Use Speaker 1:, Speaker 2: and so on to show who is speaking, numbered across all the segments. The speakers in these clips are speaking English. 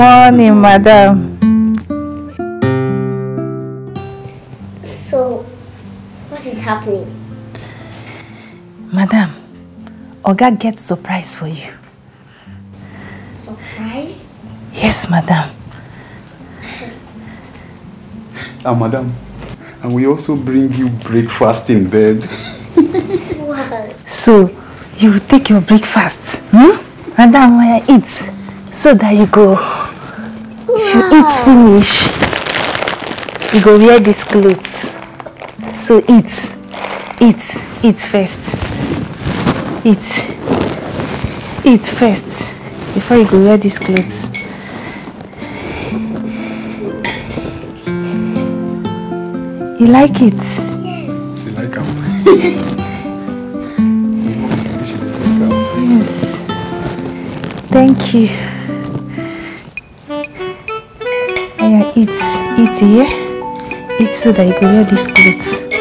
Speaker 1: morning, madam.
Speaker 2: So, what is happening?
Speaker 1: Madam, Oga gets surprise for you.
Speaker 2: Surprise?
Speaker 1: Yes, madam.
Speaker 3: Ah, madam. And we also bring you breakfast in bed.
Speaker 2: Wow.
Speaker 1: So, you take your breakfast, hmm? And then uh, eat, so that you go. If you eat finish, you go wear these clothes. So eat, eat, eat first. Eat, eat first, before you go wear these clothes. You like it?
Speaker 3: Yes. like am. She like am.
Speaker 1: Yes. Thank you. Eat, eat, yeah? Eat so that you can wear these clothes.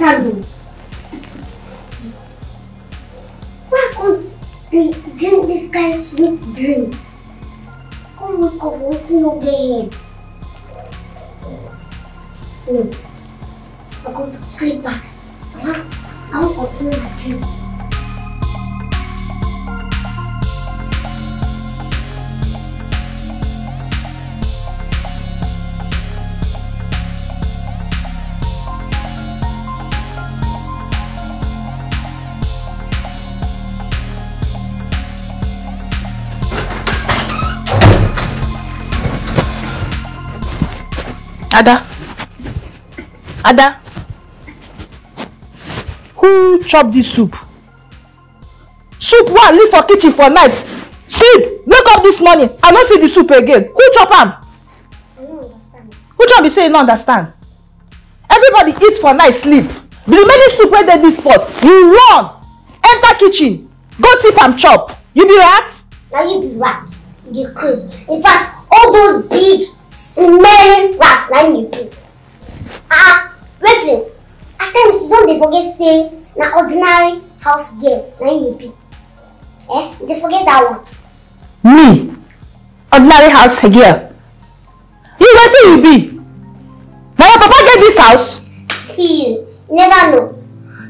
Speaker 2: Understand
Speaker 1: Ada. Ada. Who chop this soup? Soup I leave for kitchen for night. Sleep, wake up this morning, I no see the soup again. Who chop am?
Speaker 2: I don't understand.
Speaker 1: Which one be say you no understand? Everybody eat for night sleep. The remaining soup wey dey dis pot, you run, enter kitchen, go thief am chop. You be rat?
Speaker 2: Now you be rat. You crazy. In fact, all those big, smelling rats, now you be. Ah, wetin? At times you don dey forget say na ordinary house girl na you be. Eh? You dey forget that one.
Speaker 1: Me, ordinary house girl. You wetin you be? Na your papa get dis house?
Speaker 2: See, you never know.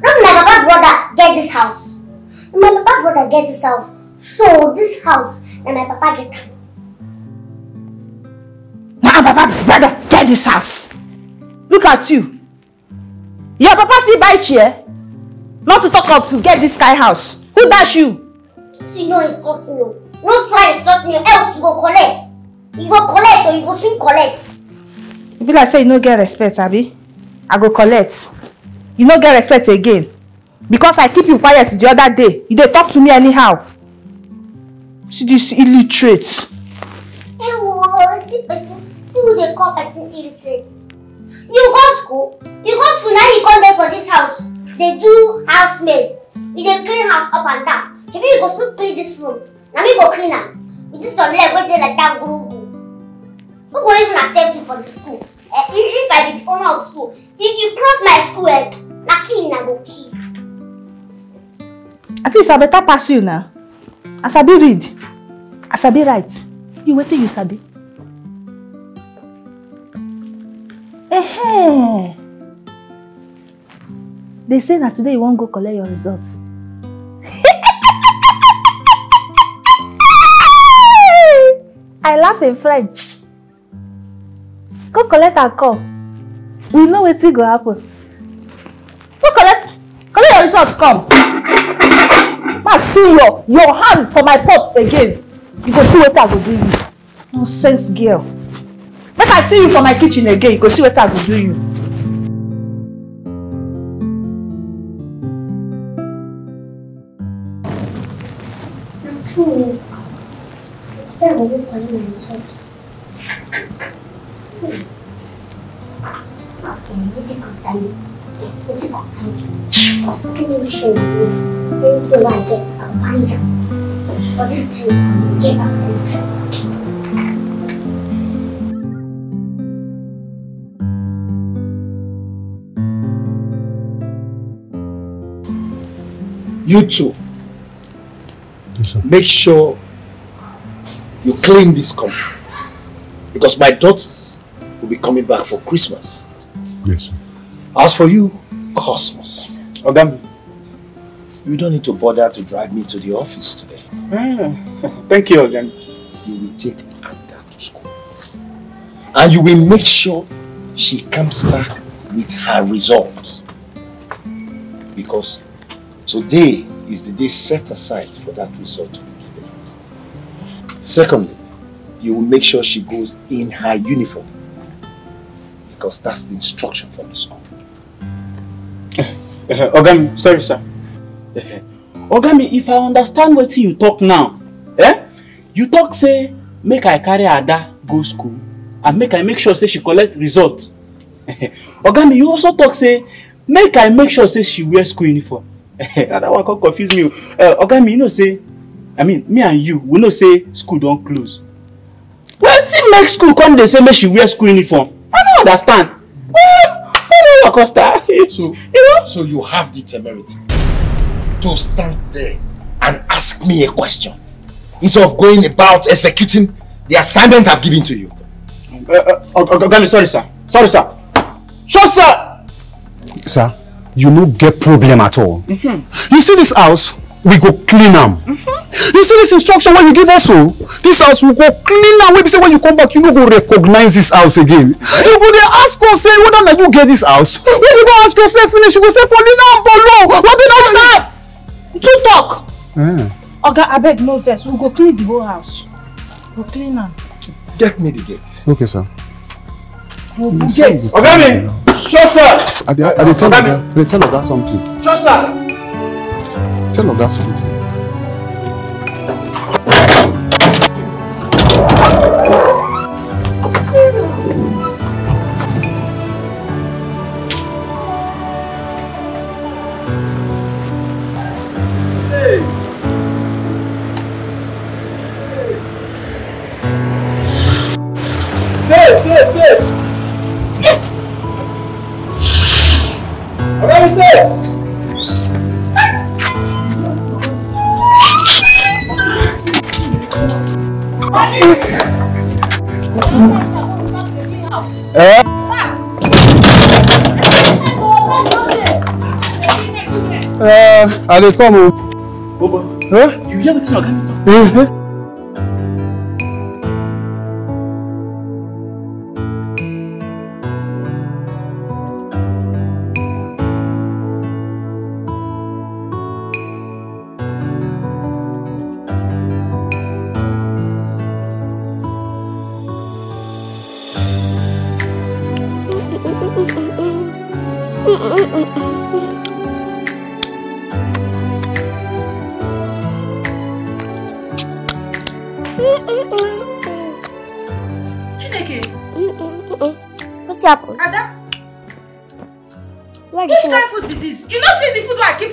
Speaker 2: No be my papa brother get this house. Na my papa brother get this house. So this house na my papa get am.
Speaker 1: Your papa brother get dis house. Look at you. Your papa fit buy chair? Not to talk of to get dis kind house. Who dash you?
Speaker 2: So you no insult me o. No try insult me o else you go collect. You go collect or you go soon collect.
Speaker 1: E be like say you no get respect abi? I go collect. You no get respect again. Because I keep you quiet the other day, you dey talk to me anyhow. See dis illiterate.
Speaker 2: Ewo, see person, see who dey call person illiterate. You go school, you go school now you come there for this house. Dey do housemaid. You dey clean house up and down. Shebi you go soon clean this room. Na me go clean am. With this your leg wey dey like that gurungu. Who go even accept you for the school? Eh, if, I be the owner of school, if you cross my school, eh, na killing I go kill.
Speaker 1: At least I better pass you now. I sabi read. I sabi write. You wetin you sabi? Ehe. They say na today you wan go collect your results. I laugh in French. Go collect am come. We know wetin go happen. Go collect collect your results come. Ma see your your hand for my pot again. You go see wetin I go do you. Nonsense girl make i see you for my kitchen again you go see wetin i go do you.
Speaker 2: I'm o ẹ ò wọ pẹ̀lú ẹni sọtù ọkùnrin ló ti kàn sáré ló ti kàn sáré kí ni ṣe ìwé ẹni tí ó máa jẹ àwọn àyà for this trip i must get back to the trip.
Speaker 4: You two,
Speaker 3: Yes,
Speaker 4: make sure you clean this compound because my daughters will be coming back for Christmas.
Speaker 3: Yes, sir.
Speaker 4: As for you, Cosmos,
Speaker 5: Ogami.
Speaker 4: you don't need to bother to drive me to the office today.
Speaker 5: Ah, thank you, Ogami.
Speaker 4: You will take Ada to school. And you will make sure she comes back with her results. Because today is the day set aside for that result to be given. Secondly, you will make sure she goes in her uniform. Because that's the instruction from the school.
Speaker 5: Uh, Ogami, sorry, sir. Uh, Ogami, if I understand what you talk now, eh? You talk say make I carry Ada go school and make I make sure say she collect result. Ogami, you also talk say make I make sure say she wear school uniform. Na that one come confuse me. o. Uh, Ogami, you know say, I mean, me and you, we know say school don close. Wetin make school come dey say make she wear school uniform? I no understand. Why why dey roller coaster.
Speaker 4: So,
Speaker 5: You know?
Speaker 4: so you have the temerity to stand there and ask me a question instead of going about executing the assignment I've given to you.
Speaker 5: Uh, uh, Ogami, sorry, sir. Sorry, sir. Sure, sir.
Speaker 3: Sir, you no get problem at all. You see this house, we go clean am. You see this instruction wey you give us so, this house we go clean am wey be say when you come back you no go recognize this house again. You go dey ask us say whether na you get this house. When you go ask yourself finish, you go say Paulina and Polo. What be that?
Speaker 1: Too talk.
Speaker 3: Eh.
Speaker 1: Oga, abeg no vex. We go clean the whole house. We go clean am.
Speaker 4: Get me the gate.
Speaker 3: Okay, sir.
Speaker 1: We go get.
Speaker 3: sir.
Speaker 5: Ogami, Sure, sir.
Speaker 3: At tell, of that, tell of something.
Speaker 5: Sure.
Speaker 3: Tell of something. Uh, I dey come o.
Speaker 5: Bobo,
Speaker 3: Eh?
Speaker 5: you hear wetin Ogami talk?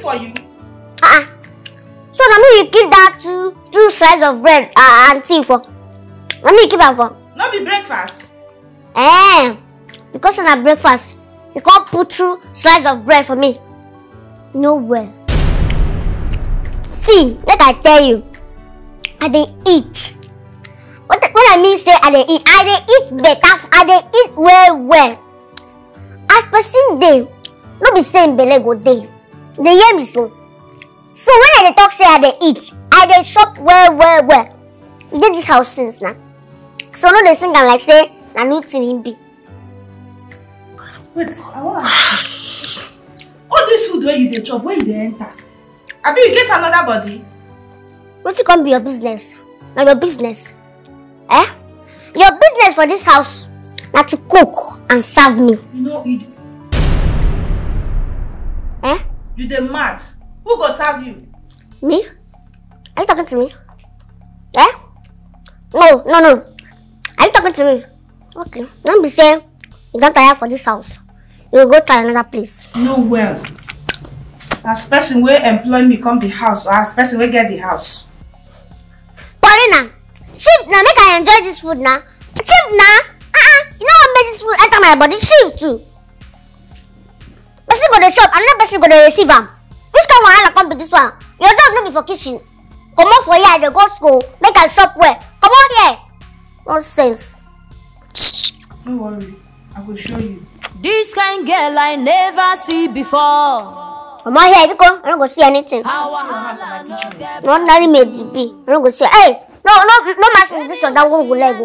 Speaker 1: For you?
Speaker 2: Ah, so na me you keep that two two slices of bread uh, and tea for? Na me you keep am for?
Speaker 1: No be breakfast.
Speaker 2: Eh, because na breakfast, you can't put two slices of bread for me. No well. See, like I tell you, I dey eat. What when I mean say I dey eat, I dey eat better. I dey eat well well. As person dey, no be say im belle go dey. Dey hear me so. So when I dey talk say I dey eat, I dey chop well well well. We dey this house since na. So no dey sing am like say na new thing im be.
Speaker 1: Wait, I wan ask. All this food wey you dey chop, where you dey enter? Abi you get another body?
Speaker 2: Wetin come be your business? Na your business. Eh? Your business for this house na to cook and serve me.
Speaker 1: You no eat. You dey mad. Who go serve you?
Speaker 2: Me? Are you talking to me? Eh? No, no, no. Are you talking to me? Okay. Don't be say you don tire for this house. You go try another place.
Speaker 1: No well. As person wey employ me come the house or as person wey get the house.
Speaker 2: Paulina, shift na make I enjoy this food na. Shift na. Uh-uh. You no wan make this food enter my body. Shift too. Person go dey chop, another person go dey receive am. Which kind wahala come be this one? Your job no be for kitchen. Comot for here, dey go school, make I chop well. Comot here. Nonsense.
Speaker 1: No worry, I go show you.
Speaker 6: This kind girl I never see before.
Speaker 2: Comot here because I no go see anything.
Speaker 6: No get
Speaker 2: No ordinary maid you be. I no go see. Hey, No, no, no match with this one. That one will leg.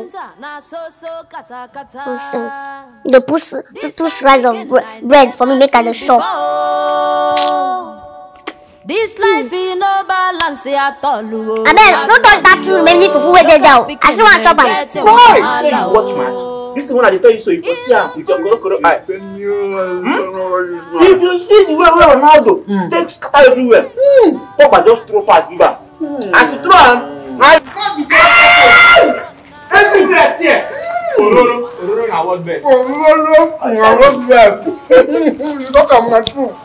Speaker 2: Two sales. The push, two, two slices of bre bread for me make at the shop.
Speaker 6: This life in no balance at all. I
Speaker 2: mean, don't touch that me Maybe for food they down. I still want to chop
Speaker 5: it. You say watch match. This is what I tell you so if you see him with your gorokoro eye. Hmm? If you see the way Ronaldo mm. takes scatter everywhere, mm. Pogba just throw pass, Viva. Mm. As you throw him, I cross the goal. Everywhere tear. Ororo, Ororo na what best.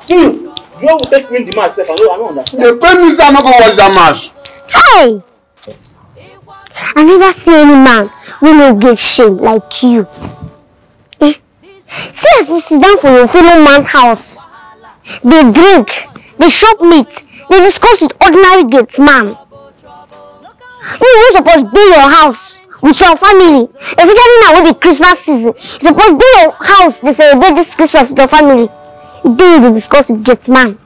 Speaker 5: Hmm, you wan take win the match sef, I no I no understand.
Speaker 3: Dey pay me say I no go watch that match.
Speaker 2: hey i never see any man wey no get shame like you eh See as you sit down for your fellow man house. They drink, they shop meat, they discuss with ordinary gate man. You wey suppose dey your house with your family, especially now wey be Christmas season. You suppose dey your house dey celebrate this Christmas with your family. You dey dey discuss with gate man,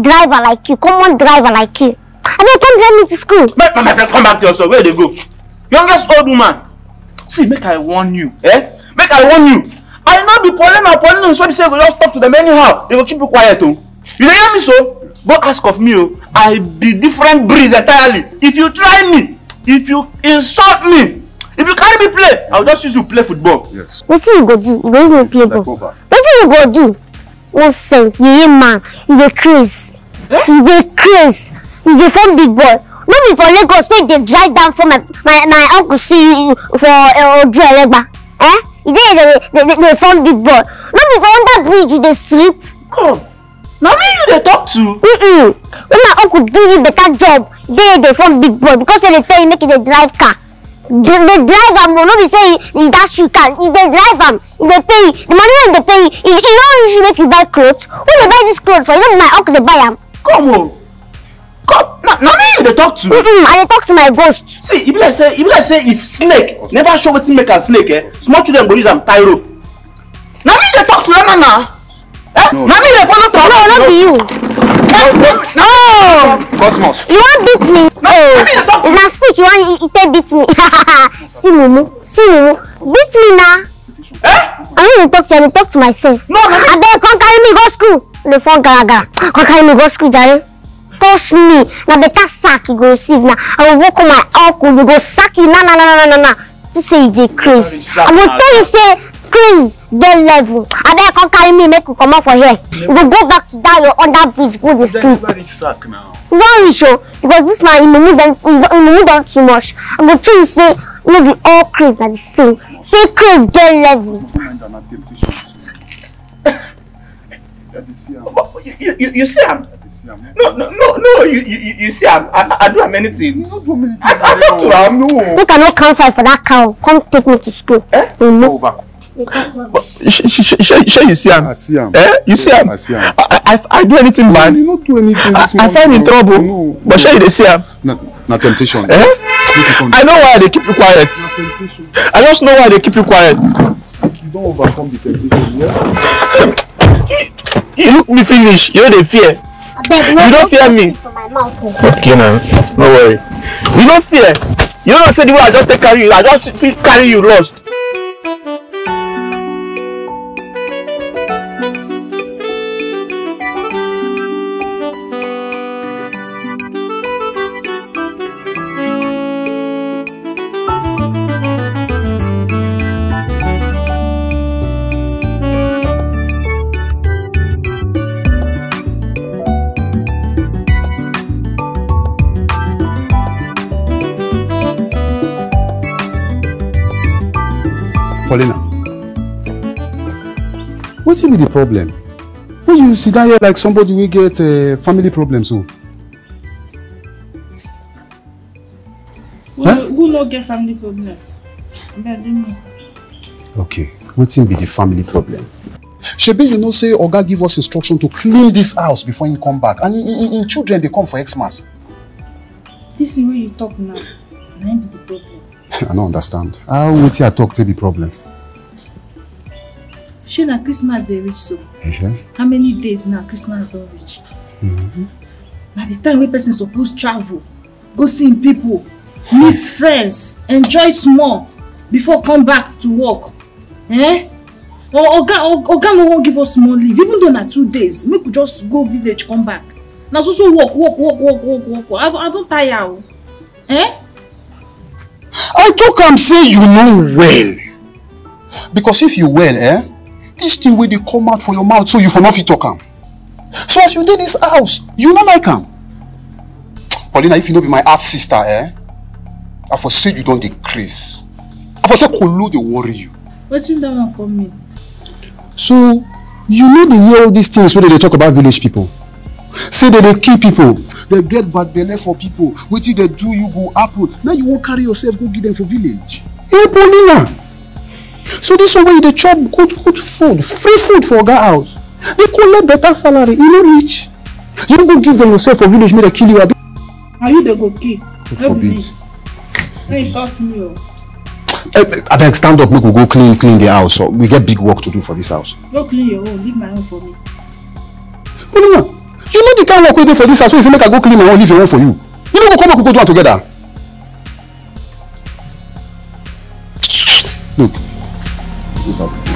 Speaker 2: driver like you, common driver like you. Abeg come drive me to school.
Speaker 5: Make my friend come back to yourself. Where they go? Youngest old woman. See, make I warn you. Eh? Make I warn you. I know be Paulina or Paulina so be say go just talk to them anyhow. They go keep you quiet oh. You dey hear me so? Go ask of me oh. I be different breed entirely. If you try me, if you insult me, if you carry me play, I will just use you play football.
Speaker 3: Yes.
Speaker 2: Wetin you go do? You go use me play ball. Wetin you go do? No sense. You hear man, you dey craze. You dey craze. You dey form big boy. No be for Lagos wey dey drive down from my my my uncle see you for uh, Oju Elegba. Eh? You dey dey dey dey dey form big boy. No be for under bridge you dey sleep.
Speaker 5: Come. Na me you dey talk to.
Speaker 2: Mm-mm. When my uncle give you better job, dey dey form big boy because say dey tell you make you dey drive car. Dey drive am o, no be say you you dash you car, you dey drive am, you dey pay you. The money wey you dey pay you, e e no use you make you buy cloth. Who dey buy dis cloth for you? No be my uncle dey buy am.
Speaker 5: Come oh. Come. Na na me you dey talk to.
Speaker 2: Mm-mm, I dey talk to my ghost.
Speaker 5: see e be like say e be like say if snake never show wetin make am snake eh small children go use am tie rope na me dey talk to eh
Speaker 3: No.
Speaker 5: na me dey follow talk
Speaker 2: No, no be you. Oh,
Speaker 3: Cosmos.
Speaker 2: you wan beat me?
Speaker 5: No,
Speaker 2: Oh,
Speaker 5: mean,
Speaker 2: na stick you wan you take beat me. See mumu, see mumu, beat me na.
Speaker 5: eh?
Speaker 2: I no dey talk to you, talk to myself.
Speaker 5: no me
Speaker 2: abeg come carry me go school. Dey fall garagara come carry me go school jare. Touch me. Na better sack you go receive na i go go call my uncle. You go sack you na na na na na na see say you dey craze. I go tell you say craze dey level. Abeg come carry me make we comot for here. You go go back to that your under bridge go dey sleep. you don reach o because this man im mumu don im mumu don too much. I go tell you say no be all craze na the same. Say craze get level.
Speaker 5: You you you- you see am no no no no you you you- see am i i do am anything i i talk to am no.
Speaker 2: Make i no count five for that cow. Come take me to school.
Speaker 5: Eh?
Speaker 2: mumu.
Speaker 3: Over.
Speaker 7: Shey you see am
Speaker 3: I see am.
Speaker 7: eh you see am
Speaker 3: I see am.
Speaker 7: i i i do anything bad
Speaker 3: You no do anything
Speaker 7: i
Speaker 3: this
Speaker 7: i find in trouble
Speaker 3: No.
Speaker 7: but shey you dey see am
Speaker 3: Na na temptation.
Speaker 7: eh i know why i dey keep you quiet i just know why i dey keep you quiet
Speaker 3: You don overcome the temptation. Yeah.
Speaker 7: you look me finish you no dey fear
Speaker 2: abeg
Speaker 7: You no fear me?
Speaker 2: for my mouth o.
Speaker 7: okay na no worry you no fear you no know say the way i just take carry you i just carry you lost.
Speaker 3: Wetin be the problem? Why you sit down here like somebody wey get uh, family problem so? Huh?
Speaker 1: Who, who no get family problem?
Speaker 3: Okay, wetin be the family problem? Shebi you know say Oga give us instruction to clean this house before he come back and im im children dey come for Xmas.
Speaker 1: This thing wey you talk now, na im be the problem.
Speaker 3: I no understand. How wetin I talk take be problem?
Speaker 1: Shey na Christmas dey reach so. How many days now Christmas don reach? Na the time wey person suppose travel, go see im people, meet friends, enjoy small before come back to work. Eh? Or oga oga no wan give us small leave even though na two days make we just go village come back. Na so so work work work work work work work. I don I don tire o. Eh?
Speaker 3: I talk am say you no well. Because if you well, eh, this thing wey dey come out for your mouth so you for no fit talk am. So as you dey this house, you no like am. Paulina, if you no be my half sister, eh, I for say you don dey craze. I for say kolo dey worry you.
Speaker 1: Wetin dat one come mean?
Speaker 3: So you no dey hear all these things wey dey dey talk about village people. Say they dey kill people, dey get bad belle for people, wetin dey do you go happen. Now you wan carry yourself go give them for village. Hey Paulina, So this one where you dey chop good good food, free food for oga house. Dey collect better salary, you no reach. You no go give them yourself for village make dem kill you abi.
Speaker 1: Are you the go kill?
Speaker 3: God forbid.
Speaker 1: No insult me o.
Speaker 3: Eh, eh, Abeg stand up make we go clean clean the house. We get big work to do for this house.
Speaker 1: Go clean your own, leave my own for me.
Speaker 3: Oluma, you know the kind work wey dey for this house wey you say make I go clean my own leave your own for you. You no go come make we go do am together. Look.
Speaker 7: Come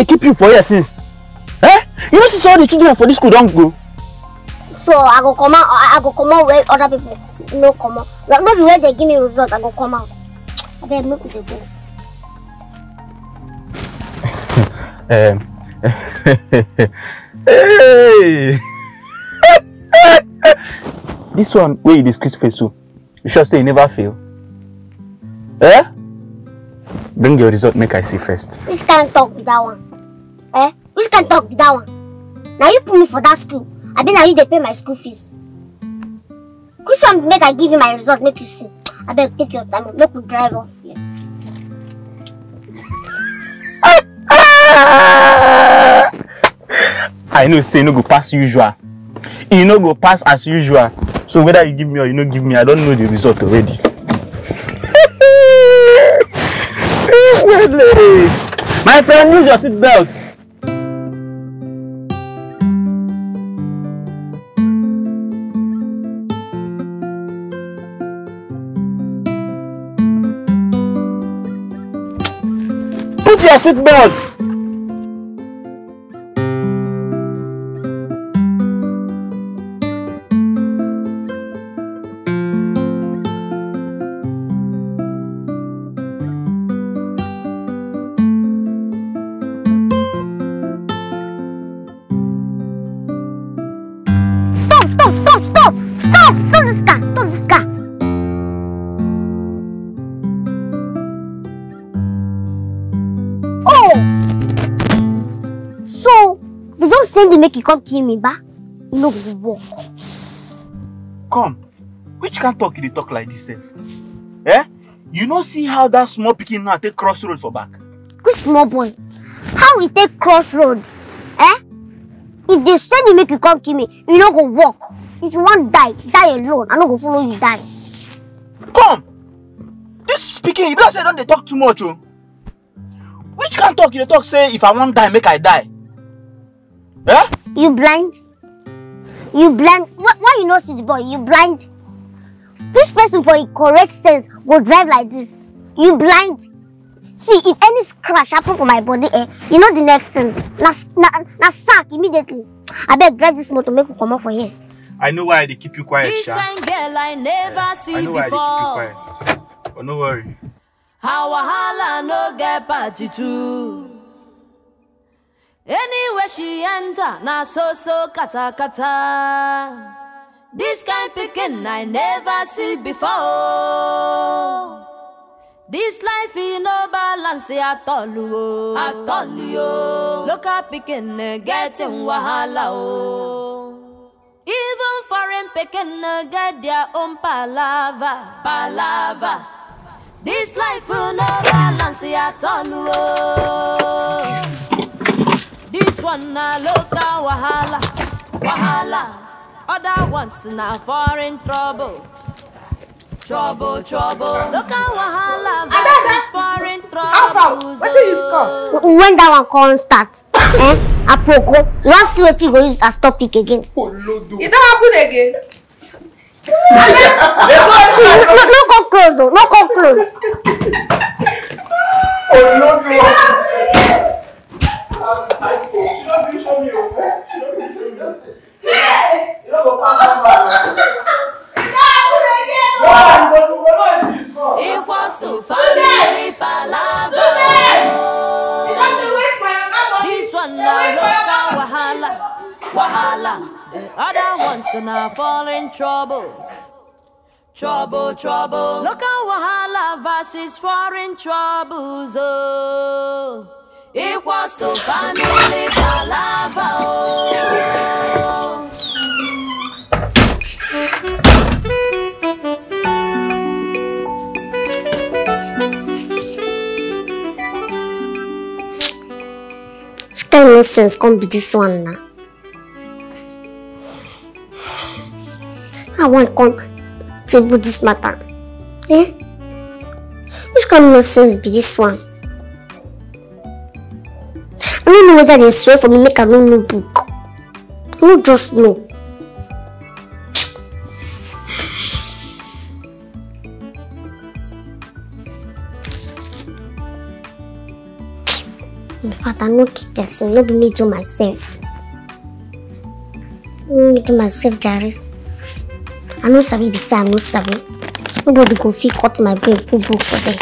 Speaker 7: dey keep you for here since eh you know say all the children for dis school don go
Speaker 2: So I go come out, I go come out where other people no come out. Like, no be where they give me result, I go come out. I beg, make we dey go.
Speaker 7: um, hey. this one wey you dey squeeze face so you sure say you never fail eh bring your result make i see first
Speaker 2: Which kind talk be that one? Eh? Which kind talk be that one? Now you put me for that school. I been now you dey pay my school fees. Which one make I give you my result, make you see? I beg, take your time, make we drive off here.
Speaker 7: i know say you no go pass usual you no go pass as usual so whether you give me or you no give me i don know the result already. My friend use your seat belt. Your seat
Speaker 2: he come kill me, ba? You no go walk.
Speaker 5: come which kind talk you dey talk like this sef eh you no see how that small pikin now take cross road for back
Speaker 2: Which small boy? How we take cross road? Eh? If they send him make you come kill me, you no go walk. If you want die, die alone. I no go follow you die.
Speaker 5: come this pikin you be like say you don dey talk too much o which kind talk you dey talk say if i wan die make i die eh
Speaker 2: You blind? You blind? Why, why you not see the boy? You blind? Which person for a correct sense go drive like this? You blind? See, if any scratch happen for my body, eh, you know the next thing. Na, na, na sack immediately. I beg drive this motor, make we come out for here.
Speaker 5: i know why i dey keep you quiet
Speaker 6: This
Speaker 5: sha
Speaker 6: kind girl I never
Speaker 5: i
Speaker 6: see
Speaker 5: know why i dey keep you
Speaker 6: before.
Speaker 5: quiet but no worry
Speaker 6: wahala no get party too. Anywhere she enter, na so so kata kata. This kind pikin I never see before. This life e no balance at all o, at all o. Local pikin eh, getting wahala o. Even foreign pikin eh, get their own palava, palava. This life will no balance at all. Oh. This one na local wahala, wahala. Other ones na foreign trouble. Trouble, trouble. Local wahala versus foreign trouble.
Speaker 1: Alpha, wetin you score?
Speaker 2: When that one come start, eh, apoko, you want see wetin you go use as topic again?
Speaker 1: It don't happen again.
Speaker 2: No, no, no come close, It was school. She don't don't to.
Speaker 6: This one now wahala, wahala. The other ones are now trouble. Trouble, trouble. how wahala versus foreign troubles. Oh. Equals to family palava. Oh.
Speaker 2: Kind of nonsense come be this one now? I want come table this matter. Eh? Which kind of nonsense be this one? Don't know whether they swear for me make I no know book. I no just know. In fact, I no keep person, no be me do myself. Me do myself, Jare. I no sabi be say I no sabi. Nobody go fit cut my brain put book for there.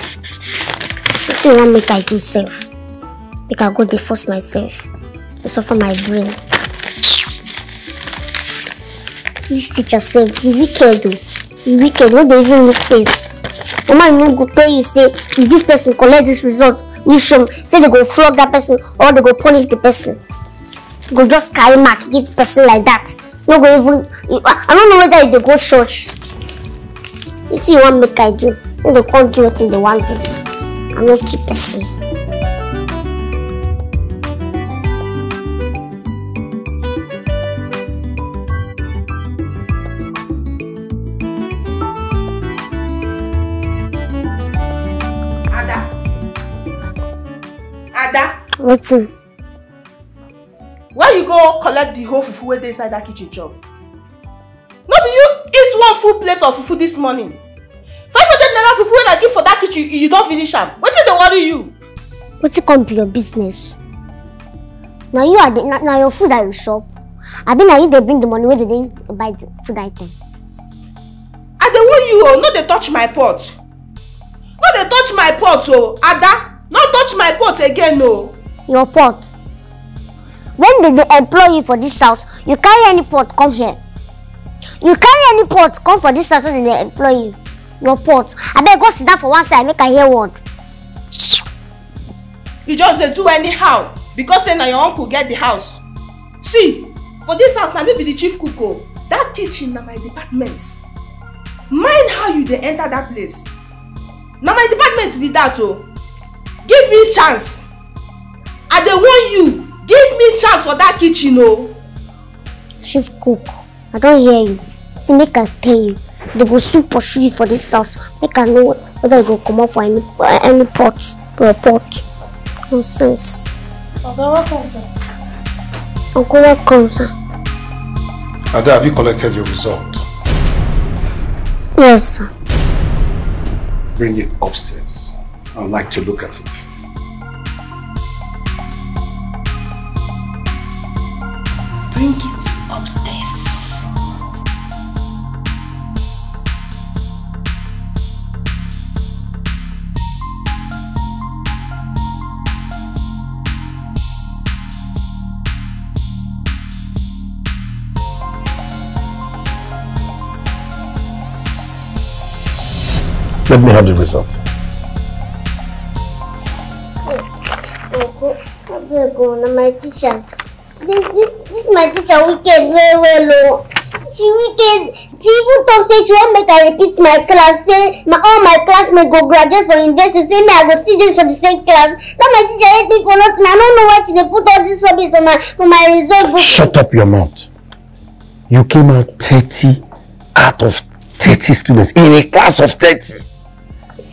Speaker 2: Wetin you wan make I do sef? Make I go dey myself dey suffer my brain. Dis teacher sef, you wicked oo. You wicked, no dey even look face. Mama no go tell you say if dis person collect dis result, reach home, say they go flog dat person or they go punish the person. Go just carry mark give the person like that. No go even, I no know whether you dey go church. Wetin you wan make I do? Make dey come do wetin dey wan do. I no keep person. Wetin?
Speaker 1: Where you go collect the whole fufu wey dey inside that kitchen chop? No be you eat one full plate of fufu this morning. Five hundred naira fufu wey I give for that kitchen you don finish am. Wetin dey worry you?
Speaker 2: Wetin come be your business? Na you are the, na, na your food I dey chop. Abi na you dey bring the money wey dey dey buy the food item.
Speaker 1: I dey warn you o, no dey touch my pot. No dey touch my pot o, Ada. No touch my pot again o.
Speaker 2: Your pot. When they dey employ you for dis house, you carry any pot come here. You carry any pot come for dis house wey dey employ you. Your pot. Abeg go sit down for one side make I hear word.
Speaker 1: You just dey do anyhow because say na your uncle get the house. See, for dis house na me be the chief cook o. Dat kitchen na my department. Mind how you dey enter dat place. Na my department be dat o. Give me chance. I dey warn you, give me chance for dat kitchen o.
Speaker 2: Chief cook, I don hear you. See make I tell you, they go soon pursue you for dis house. Make I know whether you go comot for any any pot or pot. Nonsense.
Speaker 1: Oga welcome sir.
Speaker 2: Uncle welcome sir.
Speaker 3: Ada, have you collected your result?
Speaker 2: Yes sir.
Speaker 3: Bring it upstairs. I would like to look at it.
Speaker 1: Bring it upstairs.
Speaker 3: Let me have the result.
Speaker 2: Uncle, abeg o, na my teacher. This this this my teacher wicked well well o. She wicked. She even talk say she wan make I repeat my class say my all my classmates go graduate for university say me I go still dey for the same class. That my teacher hate me for nothing. I no know why she dey put all this rubbish for my for my result book.
Speaker 3: Shut up your mouth. You came out 30 out of 30 students in a class of 30.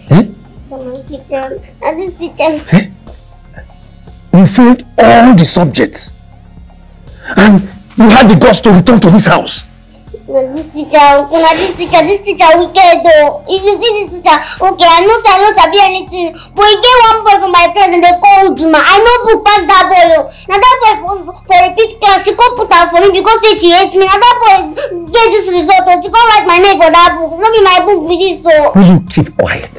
Speaker 3: Eh?
Speaker 2: Na my teacher. This teacher.
Speaker 3: You failed all the subjects. And you had the guts to return to this house.
Speaker 2: Na this teacher, na this teacher, this teacher wicked o. If you see this teacher, okay, I know say I no sabi anything, but e get one boy for my class dem dey call Uduma. I no book pass that boy o. Na that boy for, for repeat class, she come put am for me because say she hate me. Na that boy get this result o. She come write my name for that book. No be my book be this o.
Speaker 3: Will you keep quiet?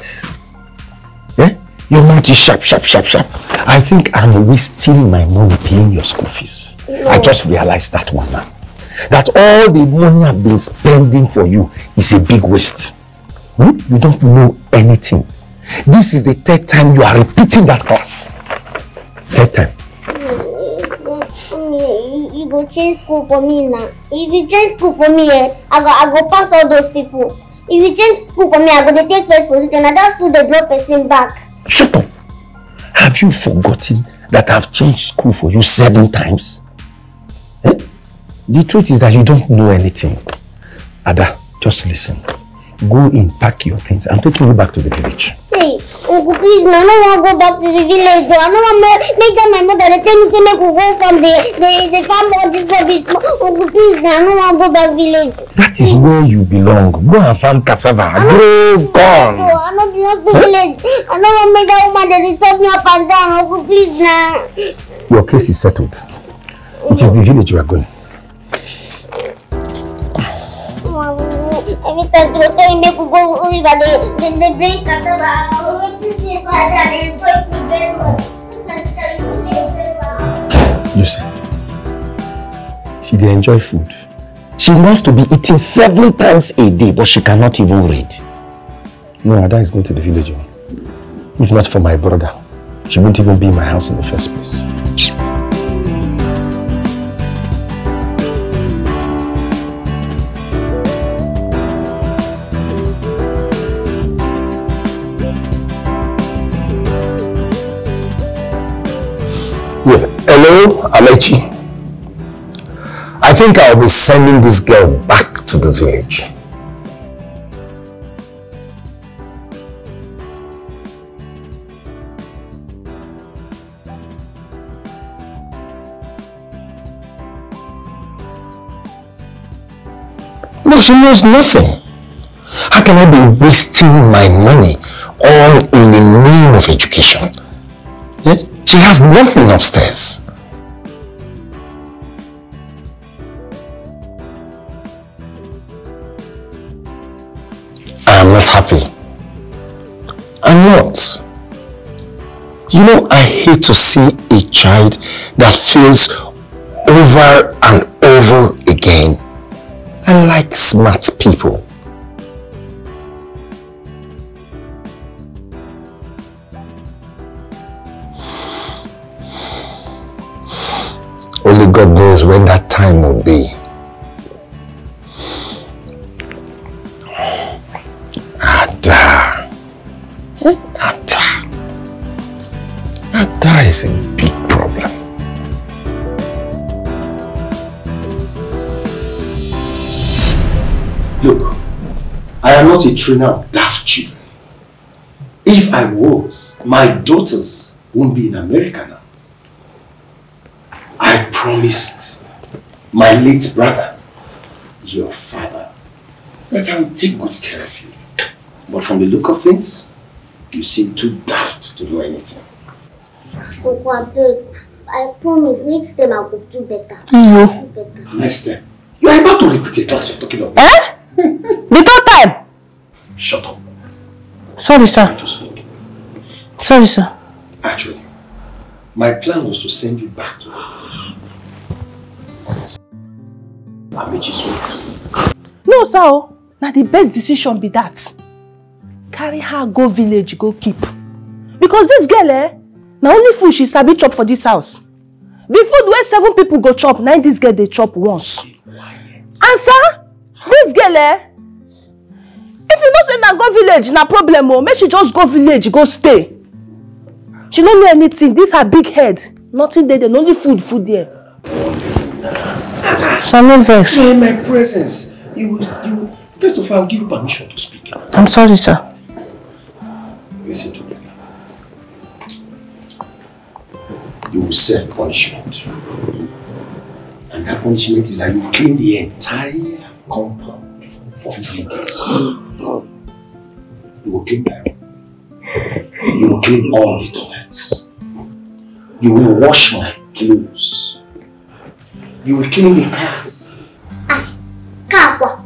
Speaker 3: Your mouth is sharp, sharp, sharp, sharp. I think I'm wasting my money paying your school fees. I just realized that one now.
Speaker 4: that all the money I've been spending for you is a big waste. Hmm? You don't know anything. This is the third time you are repeating that class. Third time.
Speaker 2: You, go change school for me now. If you change school for me, eh, I go I go pass all those people. If you change school for me, I go dey take first position. Na that school dey drop person back.
Speaker 4: Shut up. Have you forgotten that I've changed school for you seven times? Eh? The truth is that you don't know anything. Ada, just listen. Go in, pack your things. I'm taking you back to the village.
Speaker 2: Ей, купи знано лаго бак да виле дуано, ама не да ме да рете ми се неко го фам да да да фам оди слаби. Купи знано лаго бак виле.
Speaker 4: That is where you belong. Go and farm cassava. Grow corn.
Speaker 2: I no belong to village. I no want me that woman that is me up and down.
Speaker 4: Your case is settled. It is the village you are going.
Speaker 2: and if I do it, I make go only by the then the break after that. I want to see my
Speaker 4: dad. Lucy, she did enjoy food. She wants to be eating seven times a day, but she cannot even read. No, Ada is going to the village. Oh. If not for my brother, she won't even be in my house in the first place. Alechi. I think I'll be sending this girl back to the village. No, she knows nothing. How can I be wasting my money all in the name of education? Eh? She has nothing upstairs. Not happy. I'm not. You know, I hate to see a child that fails over and over again. I like smart people. Only God knows when that time will be. Not a trainer of daft children. If I was, my daughters won't be in America now. I promised my late brother, your father, that I would take good care of you. But from the look of things, you seem too daft to do anything.
Speaker 2: Uncle, I beg. I promise next time I will do better.
Speaker 1: Iyo.
Speaker 2: Do better.
Speaker 4: Next time, you are about to repeat a class you're talking about.
Speaker 1: Eh? The third time.
Speaker 4: Shut up.
Speaker 1: Sorry, sir.
Speaker 4: To speak.
Speaker 1: Sorry, sir.
Speaker 4: Actually, my plan was to send you back to the village. But Amichi's won't.
Speaker 1: No, sir. Now the best decision be that. Carry her go village go keep. Because this girl eh, na only food she sabi chop for this house. The food wey seven people go chop, im this girl dey chop once. And sir, this girl eh, if you know say na go village na problem o, make she just go village go stay. She no know anything, this her big head, nothing dey there, only food food there. So no vex.
Speaker 4: In my presence, you will, you will, first of all, give you permission to speak.
Speaker 1: I'm sorry, sir.
Speaker 4: Listen to me. You will serve punishment. And that punishment is that you clean the entire compound for three days. You will clean them. You will clean all the toilets. You will wash my clothes. You will clean the cars.
Speaker 2: Kapwa.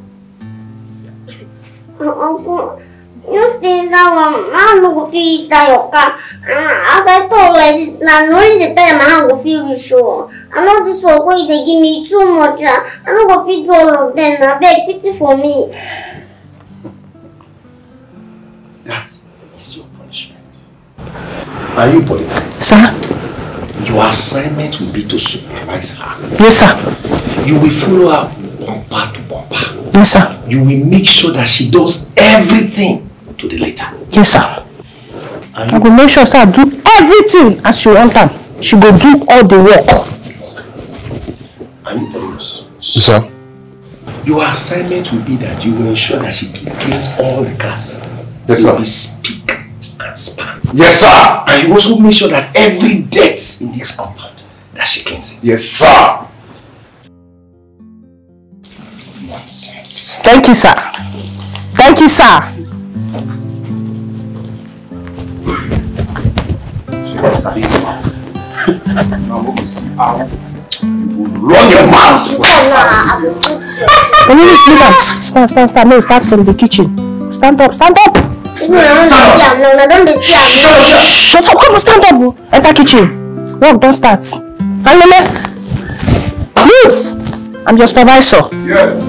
Speaker 2: Uncle, you say that one, I no go fit that your car. As I talk like this, now only the time my hand go feel oh. I know this work wey they give me too much. ah. I no go fit do all of them. Na beg pity for me.
Speaker 4: That is your punishment. Are you Polina?
Speaker 1: Sir?
Speaker 4: Your assignment will be to supervise her.
Speaker 1: Yes, sir.
Speaker 4: You will follow her bumper to bumper.
Speaker 1: Yes, sir.
Speaker 4: You will make sure that she does everything to the letter.
Speaker 1: Yes, sir.
Speaker 4: And
Speaker 1: I go make sure I do everything as she want am. She go do all the work.
Speaker 4: And Amos,
Speaker 3: Sir?
Speaker 4: your assignment will be that you will ensure that she cleans all the cars.
Speaker 3: Yes,
Speaker 4: you
Speaker 3: sir.
Speaker 4: will be speak and span.
Speaker 3: Yes, sir.
Speaker 4: And you also make sure that every dirt in this compound that she can see.
Speaker 3: Yes, sir.
Speaker 1: Thank you, sir. Thank you, sir.
Speaker 4: Run your mouth.
Speaker 1: You see that, stand, stand, stand. No, start from the kitchen. Stand up, stand up.
Speaker 2: Even I don't see am now. I don't see am.
Speaker 1: Shut up, come on, stand up. Enter kitchen. Work don't start. Alele, move. I'm your supervisor.
Speaker 3: Yes.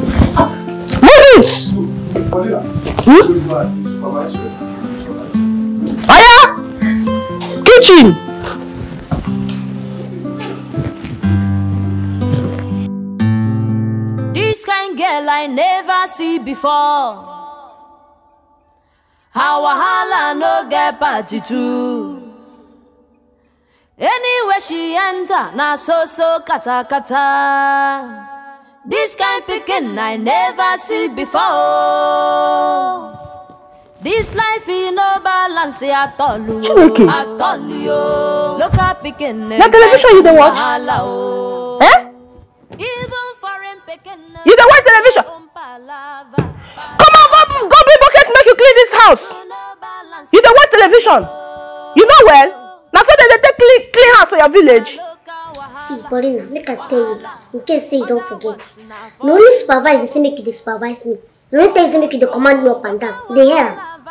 Speaker 1: Move? Aya, kitchen.
Speaker 6: This kind girl I never see before. How wahala no get party too. Anywhere she enter, na so so kata kata. This kind pikin I never see before. This life in no balance at all.
Speaker 1: Chineke.
Speaker 6: At all, yo. Local pikin.
Speaker 1: Na television you dey watch?
Speaker 6: Oh.
Speaker 1: Eh?
Speaker 6: Even.
Speaker 1: You dey watch television? Come on, go, go bring bucket make you clean this house. You dey watch television? You know well? Na so dem dey take clean, clean house for your village.
Speaker 2: See, Paulina, make I tell you, in case say you don't forget. No only supervise the same make you dey supervise me. No only tell you say make you dey command me up and down. You dey hear am?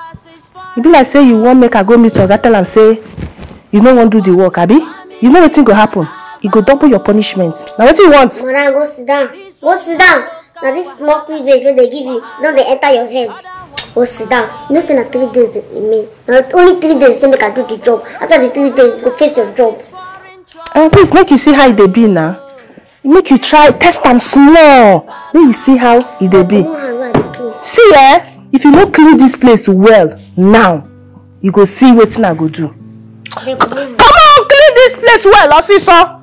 Speaker 1: E be like say you wan make I go meet oga tell am say you no wan do the work, abi? You know wetin go happen? E go double your punishment. Na wetin you want?
Speaker 2: Madam, go sit down. Go sit down. Na this small privilege wey dey give you don dey enter your head. Go sit down. You know say na three days dey remain. Na only three days say make I do the job. After the three days, you go face your job.
Speaker 1: Uh, please make you see how e dey be na. Make you try test am small. Make you see how e dey be.
Speaker 2: No hand wey I dey clean.
Speaker 1: See eh, if you no clean this place well now, you go see wetin I go do.
Speaker 2: Come on.
Speaker 1: Clean this place well, Osiso.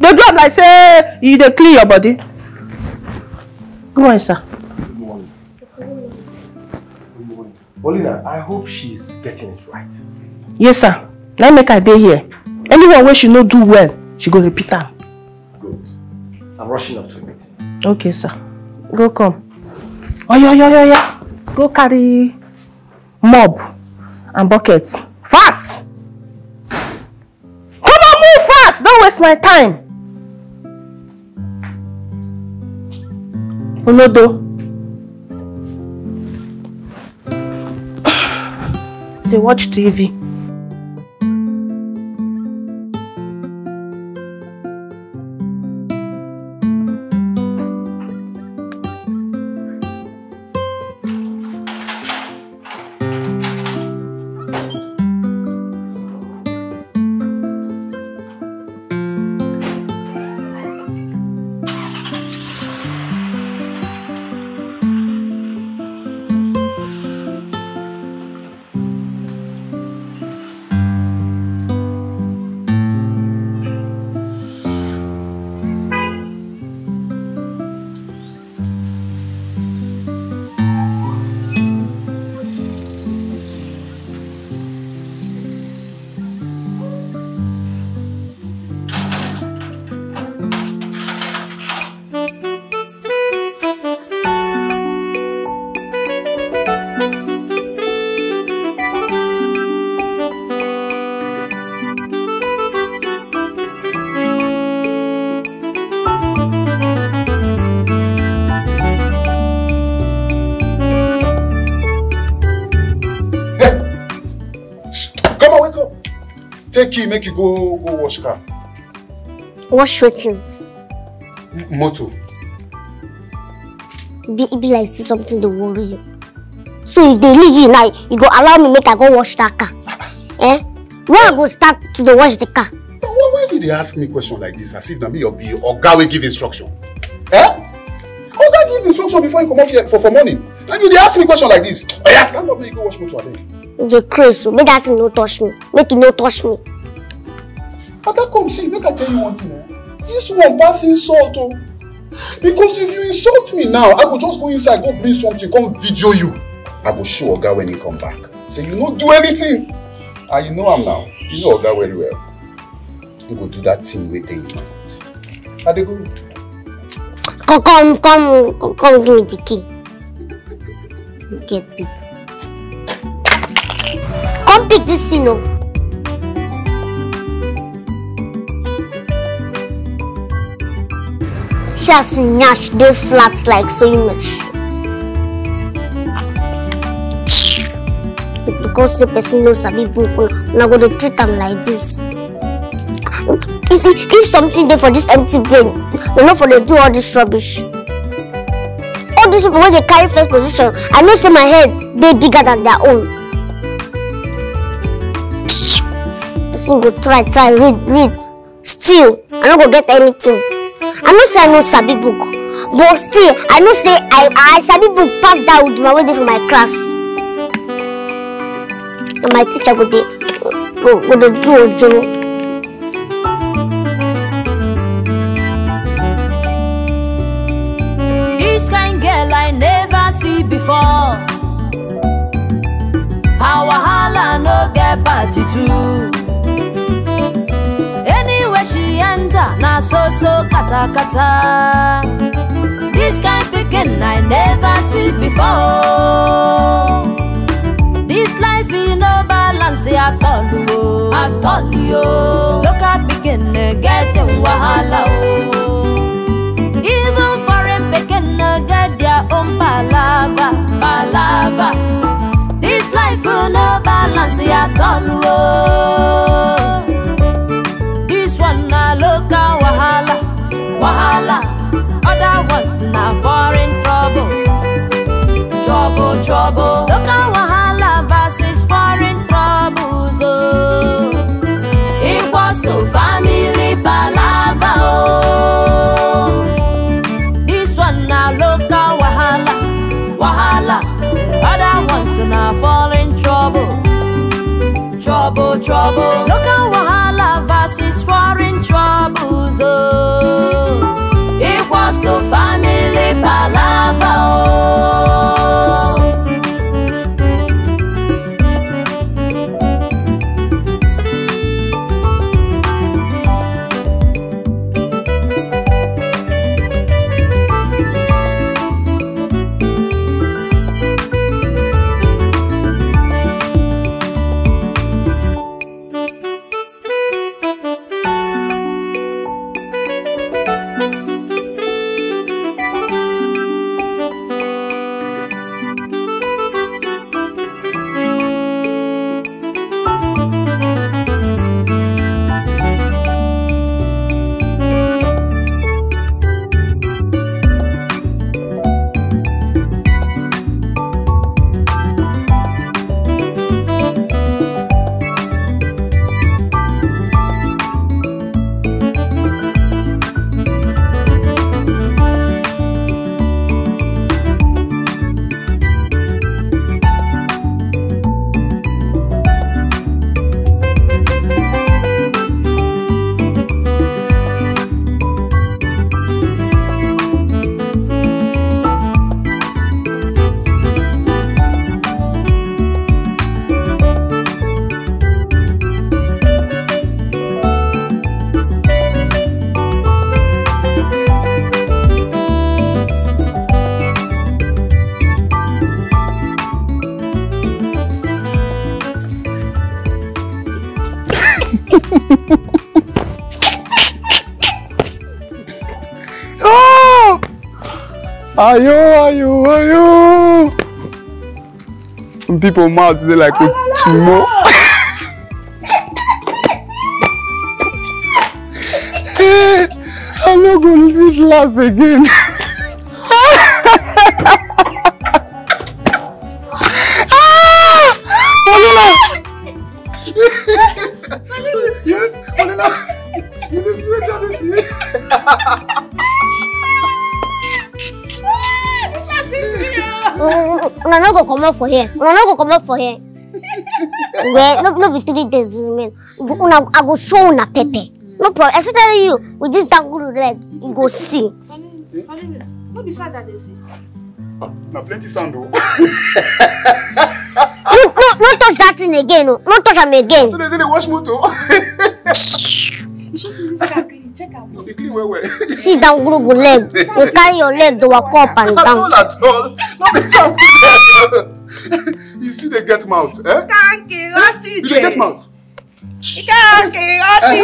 Speaker 1: Do am like say you dey clean your body. Good morning, sir.
Speaker 4: Paulina, I hope she's getting it right.
Speaker 1: Yes, sir. Na im make I day here. Anyone where she no do well, she go repeat am.
Speaker 4: Good. I'm rushing off to a meeting.
Speaker 1: Okay, sir. Go come. Oya, oya, oya, oya. Go carry mop and bucket. Fast! Come on, move fast! Don't waste my time. Olodo. Dey watch TV.
Speaker 3: Make you go go wash car.
Speaker 2: Wash wetin?
Speaker 3: Motor.
Speaker 2: Be, e be like say something dey worry you. So if they leave you now, you go allow me make I go wash that car. eh? Where I go start to dey wash the car?
Speaker 3: Why, you dey ask me question like this as if na me or be oga wey give instruction? Eh? Oga give instruction before you comot here for for morning. And you dey ask me question like this. Oya stand up make you go wash motor abeg.
Speaker 2: You dey craze so make that thing no touch me. Make e no touch me.
Speaker 3: Come see make I tell you one thing. This one pass insult o. Because if you insult me now, I go just go inside go bring something come video you. I go show oga when he come back. Say you no do anything. And you know am now. You know oga very well. You go do that thing in mind. I dey go.
Speaker 2: Come come come come, give me the key. Get people. Come pick this thing o. Im nyash dey flat like sewing machine. Because the person no sabi book, una go dey treat am like this. You see, if something dey for this empty brain, we no for dey do all this rubbish. All these people wey dey carry first position, I know say my head dey bigger than their own. Person go try try read read, still I no go get anything. I know say I no sabi book, but still I know say I I sabi book pass that uduma wey dey for my class. Na my teacher go dey go go dey do ojoro.
Speaker 6: This kind girl I never see before. Her wahala no get party too. So so kata kata. This kind pikin I never see before. This life e no balance at all o, at all yo. Local pikin eh, getting wahala o. Even foreign pikin get their own palava, palava. This life will no balance at all. Oh. This one na local wahala, wahala. Other ones na foreign trouble, trouble, trouble. Local wahala versus foreign troubles. Oh. Equals to family palava. Oh. This one na local wahala, wahala. Other ones na foreign trouble, trouble, trouble. Local Oh, equals to family palava.
Speaker 3: Ayo, ayo, ayo. Some people mad they like oh, a tumor. I'm not gonna laugh again.
Speaker 2: comot for here una no go comot for here well no no be three days remain You go- una i go show una pepper no problem especially you with this dangulu leg you go see
Speaker 1: no be sad that they see.
Speaker 3: Na plenty sound o. Oh.
Speaker 2: no no no touch that thing again o no touch am again
Speaker 3: So they say they wash motor.
Speaker 1: you sure say this guy clean check am.
Speaker 3: They clean well well.
Speaker 2: see dangulu leg you carry your leg dey waka up and
Speaker 3: At
Speaker 2: down
Speaker 3: all at all. No be sound. You see they get mouth, eh?
Speaker 1: kanki rántí
Speaker 3: You dey get mouth.
Speaker 1: kanki rántí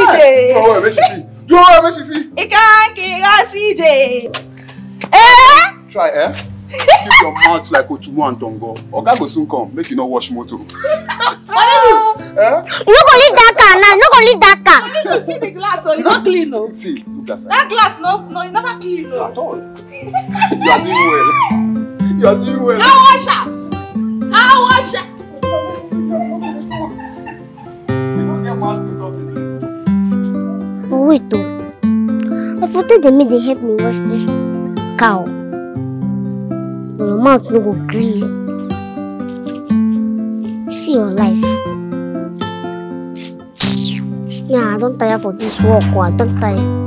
Speaker 3: Do well, make she see. Do well, make she see.
Speaker 1: kanki rántí
Speaker 2: eh
Speaker 3: Try, eh? Keep your mouth like Otumo and Tongo. Oga go soon come, make you no wash motor. Eh?
Speaker 2: you no go leave that car now you no go leave that car
Speaker 1: you see the glass o you no clean o
Speaker 3: See, look that side.
Speaker 1: that glass no no you never clean o.
Speaker 3: At all. You are doing well. You are doing well.
Speaker 1: car wash am car wash am.
Speaker 3: You don't get mouth to
Speaker 2: wait o i for tell dem make dem help me wash this cow. But your mouth no go gree. You see your life. Yeah i don tire for this work o i don tire.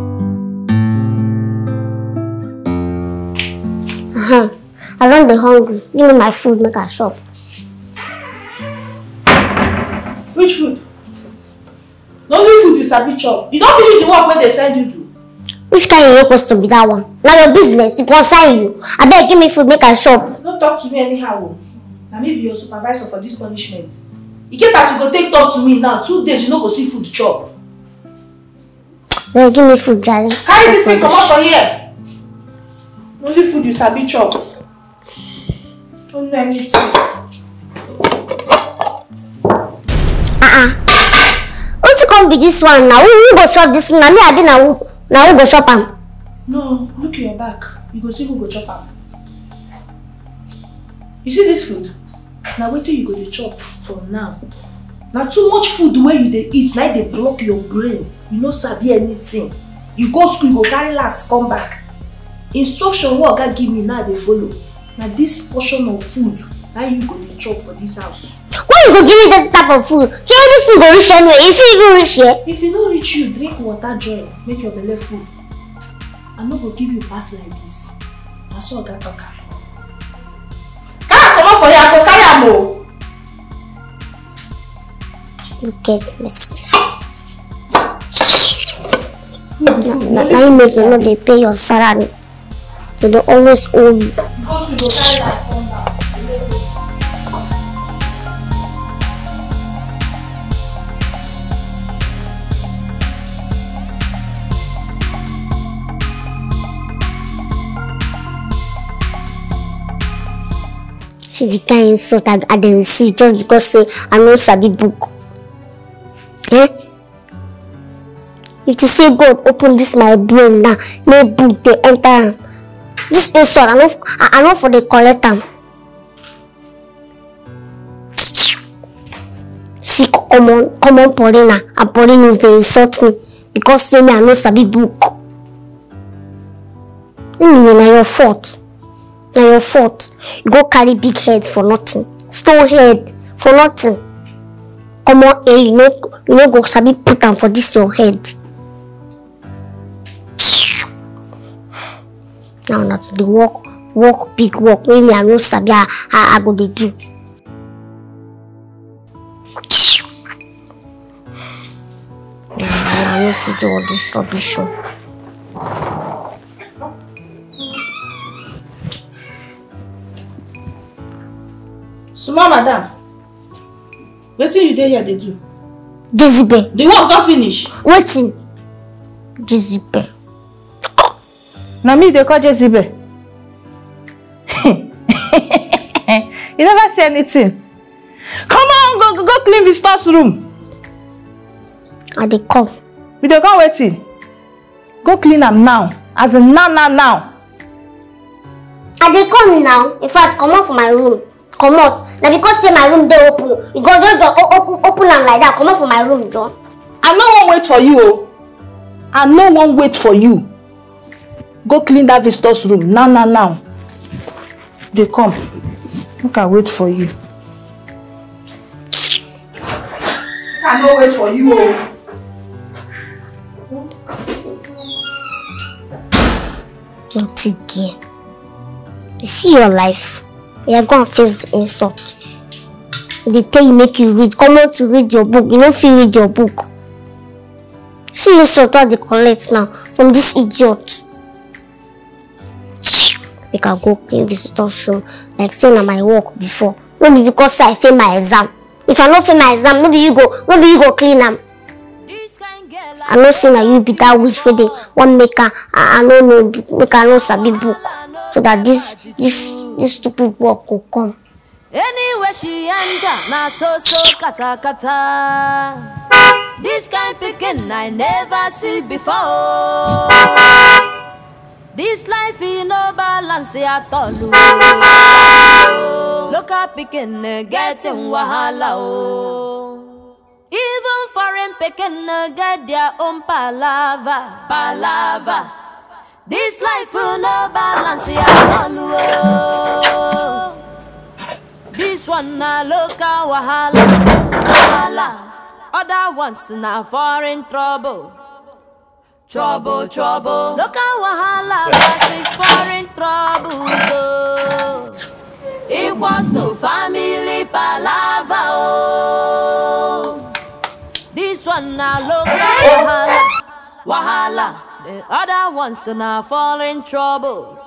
Speaker 2: Uh-huh. I don be hungry. Give me my food make i shop.
Speaker 1: which food? Na only food you sabi chop. You don finish the work wey dey send you do.
Speaker 2: which kind yeye to be that one? Na your business e concern you. Abeg give me food make i chop
Speaker 1: no talk to me anyhow. Na me be your supervisor for this punishment. E get as you go take talk to me now two days you no go see food chop.
Speaker 2: Abeg give me food jare.
Speaker 1: carry dis thing comot for here. Only food you sabi chop no know anything.
Speaker 2: ah wetin come be dis one na who who go dis thing na me abi na who? Na who go chop am?
Speaker 1: No look your back. You go see who go chop am. You see dis food? Na wetin you go dey chop from now. Na too much food wey you dey eat e dey block your brain. You no sabi anything. You go school you go carry last come back. Instruction wey oga give me now i dey follow na dis portion of food na you go dey chop for dis house
Speaker 2: why you go give me that type of food shey dis thing go reach anywhere e fit even reach here
Speaker 1: if e no reach you drink water join make your belle full i no go give you pass like dis na so oga talk am carry am comot for here i go carry am o.
Speaker 2: you get mercy na na
Speaker 1: food
Speaker 2: make you no dey pay your salary you dey always owe you
Speaker 1: we go carry last come back.
Speaker 2: see the kind insult i i dey receive just because say i no sabi book eh if to say god open this my brain now make book dey enter this insult i no i no for dey collect am. See common paulina and paulinus dey insult me because say me i no sabi book. Anyway na your fault. Na your fault. You go carry big head for nothing. Stone head for nothing. Common air you no go sabi put am for dis your head now na to dey work work big work wey me i no sabi how i go dey do. I no fit do all dis rubbish oh. o.
Speaker 1: small madam wetin you dey here dey do?
Speaker 2: Jezebel.
Speaker 1: The work don finish.
Speaker 2: wetin? Jezebel
Speaker 1: na me dey call jezebel you never see anything come on go go, go clean visitors room
Speaker 2: i dey come
Speaker 1: you dey come wetin go clean am now As in now, now, now.
Speaker 2: I dey come now. In fact, comot for my room. Comot. Na because say my room dey open. You go just just open open am like that. Comot for my room, John.
Speaker 1: I no wan wait for you o. I no wan wait for you. Go clean that visitor's room now, now, now. Dey come. Make I wait for you. I no wait for you o.
Speaker 2: Naughty girl. You see your life. You are gonna face the insult. They tell you make you read. Come out to read your book. You no fit read your book. See insult wey I dey collect now from this idiot. Make I go clean visitor's room like say na my work before. No be because I fail my exam. If I no fail my exam, no be you go, no be you go clean
Speaker 6: girl
Speaker 2: I know say na you be that witch wey dey wan make I, I no know make I no sabi book so that this this this stupid work go come.
Speaker 6: Anywhere she enter, na so so kata kata. This kind pikin I never see before. This life e no balance at all. Local pikin eh, getting wahala oh. Even foreign pikin eh, get their own palava, palava. This life eh, no balance at all. oh. This one na local wahala, wahala. Other ones na foreign trouble. Trouble, trouble. Local wahala versus foreign trouble. Oh. Equals to family palava. Oh. This one na local wahala, wahala. The other ones na foreign trouble.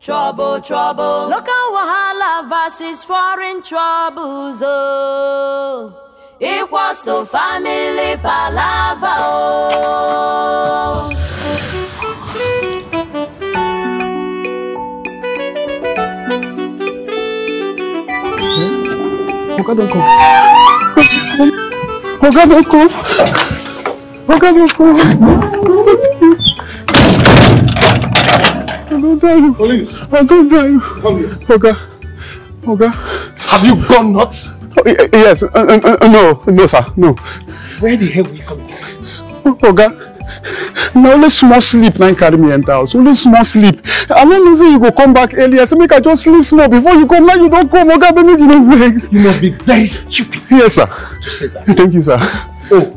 Speaker 6: Trouble, trouble. Local wahala versus foreign troubles. Oh. Equals to family palava. Oh.
Speaker 3: Oga don come. Oga don come. Oga don come. I don't die.
Speaker 4: Police,
Speaker 3: I don't die.
Speaker 4: come here.
Speaker 3: Oga. Oga.
Speaker 4: Have you gone nuts?
Speaker 3: Yes. Uh, uh, uh, no. No, sir. No.
Speaker 4: Where the hell were you coming from?
Speaker 3: Oga. Na only small sleep na carry me enter house. Only small sleep. I no know say you go come back earlier. Say make I just sleep small before you come. Now you don come. Oga, abeg make you no vex.
Speaker 4: You must be very stupid
Speaker 3: Yes, sir.
Speaker 4: to say that.
Speaker 3: Thank you, sir.
Speaker 4: Oh.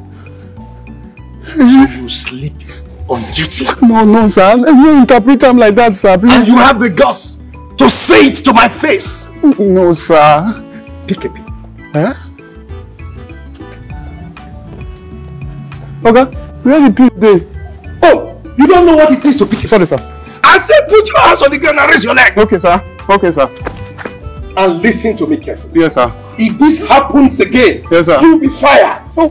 Speaker 4: So you sleep on duty.
Speaker 3: No, no, sir. You interpret am like that, sir.
Speaker 4: And you have the guts to say it to my face.
Speaker 3: No, sir.
Speaker 4: Pick a bit.
Speaker 3: Eh? Oga, where the pill dey?
Speaker 4: Oh, you don't know what it is to pick
Speaker 3: Sorry, sir.
Speaker 4: I said put your hands on the ground and raise your leg.
Speaker 3: Okay, sir. Okay, sir.
Speaker 4: And listen to me carefully.
Speaker 3: Yes, sir.
Speaker 4: If this happens again,
Speaker 3: Yes, sir.
Speaker 4: you'll be fired.
Speaker 3: Oh,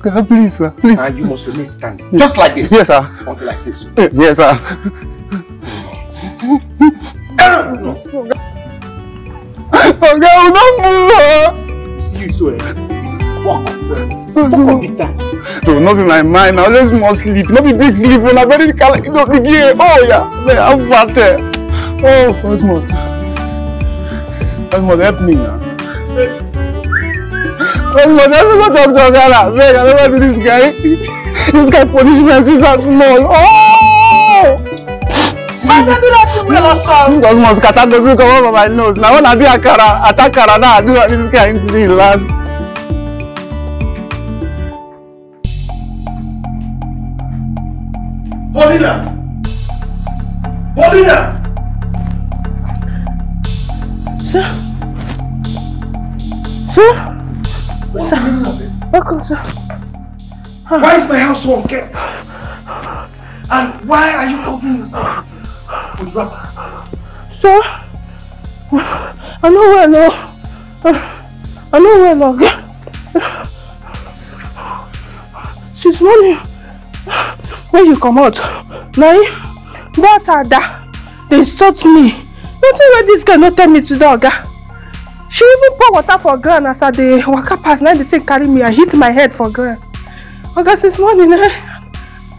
Speaker 3: God, please, sir. Please.
Speaker 4: And you must remain standing. Just like this.
Speaker 3: Yes, sir.
Speaker 4: Until I say so.
Speaker 3: Eh, Yes, sir. Oga, we no move.
Speaker 4: See you so eh? Fuck. Fuck up big time.
Speaker 3: No, no be my mind. Na only small sleep. No be big sleep. Na very kala. No big ear. Oh, yeah. Man, I'm fat. eh. Oh, Osmond. Osmond, help me now. Osmond, help me go talk to Oga now. Beg, I never do this guy. This guy punishment since I'm small. Oh!
Speaker 1: Why don't do that to me, Lawson?
Speaker 3: Osmond, scatter doesn't come of my nose. Now when I do akara, attack akara now, I do this guy until he last.
Speaker 4: Paulina! Paulina!
Speaker 1: Sir?
Speaker 4: What's the meaning of this?
Speaker 1: Welcome, sir.
Speaker 4: Why is my house so unkept? And why are you covering yourself with wrapper?
Speaker 1: Sir? I know where now. I know where now. Since morning, when you come out, now, but Ada, they insult me. Nothing where this girl not tell me to do, Oga. She even pour water for ground as I dey waka pass. Now the thing carry me, I hit my head for ground. Oga, since morning, eh,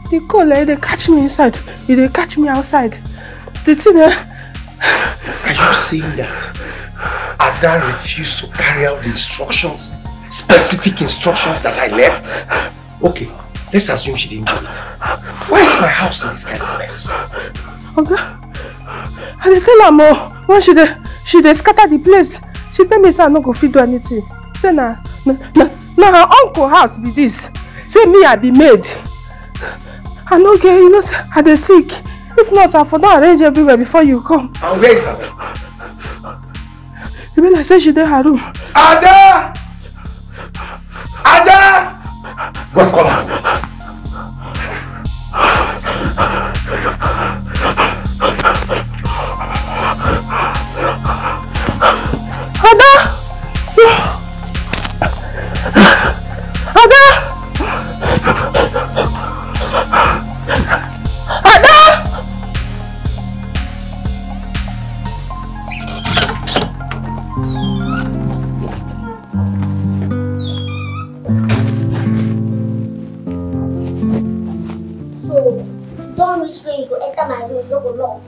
Speaker 8: The cold eh, they catch me inside. They catch me outside. Eh,
Speaker 4: Are you saying that Ada refused to carry out the instructions, specific instructions that I left? Okay, let's assume she didn't do it. Why is my house in this kind of mess?
Speaker 8: Oga, I dey tell am oh, when she dey she dey scatter the place. She tell me say I no go fit do anything. Say na na, na her uncle house be this. Say me I be maid. I no get you know I dey sick. If not, I for don arrange everywhere before you come.
Speaker 4: And where is Ada?
Speaker 8: E be like say she dey her room.
Speaker 4: Ada! Ada! Go and call her.
Speaker 8: Ada! Ada!
Speaker 2: Where you go enter my room, no go knock.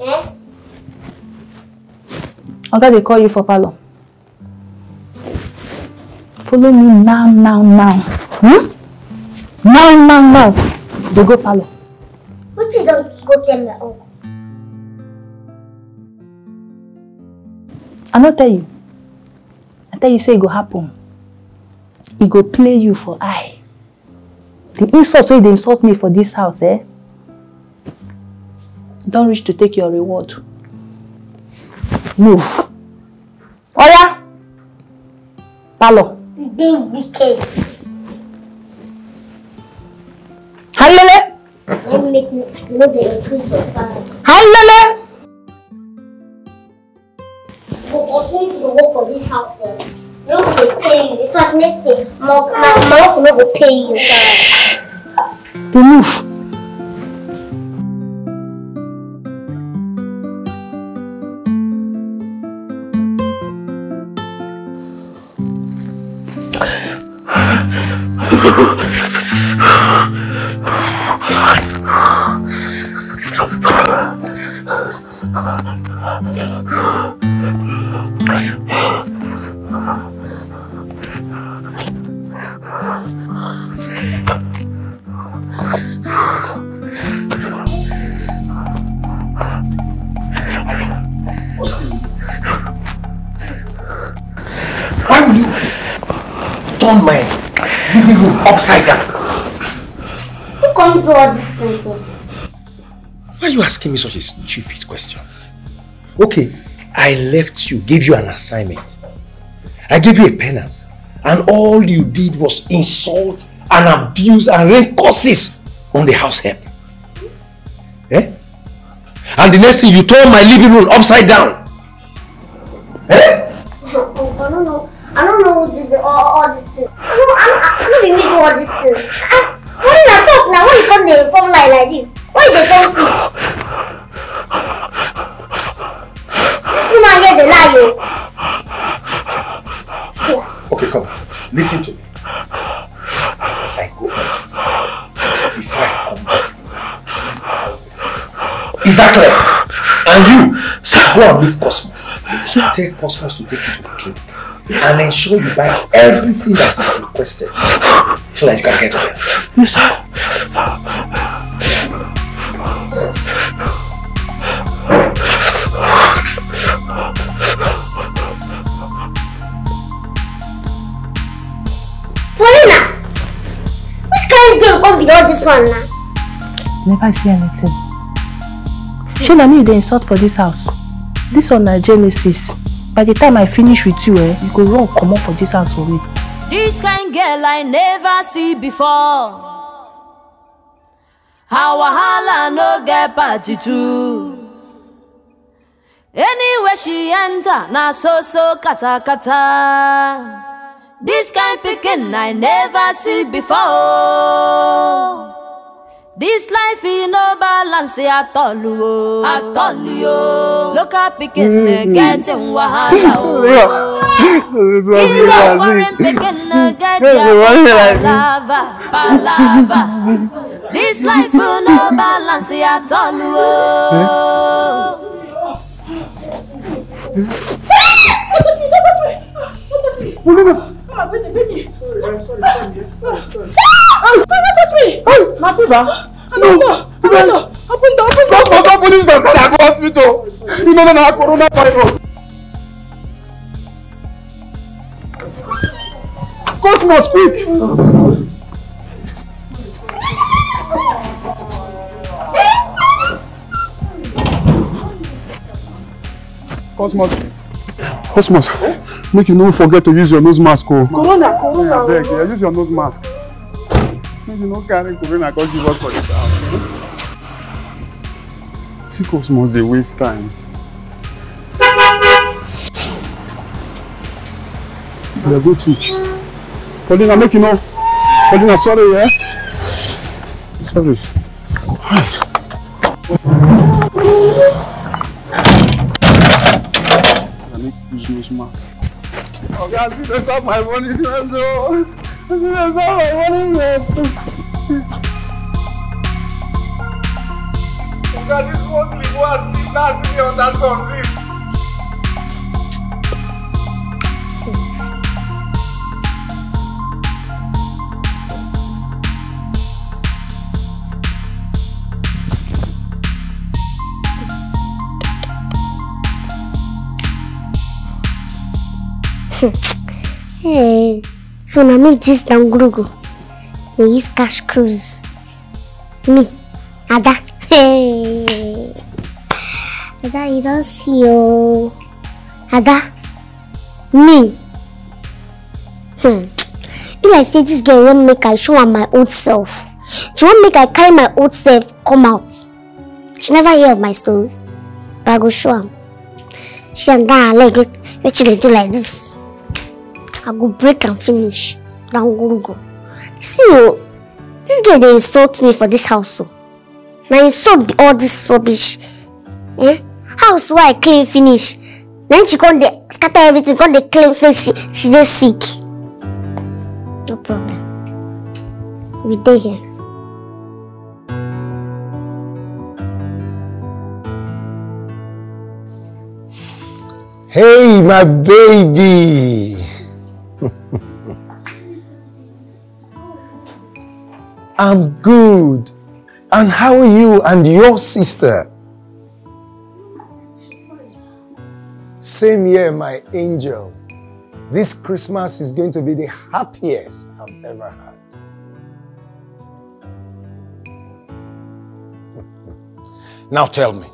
Speaker 2: Eh?
Speaker 1: Oga dey call you for parlour. Follow me now, now, now. Hmm? Now, now, now. Dey go parlour.
Speaker 2: What you don't go tell my uncle?
Speaker 1: I no tell you. I tell you say e go happen. E go play you for eye. The insult wey dey insult me for dis house, eh? Don reach to take your reward. Move. Oya!
Speaker 2: You dey wicked.
Speaker 1: Halele!
Speaker 2: Let me make know dey increase your salary.
Speaker 1: Halele!
Speaker 2: Go continue to work for this house eh? No go pay you. Fact, next day, my no go pay you your
Speaker 4: me such a stupid question? Okay, I left you, gave you an assignment. I gave you a penance. And all you did was insult and abuse and rain curses on the house help. Eh? And the next thing you turned my living room upside down. Eh?
Speaker 2: Oh, I don't know. I don't know did all, all this thing. I don't, I don't, I don't even do all this thing. I, did I talk now? Why you come there form like like this? Why they fall sick?
Speaker 4: Okay, come. Listen to me. As I go out, before I come back. Is that clear? And you, go and meet Cosmos. Tell Cosmos to take you to the clinic and ensure you buy everything that is requested so that you can get well.
Speaker 2: Paulina, come this one now?
Speaker 1: Never see anything. Shey na me you dey insult for dis house? Dis one na genesis. By the time I finish with you, eh, you go run comot for dis house for me.
Speaker 6: This kind girl I never see before. Her wahala no get party too. Anywhere she enter, na so so kata kata. This kind pikin I never see before. This life in no balance at all, oh. at all, yo. Local picking, mm. getting wahala, oh. Even foreign picking, get their palava, palava. This life in no balance at all, oh.
Speaker 8: Wait, wait, wait. Oh, baby, baby. Sorry, I'm sorry, sorry, sorry, sorry. Ah! Don't touch me! Hey, Mativa. No, no, open the, open the.
Speaker 3: Don't stop police don't come to hospital. You know na coronavirus. Cosmos, quick! Oh. Cosmos. Cosmos, make you no forget to use your nose mask. Oh.
Speaker 8: Corona, corona.
Speaker 3: Yeah, beg, yeah, use your nose mask. Make you no carry corona come give us for this house. See Cosmos, they waste time. Yeah, go check. Paulina, make you know. Paulina, sorry, yeah? Sorry. to use math. Ọ̀gá sí lè sá my money sí lè sọ sí my money rẹ̀. Ọ̀gá this mostly was the last day under sun six.
Speaker 2: Hey, so na me this down Google. They use cash cruise. Me, Ada. Hey, Ada, you don't see oh. Ada, me. Hmm. Be like say this girl won't make I show her my old self. She won't make I carry my old self come out. She never hear of my story, but I go show am. She and that her leg, which they do like this. I go break and finish. Down go go. See oh, this girl dey insult me for this house oh. Na insult all this rubbish. Eh? House wey I clean finish. Then she come dey scatter everything, come dey claim say she she dey sick. No problem. We dey here.
Speaker 4: Hey, my baby. I'm good. And how are you and your sister? Same here, my angel. This Christmas is going to be the happiest I've ever had. Now tell me,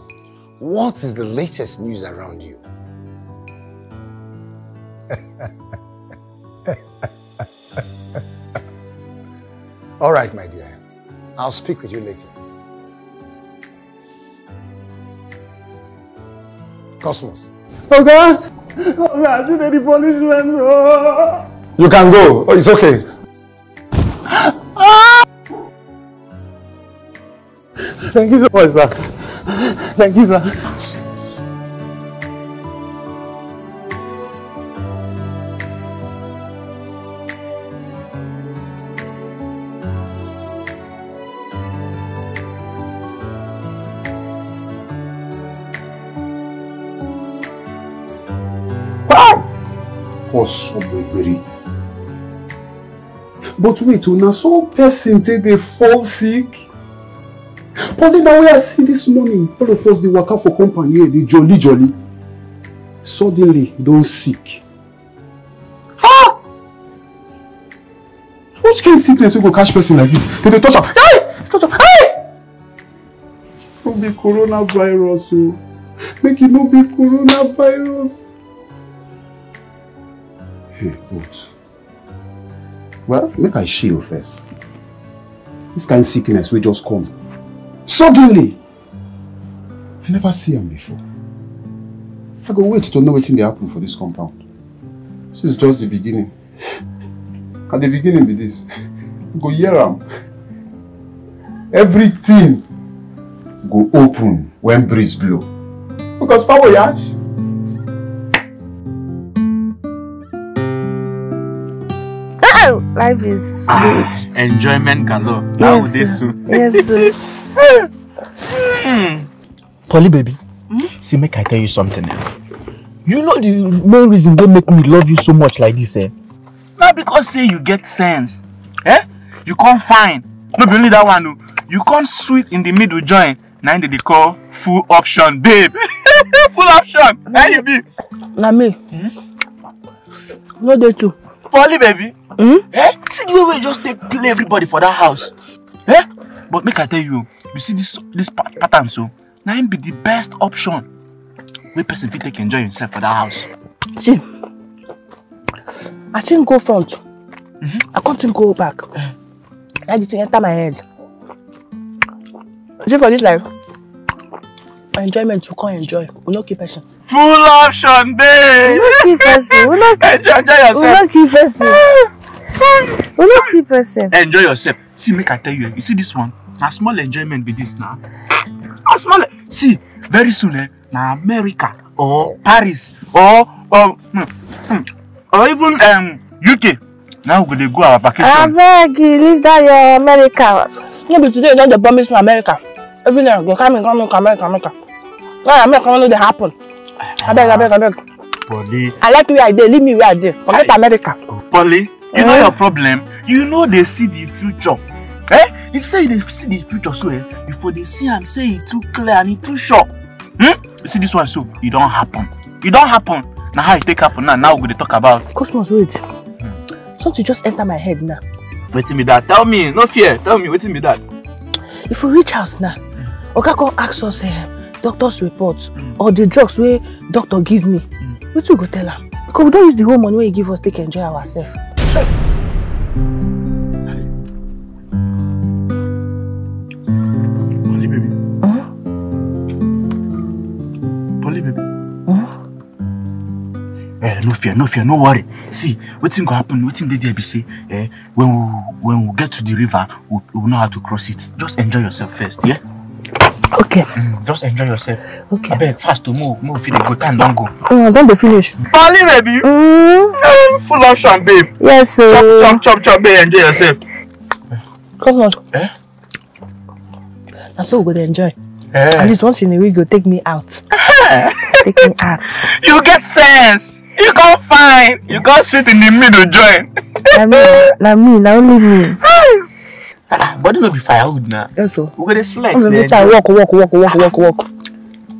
Speaker 4: what is the latest news around you? All right, my dear. I'll speak with you later. Cosmos.
Speaker 3: Okay. Okay, I see the punishment. Oh.
Speaker 4: You can go. Oh, it's okay.
Speaker 3: Thank you so much, sir. Thank you, sir. But wait, oh, na so person take dey fall sick? Only na wey I see this morning, all of us dey waka for compound here, dey jolly jolly. Suddenly, don sick. Ah! Which kind sickness wey go catch person like this? They dey touch am. Hey! Touch am. Hey! No be coronavirus o. Make e no be coronavirus. Hey, but well, make I chill first. This kind sickness wey just come suddenly. I never see am before. I go wait to know wetin dey happen for this compound. This is just the beginning. At the beginning be this. Go hear am. everything go open when breeze blow. Because far voyage.
Speaker 1: Life is
Speaker 5: Ah, enjoyment galore. They
Speaker 1: Yes,
Speaker 5: so?
Speaker 1: sir. yes, sir.
Speaker 5: Polly baby, see make I tell you something eh? You know the main reason wey make me love you so much like this eh? Na because say you get sense. Eh? You come fine. No be only that one o. You come sweet in the middle join. Na im dey dey call full option babe. full option. Na you be.
Speaker 1: Na me. No dey too.
Speaker 5: Polly baby.
Speaker 1: Hmm?
Speaker 5: Eh? See the way you just take play everybody for that house. Eh? But make I tell you, you see this this pattern so, im be the best option wey person fit take enjoy himself for that house.
Speaker 1: See, I think go front. I can't go back. Let the thing enter my head. See for this life, enjoyment to come enjoy. We no keep person.
Speaker 5: Full option, babe.
Speaker 1: Keep person. Keep.
Speaker 5: Enjoy, yourself.
Speaker 1: keep person. Keep person.
Speaker 5: Enjoy yourself. See, make I tell you, you see this one? Na small enjoyment be this now. Na small. See, very soon, eh, na America or Paris or or hmm, hmm, or even um UK. Now we go dey go our vacation.
Speaker 1: Abeg, leave that your America. No be today you don dey promise me America. Every day go come in come make America America. Now America no dey happen. Abeg abeg abeg.
Speaker 5: Polly,
Speaker 1: I like where I dey, leave me where I dey. Forget America.
Speaker 5: Polly, you
Speaker 1: Eh?
Speaker 5: know your problem. You know they see the future. Eh? If say they see the future so eh, before they see am say e too clear and e too sure. Hmm? You see this one so, e don happen. E don happen. Na how e take happen now, now we go dey talk about.
Speaker 1: Cosmos wait. Something just enter my head now.
Speaker 5: Wetin be that? Tell me, no fear. Tell me, wetin be that?
Speaker 1: If we reach house now, Oga come ask us uh, doctor's report or the drugs wey doctor give me. Wetin we go tell am? Because we don use the whole money wey he give us take enjoy ourselves.
Speaker 5: Polly baby. Polly baby. Eh, no fear, no fear, no worry. See, wetin go happen, wetin dey there be say, eh, when we when we get to the river, we we know how to cross it. Just enjoy yourself first, yeah?
Speaker 1: Okay.
Speaker 5: Mm, just enjoy yourself.
Speaker 1: Okay.
Speaker 5: Abeg, fast to move, move, fit dey go, time don go.
Speaker 1: Mm, don dey finish.
Speaker 5: Polly baby.
Speaker 1: Mm,
Speaker 5: Eh, full option, babe.
Speaker 1: yes
Speaker 5: Chop,
Speaker 1: o.
Speaker 5: chop, chop, chop, babe, enjoy yourself.
Speaker 1: Cosmos.
Speaker 5: Eh?
Speaker 1: Na so we go dey enjoy.
Speaker 5: Eh.
Speaker 1: At least once in a week go take me out. take me out.
Speaker 5: You get sense. You go fine. You go sit in the middle join.
Speaker 1: Na me, na me, na only me.
Speaker 5: Ah, body no be firewood now.
Speaker 1: Yes,
Speaker 5: all. We're gonna flex. then.
Speaker 1: gonna walk, walk, walk, walk, walk, walk.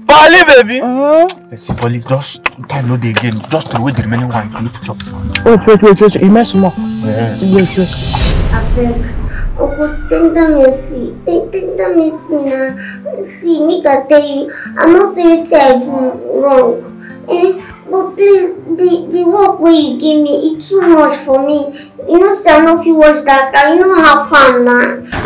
Speaker 5: Polly, baby. Uh-huh.
Speaker 1: Mm.
Speaker 5: Let's see, Polly, just time no day again. Just throw away the remaining one. You need to chop.
Speaker 1: Wait, wait, wait, wait. You mess more.
Speaker 5: Yeah.
Speaker 1: Wait, wait.
Speaker 2: I beg. Ogo, think that me see. Think, think that me see now. See, me can tell you. I'm not saying you wrong. Eh? But please the the work wey you give me e too much for me. You know say i no fit watch that car you know how fun, na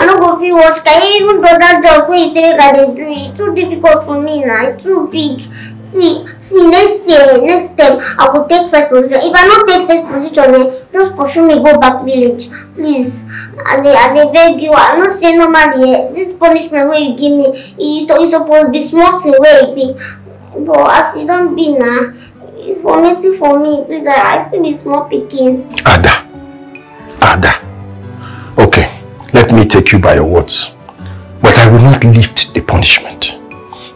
Speaker 2: i no go fit watch car even though that job wey you say make i dey e too difficult for me na It's too big. See see next year next time i go take first position. If i don't take first position eh just pursue me go back village. Please. I dey i dey beg you. I know say normally eh this punishment wey you give me so e suppose be small thing wey e be. But as e don be na for mercy for me please i i still be small pikin.
Speaker 4: Ada. Ada. Okay, let me take you by your words. But I will not lift the punishment.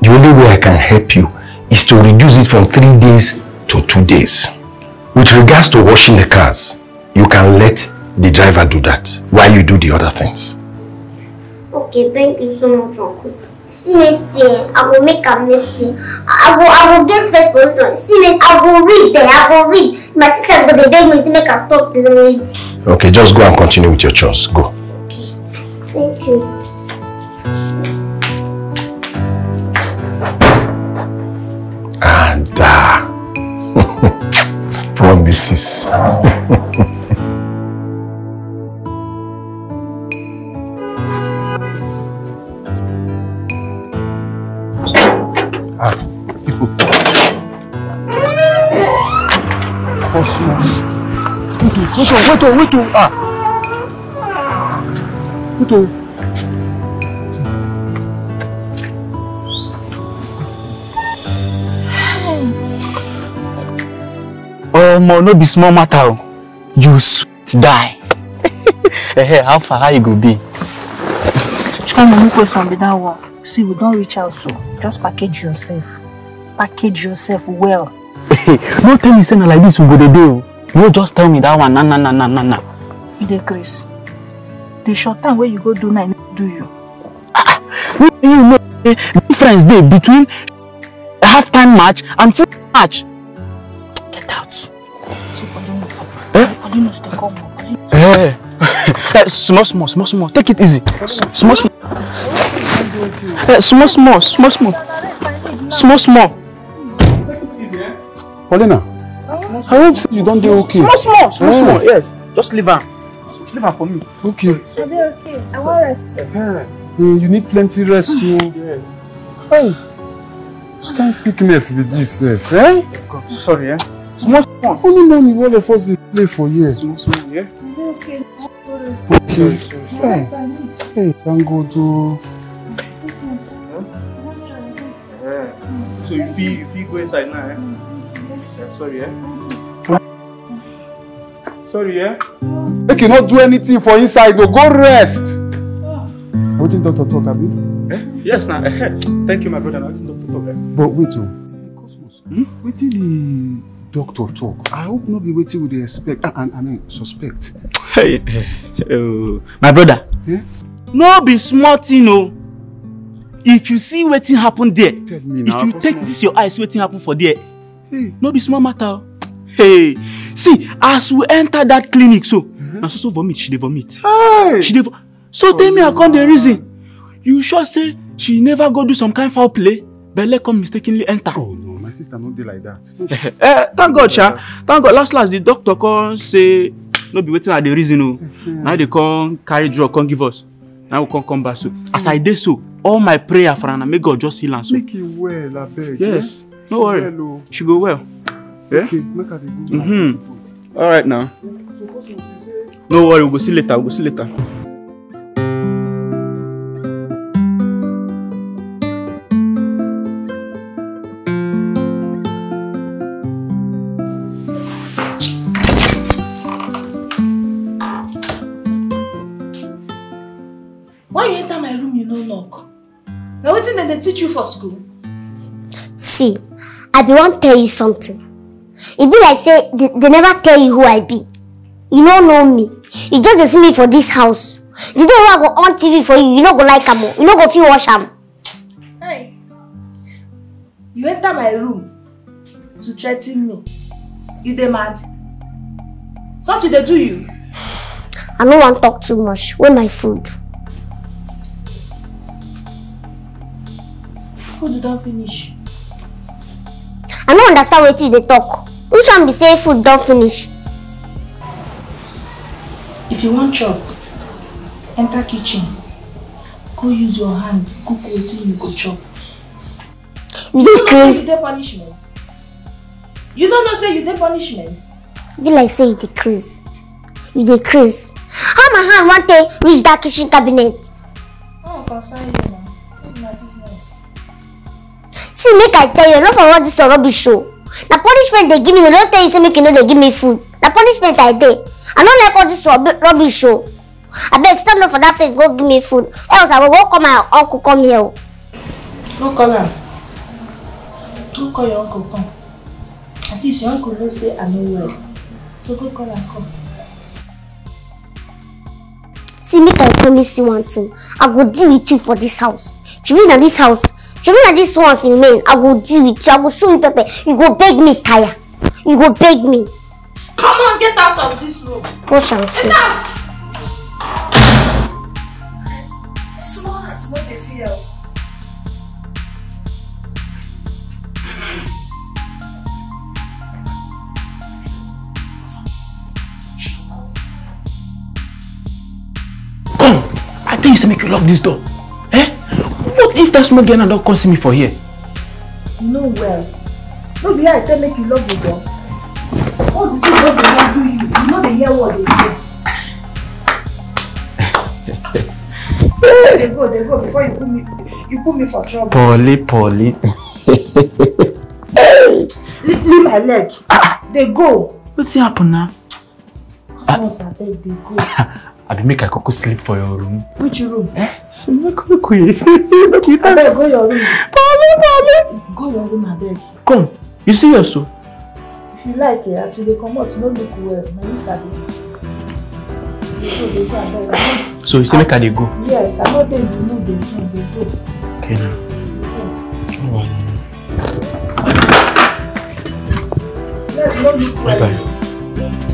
Speaker 4: The only way I can help you is to reduce it from three days to two days. With regards to washing the cars, you can let the driver do that while you do the other things.
Speaker 2: okay thank you so much uncle see next i go make am next i go i go get first position see next i go read there i go read my teacher go dey beg me say make i stop to dey read
Speaker 4: Okay, just go and continue with your chores. Go. Okay.
Speaker 2: Thank you.
Speaker 4: Ada. Uh,
Speaker 3: promises. Wait, oh, wait, oh. Ah. Wait, oh.
Speaker 7: Omo, no be small matter. Oh. You sweet die. Eh, eh, how far how you go be?
Speaker 1: Come to look away from that one. See, we don't reach out, so just package yourself. Package yourself well.
Speaker 7: no tell me say like this we go the deal. No just tell me that one na na na na na na.
Speaker 1: You dey grace. The short time where you go do now, do you.
Speaker 7: Ah, you know say difference dey between a halftime match and full match.
Speaker 1: Get out. See, Pauline,
Speaker 7: Eh?
Speaker 1: Pauline knows they come. Pauline
Speaker 7: Eh. Eh, small small small small take it easy. Small small. Eh, small small small small. Small small.
Speaker 3: Paulina, I hope say you don dey okay.
Speaker 5: Small, small, small,
Speaker 3: Eh.
Speaker 5: small. Yes. Just leave am. Leave am for me.
Speaker 3: Okay.
Speaker 2: I dey okay. I wan rest.
Speaker 3: Eh, you need plenty rest too.
Speaker 5: Yes.
Speaker 3: Hey, which kind sickness be this sef? Eh?
Speaker 5: Sorry, eh? Small, small.
Speaker 3: Only money all of us dey play for here.
Speaker 5: Small, small, yeah?
Speaker 2: I dey okay.
Speaker 3: Okay. Hey, hey, thank God o.
Speaker 5: So you feel you feel go inside now, eh? Yeah, sorry, eh? Sorry, eh?
Speaker 3: Make you no do anything for inside o, go rest. Wetin doctor talk abi?
Speaker 5: Eh? Yes, now. Eh, thank you, my brother. Now, doctor talk, eh?
Speaker 3: But wait o. Wetin the doctor talk? I hope not be waiting with the expect ah, and I mean suspect.
Speaker 5: Hey, eh, oh, my brother.
Speaker 3: Yeah?
Speaker 5: No be smart, you know. If you see wetin happen there,
Speaker 3: Tell me
Speaker 5: if
Speaker 3: now.
Speaker 5: you take this your eyes, wetin happen for there,
Speaker 3: Hey.
Speaker 5: no be small matter. Hey, see, as we enter that clinic so, na so so vomit she dey vomit.
Speaker 3: Hey!
Speaker 5: She dey vo- so tell me I come dey reason. You sure say she never go do some kind foul play? Belle come mistakenly enter.
Speaker 3: Oh no, my sister no dey like that.
Speaker 5: eh, thank God, sha. Thank God. Last last the doctor come say no be wetin I dey reason o. Na dey come carry drug come give us. Na we come come back so. As I dey so, all my prayer for am na make God just heal am so.
Speaker 3: Make it well, abeg.
Speaker 5: Yes,
Speaker 3: eh?
Speaker 5: no worry.
Speaker 3: Well, oh.
Speaker 5: She go well. Yeah?
Speaker 3: Okay, make I go.
Speaker 5: Mm-hmm. All right now. No worry, we go see later. We go see later.
Speaker 1: Why you enter my room, you no knock? Now wetin dem dey teach you for school?
Speaker 2: See, I be wan tell you something. E be like say they, they never tell you who I be. You no know me. You just dey see me for this house. The day wey I go on TV for you, you no go like am o. You no go fit watch am.
Speaker 1: Hey, you enter my room to threaten me. You dey mad? Something dey do you?
Speaker 2: I no wan talk too much. Where my food?
Speaker 1: Food don finish.
Speaker 2: I no understand wetin you dey talk. Which one be say food don finish?
Speaker 1: If you wan chop, enter kitchen. Go use your hand cook wetin you go chop.
Speaker 2: You dey
Speaker 1: no know say you
Speaker 2: craze.
Speaker 1: dey punishment? You no know say you dey punishment?
Speaker 2: Be like say you dey craze. You dey craze. How my hand wan take reach that kitchen cabinet?
Speaker 1: Oh, concern you na.
Speaker 2: See make I tell you, no for all this your rubbish show. Na punishment dey give me, they don tell you say make you no dey give me food. Na punishment I dey. I no like all this rubbi- rubbish show. Abeg stand up for that place go give me food. Else I go go call my uncle come here o.
Speaker 1: No call am. Go call your uncle come. At least your uncle know say I no well. So go call am come.
Speaker 2: See make I promise you one thing. I go deal with you for this house. Shebi na this house. Shebi na this ones remain. I go deal with you. I go show you pepper. You go beg me tire. You go beg me.
Speaker 1: Come on, get out of this room.
Speaker 2: Wash and see.
Speaker 1: Smart, no dey fear.
Speaker 7: Come. I tell you say make you lock this door. What if that small girl now don come see me for here?
Speaker 1: You know well. No be I tell make you lock the door. All the things wey dey wan do you, you no dey hear what dey say. dey go, dey go before you put me, you put me for trouble.
Speaker 7: Polly, Polly.
Speaker 1: Leave, leave my leg. Dey go.
Speaker 5: Wetin happen now?
Speaker 1: Customers abeg dey go.
Speaker 5: Abi make I koko sleep for your room.
Speaker 1: Which room?
Speaker 5: Eh? Shema come quick.
Speaker 1: Abeg, go your room.
Speaker 5: Paale, paale.
Speaker 1: Go your room, abeg.
Speaker 5: Come, you see your soul.
Speaker 1: If you like it, as you dey comot, Don't look well. Na you sabi.
Speaker 5: So you say make I dey go?
Speaker 1: Yes, I no dey you move. dey you dey go.
Speaker 5: Okay
Speaker 1: na.
Speaker 5: Bye bye.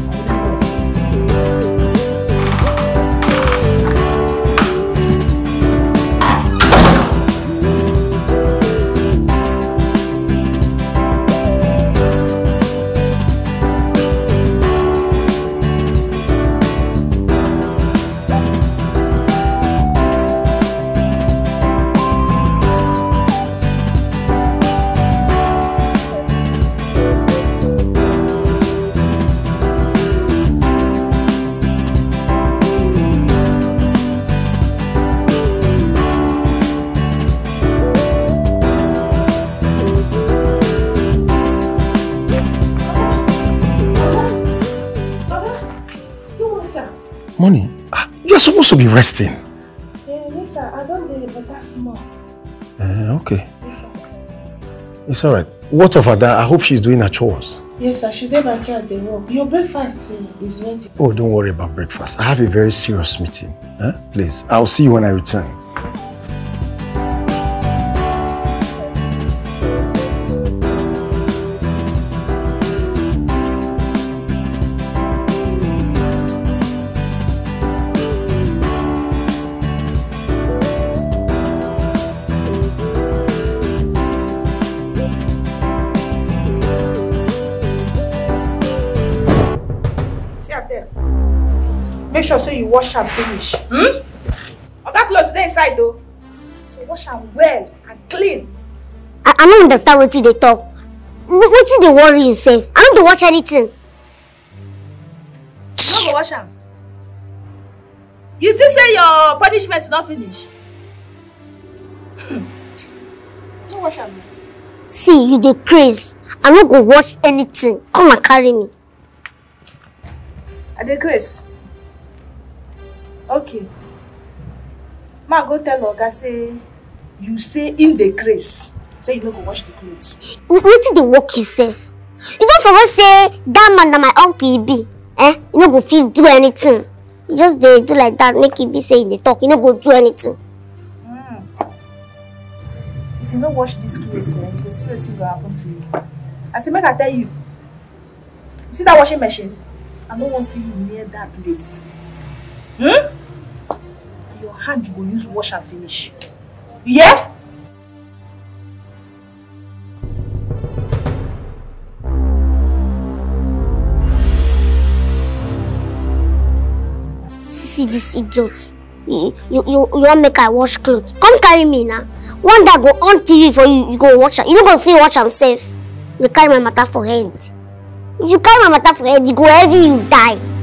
Speaker 3: Supposed to be resting.
Speaker 1: Yeah, yes sir. I don dey better small.
Speaker 3: Uh, okay,
Speaker 1: Yes sir.
Speaker 3: it's all right. What of Ada? I hope she's doing her chores.
Speaker 1: Yes sir, she dey backyard dey work. Your breakfast is ready.
Speaker 3: Oh, don't worry about breakfast. I have a very serious meeting. Huh? Please, I'll see you when I return.
Speaker 8: Wash am finish. Hmm? Oga cloth dey inside o. So wash am well and clean.
Speaker 2: I, I no understand wetin you dey talk. Wetin dey worry you sef? I no dey watch anything.
Speaker 8: You no go wash am. You think say your punishment don finish? no wash am.
Speaker 2: See, you dey craze. I no go watch anything. Come and carry me.
Speaker 8: I dey grace. Okay. Ma go tell oga say you say im dey grace. Say you no go wash the clothes.
Speaker 2: Wetin dey work you sef? You don forget say dat man na my uncle e be. Eh? You no go fit do anything. You just dey do like that make e be say you dey talk. You no go do anything.
Speaker 8: If you no wash dis clothes, eh, you go see wetin go happen to you. I say make I tell you. You see dat washing machine? I no wan see you near dat place. Hmm? Your hand you go use wash am finish. You hear?
Speaker 2: See this idiot. You, you, you, you wan make I wash clothes. Come carry me now. One day I go on TV for you, you go watch am. You no go fit watch am sef. You carry my matter for head. If you carry my matter for head, e go heavy you die.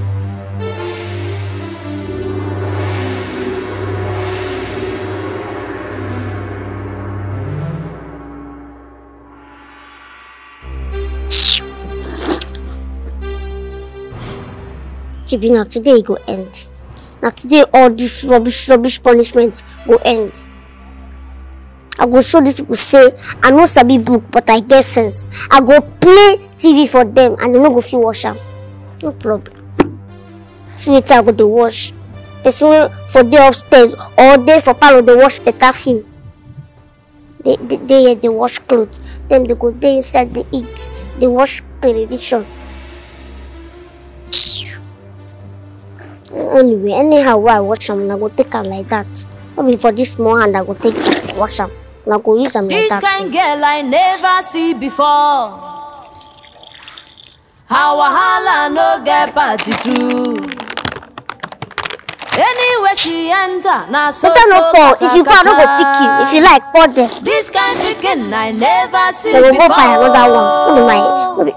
Speaker 2: Chibi, na today e go end. Na today all this rubbish rubbish punishment go end. I go show these people say I no sabi book but I get sense. I go play TV for them and they no go fit watch am. No problem. See wetin I go dey watch. Person wey for dey upstairs or dey for parlour dey watch better film. Dey here dey wash cloth. Dem dey go dey inside dey eat, dey watch television. Anyway, anyhow wey I watch am, I go take am like that. No be for this small hand I go take watch am. I go use am like
Speaker 6: This
Speaker 2: that.
Speaker 6: kind girl I never see before. Her wahala no get party too. Anywhere she enter, na so
Speaker 2: Better no
Speaker 6: so
Speaker 2: pour. If you pour, I no go pick you. If you like, pour there.
Speaker 6: This kind pikin I never see
Speaker 2: Then we
Speaker 6: before.
Speaker 2: go buy another one. No be my, no be,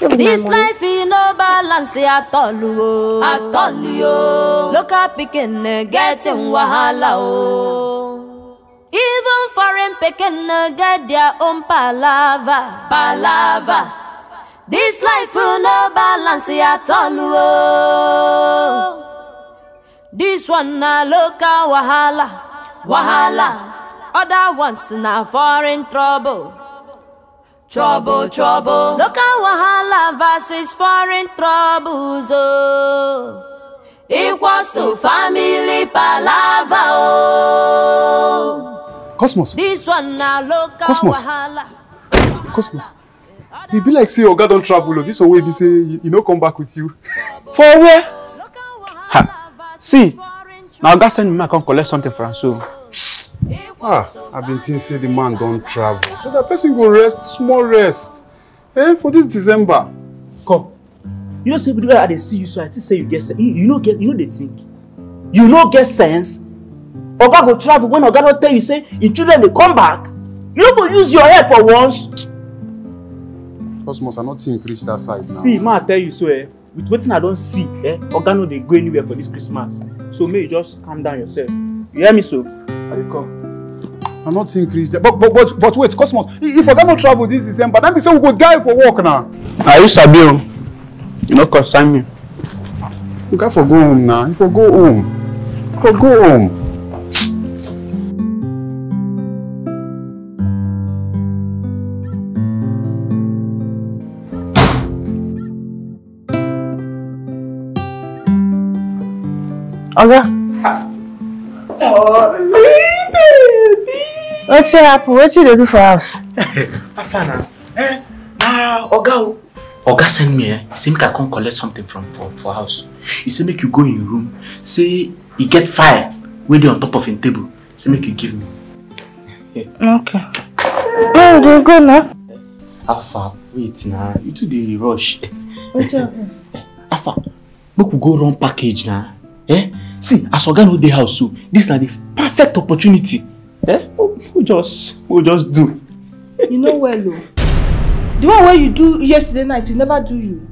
Speaker 6: This life e no balance at all o. At all o. Local pikin eh, getting wahala o. Even foreign pikin eh, get their own palava. Palava. This life will no balance at all. Oh. This one na local wahala, wahala. Other ones na foreign trouble. Trouble, trouble. Local wahala versus foreign troubles. Oh. Equals to family palava. Oh.
Speaker 3: Cosmos,
Speaker 6: This one na local
Speaker 3: Cosmos.
Speaker 6: wahala.
Speaker 3: Cosmos. E be like say Oga don travel o. This one wey be say e no come back with you.
Speaker 9: For where? Ha, see, Now God send me make I come collect something from so.
Speaker 3: Ah, I been think say the man don travel. So that person go rest, small rest. Eh, for this December.
Speaker 9: Come. You know say the I dey see you so I think say you get sense. You, you no get you no dey think. You no get sense. Oga go travel when Oga don tell you say im children dey come back. You no go use your head for once.
Speaker 3: Cosmos, I not think reach that side now.
Speaker 9: See, ma I tell you so eh, with wetin I don see eh, Oga no dey go anywhere for this Christmas. So make you just calm down yourself. You hear me so? I.
Speaker 3: I not think reach. But but but but wait, Cosmos. i- If Oga no travel this December, then be say we go die for work now.
Speaker 9: Na you sabi o. You no concern me.
Speaker 3: We got for go home now. If we go home, for go home.
Speaker 10: Oga. Wetin happen? What you dey do for house?
Speaker 5: Afana, eh, na Oga o. Oga send me eh, say make I come collect something from for, for house. He say make you go in your room, say he get fire wey dey on top of him table, say make you give me.
Speaker 10: Okay. Where you go now?
Speaker 5: Afa, wait na, you too dey rush.
Speaker 10: Wetin happen?
Speaker 5: Afa, make we go run package na. Eh? See, as Oga no dey house so, this na the perfect opportunity. Eh? We just, we just do.
Speaker 1: You know well o. The one wey you do yesterday night, e never do you.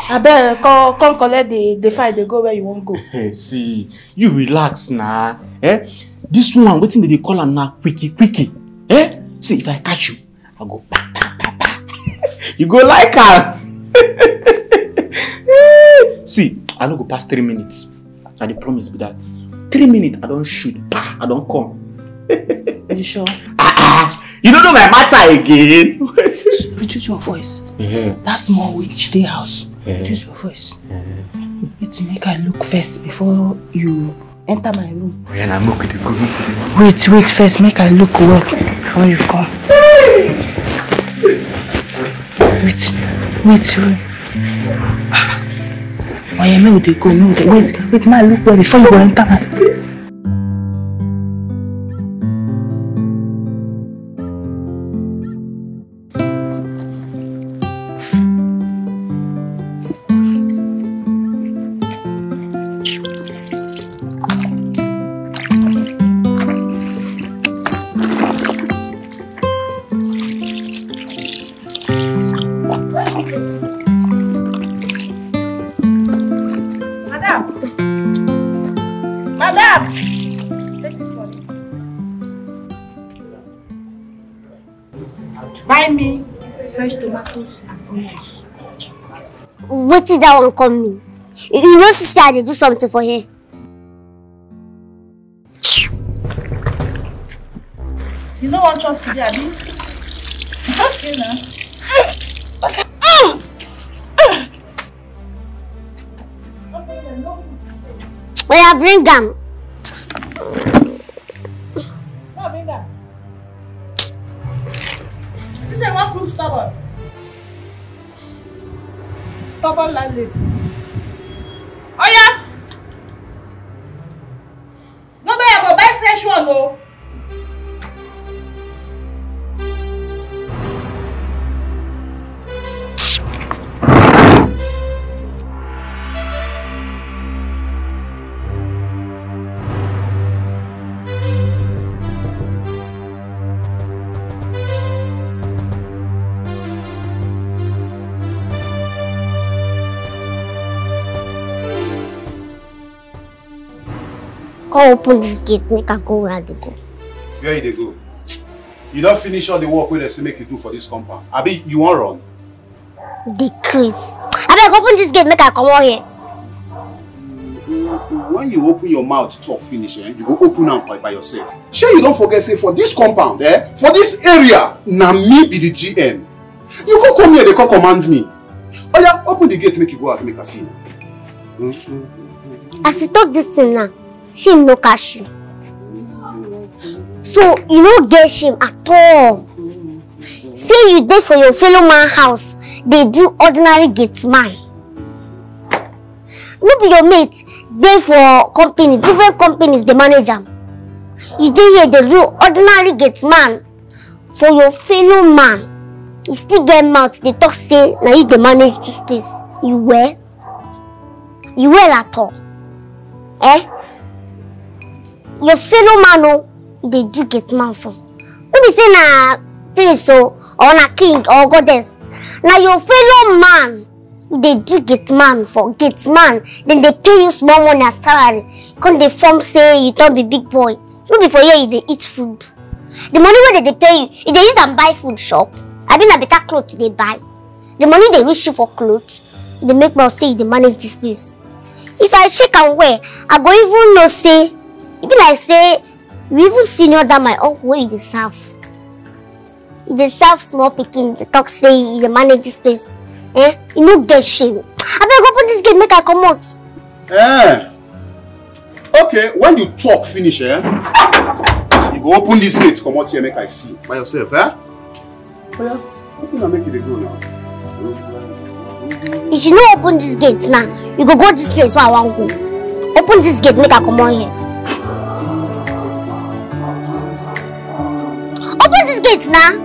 Speaker 1: Abeg come come collect the the file dey go where you wan go.
Speaker 5: Hey, see, you relax na. Eh? This one, wetin dem dey call am na quickie quickie. Eh? See, if I catch you, I go pa pa pa pa. you go like am. see, I no go pass three minutes. Na the promise be that. Three minutes, I don shoot. Pa, I don come.
Speaker 1: You sure?
Speaker 5: Ah ah, you no know my matter again.
Speaker 1: Reduce your voice.
Speaker 5: yeah.
Speaker 1: That small witch dey house.
Speaker 5: Yeah.
Speaker 1: Reduce your voice. Wait make I look first before you enter my room.
Speaker 5: Yeah, na make we dey go, make we dey go.
Speaker 1: Wait, wait first, make I look well before you come. Wait, wait, wait. Yeah, make we go, make we dey wait, wait, I look well before you go enter. my
Speaker 2: that one come mean? You know sister I dey do something for here.
Speaker 1: You no wan chop today, abi? Okay na.
Speaker 2: Oya bring am.
Speaker 1: Stubborn landlady. Oya! No buy am o, buy fresh one o.
Speaker 2: Come open this gate make I go where I dey go.
Speaker 3: Where you dey go? You don finish all the work wey dem say make you do for this compound. Abi you wan run?
Speaker 2: dey craze. Abeg open dis gate make I comot here.
Speaker 3: when you open your mouth to talk finish eh, you go open am by, by yourself shey you don forget say for dis compound eh, for dis area na me be the gm you go come here dey come command me oya open the gate make you go out make i see you.
Speaker 2: As you talk dis thing now, shame no catch you. So you no get shame at all. Say you dey for your fellow man house dey do ordinary gate man. No be your mate dey for companies, different companies dey manage am. You dey here dey do ordinary gate man for your fellow man. You still get mouth dey talk say na you dey manage dis place. You well? You well at all? Eh? Your fellow man oh, o, you dey do get man for. No be say na prince o or na king or goddess. Na your fellow man you dey do get man for. get man, dem dey pay you small money as salary. Come dey form say you don be big boy. No be for here you dey eat food. The money dem dey pay you, you dey use am buy food shop. Abi na better cloth you dey buy. The money dey reach you for cloth. You dey make mouth say you dey manage dis place. If I shake am well, I go even know say e be like say you even senior than my uncle wey you dey serve. You dey serve small pikin dey talk say you dey manage dis place. Eh? You no get shame. Abeg open dis gate make I comot.
Speaker 3: Eh. okay when you talk finish eh, you go open this gate comot here make i see by yourself eh. oya open am make you dey go now.
Speaker 2: If you no open dis gate now, you go go dis place wey I wan go. Open dis gate make I comot here. Open dis gate now.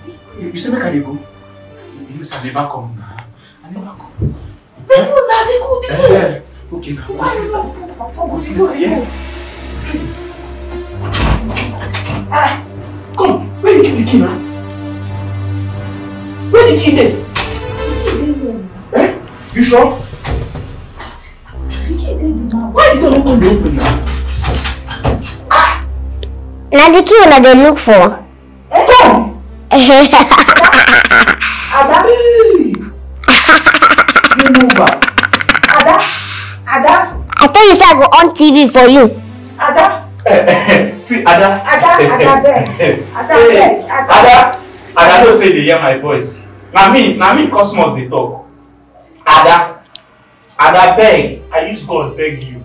Speaker 5: you you say make I dey go? You say I never come na. I never come.
Speaker 8: Dey go na, dey go, dey go.
Speaker 5: Eh, okay na. Go see. Go na, yeah. Ah, come. Where you keep the key na? Where the key dey? Eh? You sure? Why you don't open the open now?
Speaker 2: Na the key una dey look for.
Speaker 5: Come!
Speaker 8: Ada,
Speaker 5: over.
Speaker 8: Ada, Ada,
Speaker 2: I tell you say I go on TV for you.
Speaker 8: Ada,
Speaker 5: See, Ada.
Speaker 8: Ada, Ada. Ada
Speaker 5: Hey,
Speaker 8: beg, Ada.
Speaker 5: Ada. Ada know say they hear my voice. Na me, na me cosmos dey talk. Ada. Ada beg. I use God beg you.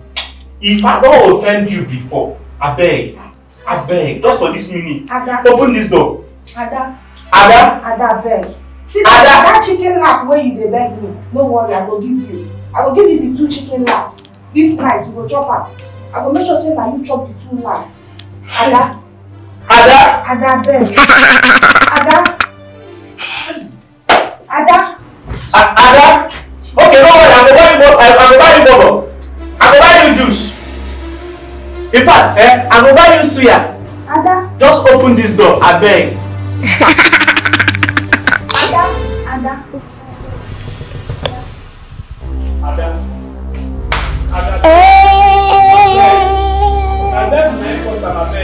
Speaker 5: If I don offend you before, I beg. I beg. Just for this minute.
Speaker 8: Ada,
Speaker 5: Open this door.
Speaker 8: Ada,
Speaker 5: Ada.
Speaker 8: Ada beg. See
Speaker 5: Ada.
Speaker 8: that, that chicken lap wey you dey beg me, no worry, I go give you. I go give you the two chicken lap. This night you go chop am. I go make sure say na you chop the two lap. Ada,
Speaker 5: Ada.
Speaker 8: Ada beg. Ada, Ada,
Speaker 5: Ada. Okay, no worry. I go buy you. I go buy you bubble. I go buy you juice. In fact, eh, I go buy you suya.
Speaker 8: Ada,
Speaker 5: Just open this door. I beg.
Speaker 8: Ada, Ada.
Speaker 5: Ada. Ada.
Speaker 2: Hey.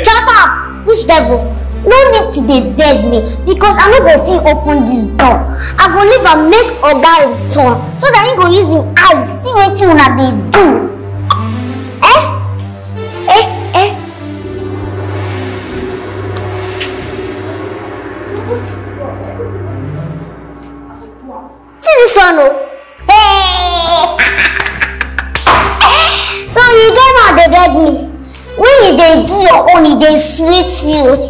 Speaker 2: Shut up! Which devil? No need to dey beg me because I no go fit open this door. I go leave am make oga return so that he go use him eye see wetin una dey do. Eh? Eh? Eh? is this one? So you don't know they beg me. When they do your own, e they sweet you.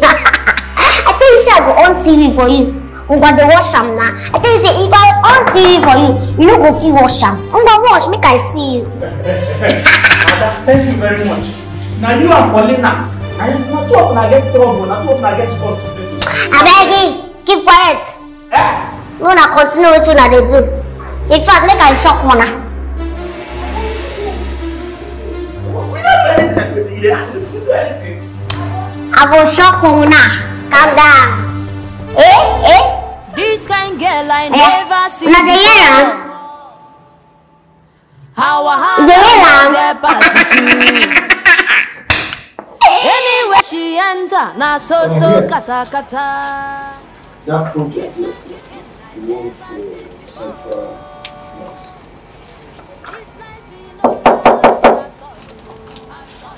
Speaker 2: I tell you say I go on TV for you. I'm going to watch them now. I tell you say if I on TV for you, you go feel watch them. I'm going watch, make I see you.
Speaker 5: Thank you very much. Now you and Paulina, and not two of them get trouble, not two of them get trouble.
Speaker 2: Abeg, keep quiet.
Speaker 5: Eh?
Speaker 2: Make una continue wetin una dey do. In fact, make I shock una.
Speaker 5: We do anything.
Speaker 2: I go shock una. Calm down. Eh? Eh?
Speaker 6: This kind girl I
Speaker 2: Eh?
Speaker 6: never see
Speaker 2: Una dey hear am? You dey hear
Speaker 6: I
Speaker 2: am?
Speaker 6: Anywhere she enter, na so so kata kata.
Speaker 4: That project, yes, yes, one for Central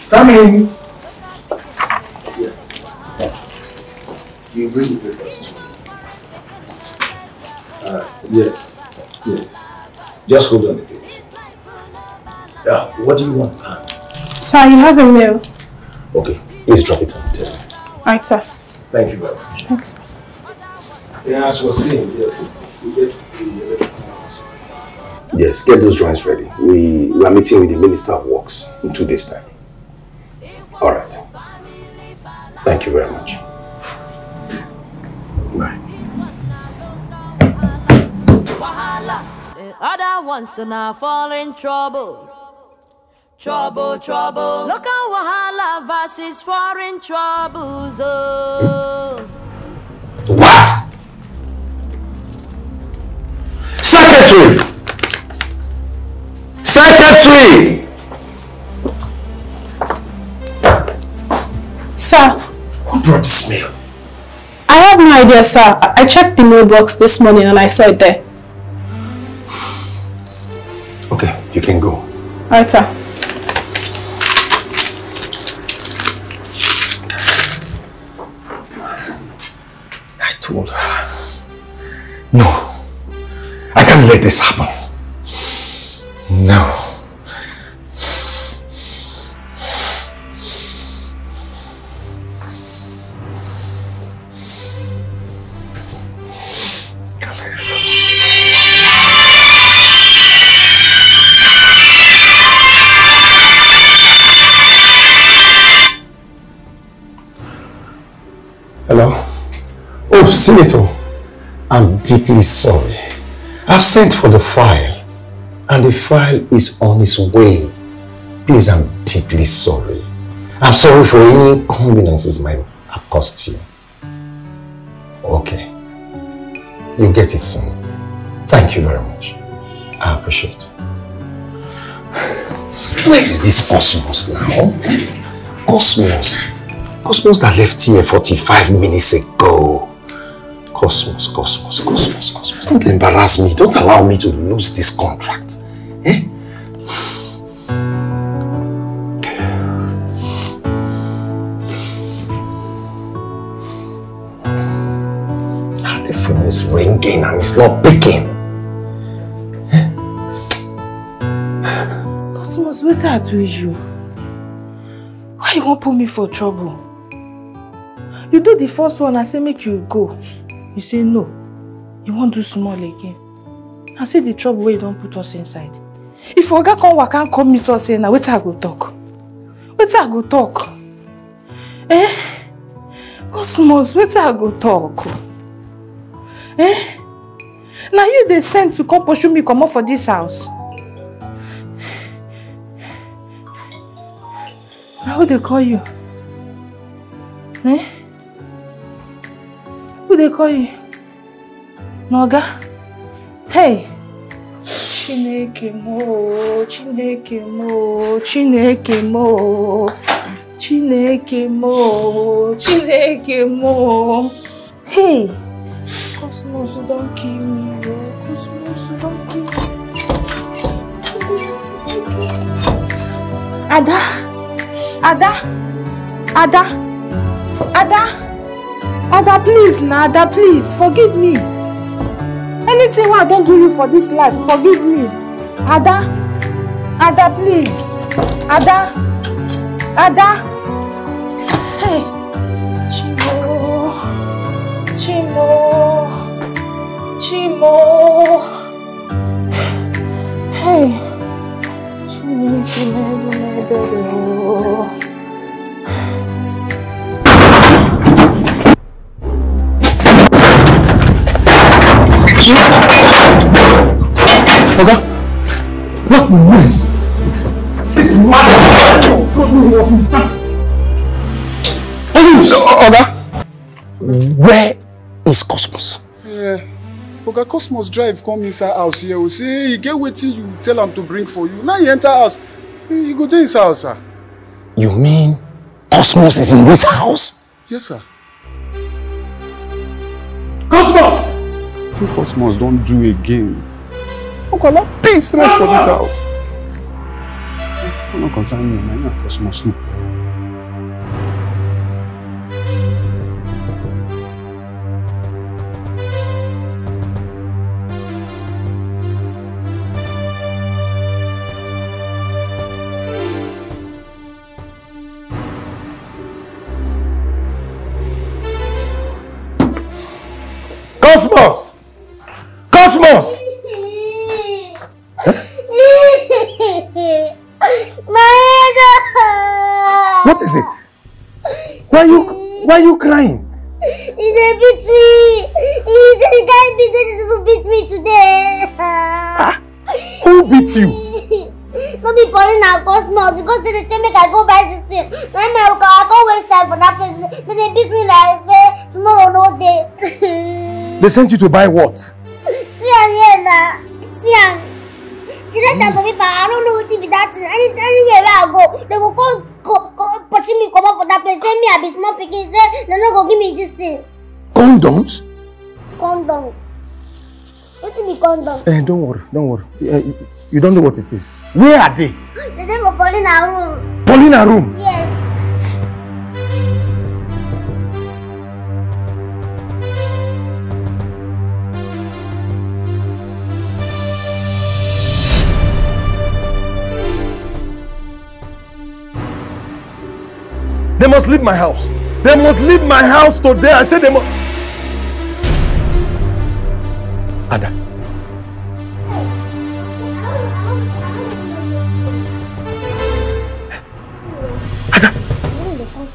Speaker 4: Come in. Yes. You bring the papers. Uh, yes, yes. Just hold on a bit. Yeah, what do you want? Ah,
Speaker 8: Sir, you have a mail.
Speaker 4: okay, please drop it on the table.
Speaker 8: Right, sir.
Speaker 4: Thank you very much.
Speaker 8: Thanks.
Speaker 4: Yeah, as was saying, yes, we get the electrical Yes, get those drawings ready. We, we are meeting with the Minister of Works in two days' time. All right. Thank you very much. Bye.
Speaker 6: Wahala. The other ones are now fall in trouble. Trouble, trouble. Look at Wahala versus foreign troubles. Oh.
Speaker 8: Sir,
Speaker 4: Who brought this mail?
Speaker 8: I have no idea, sir. I I checked the mailbox this morning and I saw it there.
Speaker 4: Okay, you can go.
Speaker 8: Alright, sir.
Speaker 4: I told her. No. I can't let this happen. No. Senator, I'm deeply sorry. I've sent for the file and the file is on its way. Please, I'm deeply sorry. I'm sorry for any inconveniences my have cost you. Okay. You'll get it soon. Thank you very much. I appreciate it. Where is this Cosmos now? Cosmos. Cosmos that left here 45 minutes ago. Cosmos, Cosmos, Cosmos, Cosmos. Don't embarrass me. Don't allow me to lose this contract. Eh? Ah, The phone is ringing and it's not picking.
Speaker 1: Cosmos, wetin I do you? Why you wan put me for trouble? You do the first one, I say make you go. You say no. You wan do small again. I see the trouble wey you don't put us inside. If oga come waka come meet us here na wetin I go talk? Wetin I go talk? Eh? Cosmos, wetin I go talk? Eh? Now you dey send to come pursue me comot for this house? Na who dey call you? Eh? Who dey call you? Na oga? Hey! Chineke mo, Chineke mo, Chineke mo, Chineke mo, Chineke mo. Hey! Cosmos don kill me o, Cosmos don kill me. Ada! Ada! Ada! Ada! Ada, please na Ada, please, forgive me. Anything I don do you for dis life, forgive me. Ada! Ada, please. Ada! Ada. Hey. Chimo. Chimo. Chimo. Hey. Chimo, Chimo, Chimo, Chimo.
Speaker 4: Oga, what nonsense? This man told me he was in Oga, where is Cosmos?
Speaker 3: Yeah. Oga Cosmos drive come inside house here. Oh. We say he get wetin you tell am to bring for you. Now he enter house. He go dey inside house, sir.
Speaker 4: You mean Cosmos is in this house?
Speaker 3: Yes, sir.
Speaker 4: Cosmos!
Speaker 3: I think Cosmos don do again. Na peace rest for this house. No concern me, na Cosmos no.
Speaker 4: Cosmos!
Speaker 2: My
Speaker 4: What is it? Why are you why are you crying?
Speaker 2: He beat me. He said he can't beat me. This will beat me today.
Speaker 4: Ah, who beat you?
Speaker 2: no be Pauline and Cosmo because they say make I go buy this thing. Me I go I go waste time for that place. They beat me like tomorrow no dey.
Speaker 4: They sent you to buy what?
Speaker 2: 面的像，现在大宝贝把阿鲁鲁地比他子，俺俺远远过，那个光光光不是米光把他变成米啊，变什么变成是，那那个给米就是。
Speaker 4: Condoms?
Speaker 2: Condom. What's the condom?
Speaker 4: Eh, don't worry, don't worry. Eh, you- you don't know what it is. Where are they?
Speaker 2: The name of Paulina room.
Speaker 4: Paulina room.
Speaker 2: Yes.
Speaker 4: They must leave my house. They must leave my house today. I said they must. Ada. Ada.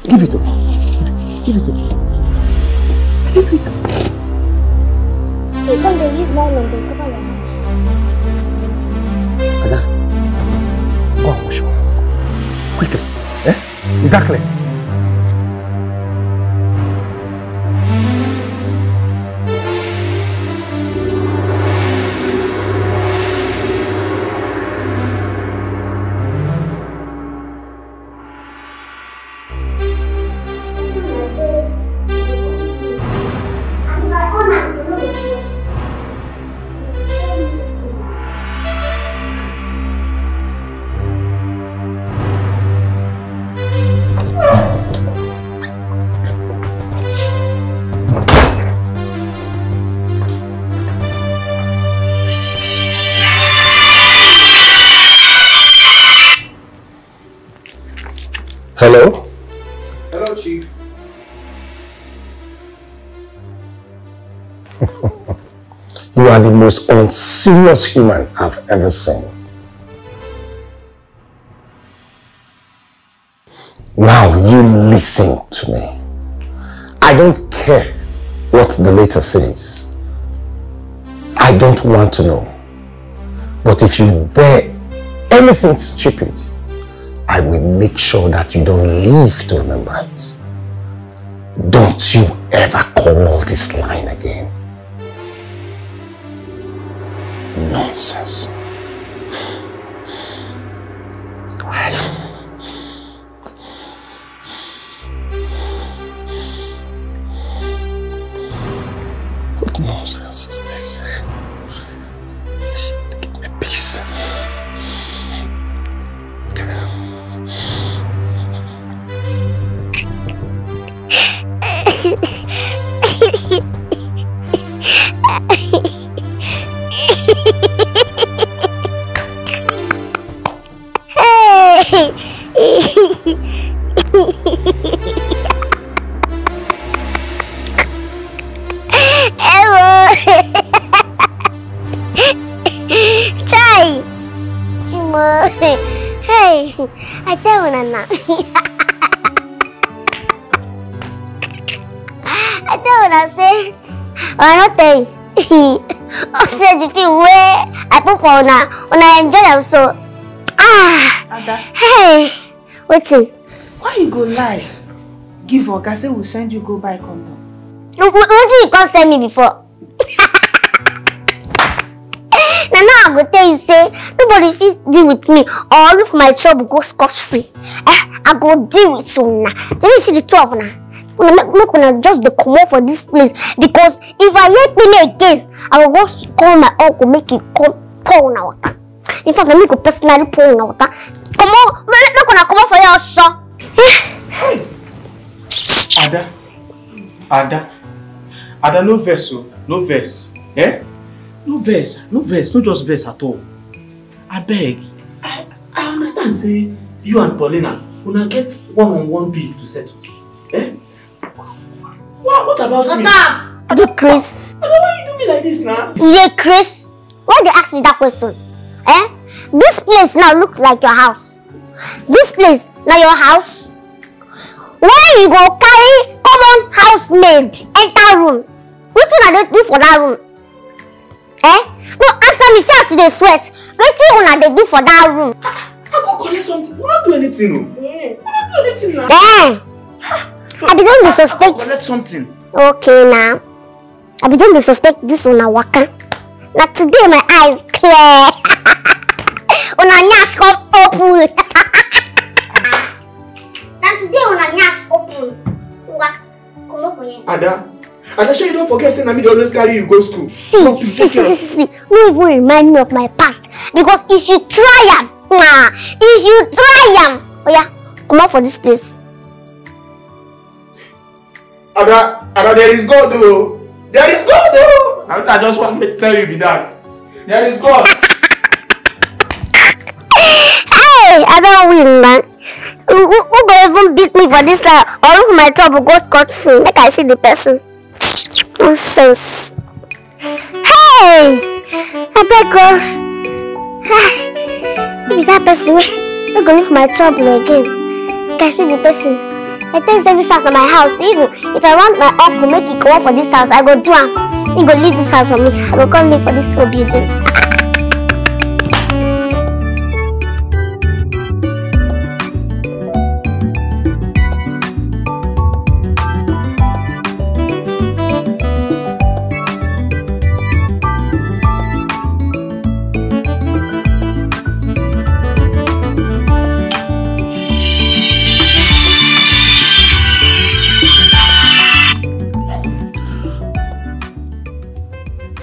Speaker 4: Give it to me. Give it to me. Give it to me. Ada. Go and wash your hands. Quickly. Eh? Is most unserious human I've ever seen. Now you listen to me. I don't care what the letter says. I don't want to know. But if you dare anything stupid, I will make sure that you don't live to remember it. Don't you ever call this line again. Nonsense.
Speaker 2: Una, una enjoy am so. Ah,
Speaker 8: Ada,
Speaker 2: hey, wetin?
Speaker 8: why you go lie? Give Oga say we send you go buy condom.
Speaker 2: Wetin you come send me before? na now I go tell you say nobody fit deal with me or if my trouble go scot free. Eh, I go deal with una. Let me see the two of una. Una make, make una just dey comot for dis place because if I hear kpele again, I go go call my uncle make he come pour una water. In fact, na me go personally pour una water. Comot, make make una comot for here also.
Speaker 5: Ada. Ada. Ada, no verse, oh. No verse. Eh? No verse. No verse. No just verse at all. I beg. I, I understand, say, you and Paulina, una get one-on-one beef to settle. Eh? What, what about me?
Speaker 2: Shut You Chris.
Speaker 5: Ada, why you do me like this now?
Speaker 2: Yeah, Chris. Why they ask me that question? Eh? This place now looks like your house. This place now your house. Why you go carry common housemaid enter room? Wetin una dey do for that room? Eh? No answer me say as you dey sweat. Wetin una dey do for that room?
Speaker 5: I go collect something. We don't do anything, oh. We don't do anything now.
Speaker 2: Eh? I be don dey
Speaker 5: I go
Speaker 2: suspect.
Speaker 5: collect something.
Speaker 2: Okay now. I be don dey suspect this una waka. Na today my eyes clear. una nyash come open. Na today una nyash open. Ngwa, comot for here.
Speaker 5: Ada. Ada, sure you don't forget, say, na me dey always carry you go school.
Speaker 2: See,
Speaker 5: Hope you
Speaker 2: see, see,
Speaker 5: care
Speaker 2: see, see, see. No even remind me of my past. Because if you try am, nah, if you try am, come comot for this place.
Speaker 5: Ada, Ada, there is God though. There is God though. I, I just want to tell you be that. There is God.
Speaker 2: Hey, I don't win, man. Who, who who go even beat me for this life or if my trouble go scot free? Make I see the person. Nonsense. Hey, I beg God. Who be that person wey wey go leave my trouble again? Make I see the person. I think say this house na my house. Even if I want my uncle make he comot for this house, I go do am. He go leave this house for me. I go come live for this whole building.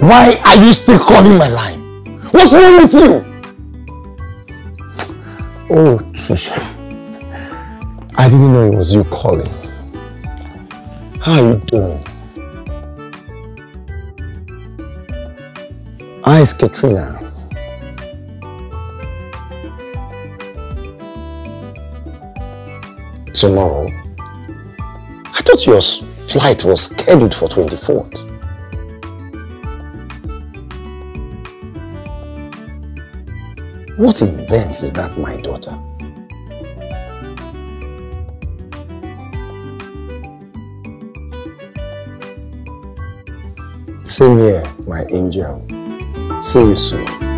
Speaker 4: Why are you still calling my line? What's wrong with you?
Speaker 3: Oh, Trisha. I didn't know it was you calling. How are you doing? Hi, it's Katrina. Tomorrow? I thought your flight was scheduled for 24th. What event is that, my daughter? Same here, my angel. See you soon.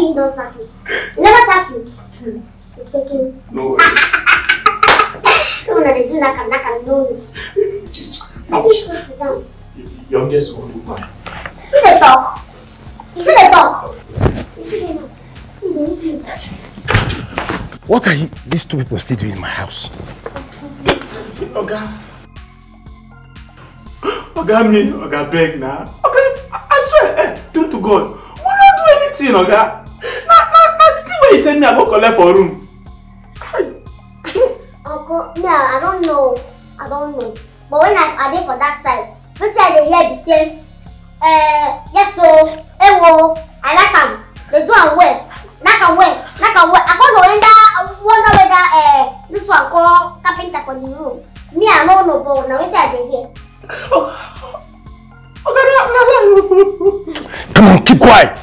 Speaker 2: Think he don't sack you. He never sack you.
Speaker 5: No way.
Speaker 2: No, no, they do knock and knock and no. I think you should sit down.
Speaker 5: Youngest one woman.
Speaker 2: See the talk. You see the talk. You see the talk.
Speaker 3: What are you, these two people still doing in my house?
Speaker 5: Oga. Oga me, Oga beg now. Oga, I swear, eh, to God, we don't do thing, Oga? Me I go collect for room.
Speaker 2: Uncle, me, I I don't know. I don't know. But when I, I dey for that side, wetin I dey hear be say, uh, yes o, ewo, I like am. Dey do am well. Knack am well. Knack am well. I come dey wonder wonder whether uh, this one call carpenter for the room. Me, I no know, but na wetin I dey hear.
Speaker 5: Na.
Speaker 3: Come on, keep quiet.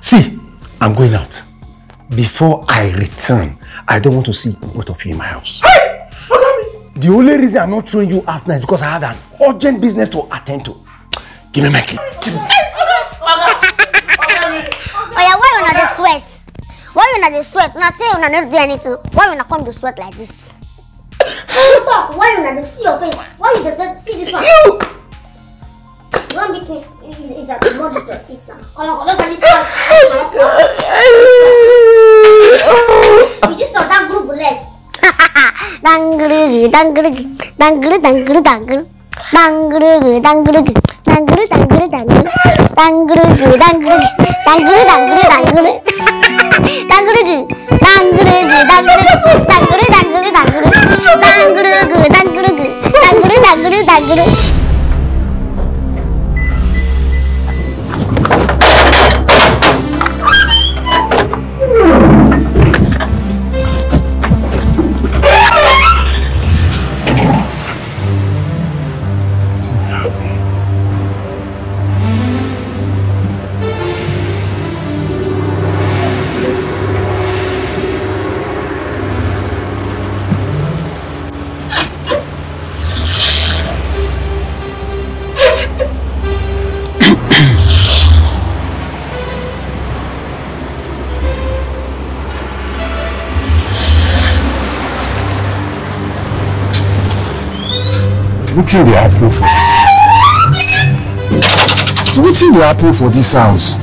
Speaker 3: See, I'm going out. Before I return, I don't want to see both of you in my house. The only reason I'm not throwing you out now is because I have an urgent business to attend to. Give me my key. Give me.
Speaker 2: Oya, why una dey sweat? Why una dey sweat? Una say una no do anything. Why una come dey sweat like this? You talk. Why una dey see your face? Why you dey sweat? See this one. You. You wan beat me? 진짜 넘어졌어 진짜 어여 걸어서 있어 이제서 난 그룹 볼래 당그르그 당그르그 당그르 당그르 당그르 당그르그 당그르그 당그르 당그르 당그르 당그르그 당그르그 당그르 당그르 당그르 당그르그 당그르그 당그르그 당그르 당그르 당그르 당그르그 당그르그 당그르 당그르 당그르
Speaker 3: Wetin dey happen for dis house? Wetin dey happen for dis house?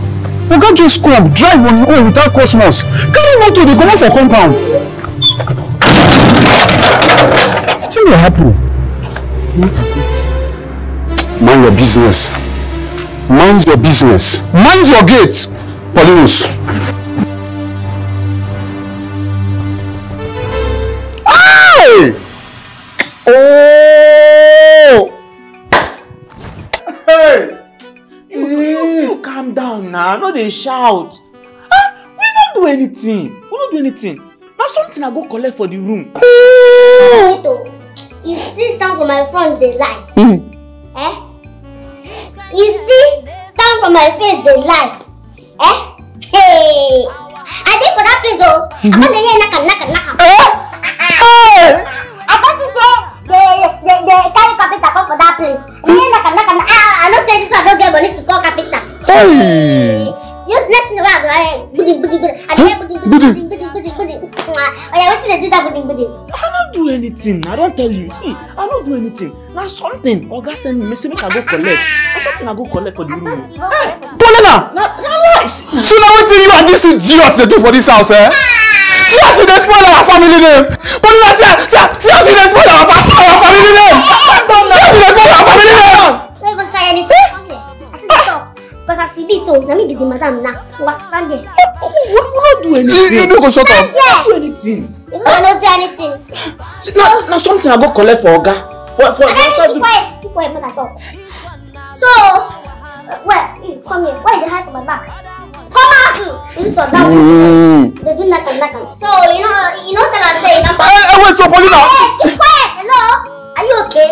Speaker 3: Oga just come drive on your own without cosmos. Carry motor dey comot for compound. Wetin dey happen? Mind your business. Mind your business. Mind your gate. Paulinus.
Speaker 5: Shout. Ah, we no do anything. We no do anything. Na something I go collect for the room.
Speaker 2: Mito, you still stand for my front dey lie. Eh? You still stand for my face dey lie. Eh? Hey! I dey for that place oh. I come dey hear knack am knack am knack am.
Speaker 3: Hey!
Speaker 2: I thought you say they they they carry carpenter come for that place. Hear knack am knack am. Ah, I know say this one no get money to call carpenter.
Speaker 3: Hey!
Speaker 2: You're messing around, right? Budding, budding, budding. I hear budding, budding, budding, budding, budding, budding. Oh yeah, what did
Speaker 5: I do do anything. I don't tell you. See, I don't do anything. Now something, Oga send me message make I go collect. Or something I go collect for the room. Hey,
Speaker 3: Bolena!
Speaker 5: Now, now, lies.
Speaker 3: So now what you and these idiots they do for this house, eh? See as you dey spoil our family name. Bolena, see, see, see as you dey spoil our family name. See as you dey spoil our family name.
Speaker 2: Don't even try anything. Eh? Because as e be so, na me be the madam now. Wa stand there.
Speaker 5: We no do
Speaker 3: You you no go shut up.
Speaker 2: Yeah.
Speaker 5: do anything.
Speaker 2: You say I no do anything.
Speaker 5: See, na na something I go collect for Oga. For for
Speaker 2: I keep
Speaker 5: the
Speaker 2: quiet. Keep quiet when I talk. So, uh, well, you come here. Why you dey hide for my back? Come out! You saw that one. They do knack am. So, you know, you know tell am say you don
Speaker 3: Hey, hey, wait, so Paulina!
Speaker 2: Hey, keep quiet. Hello? Are you okay?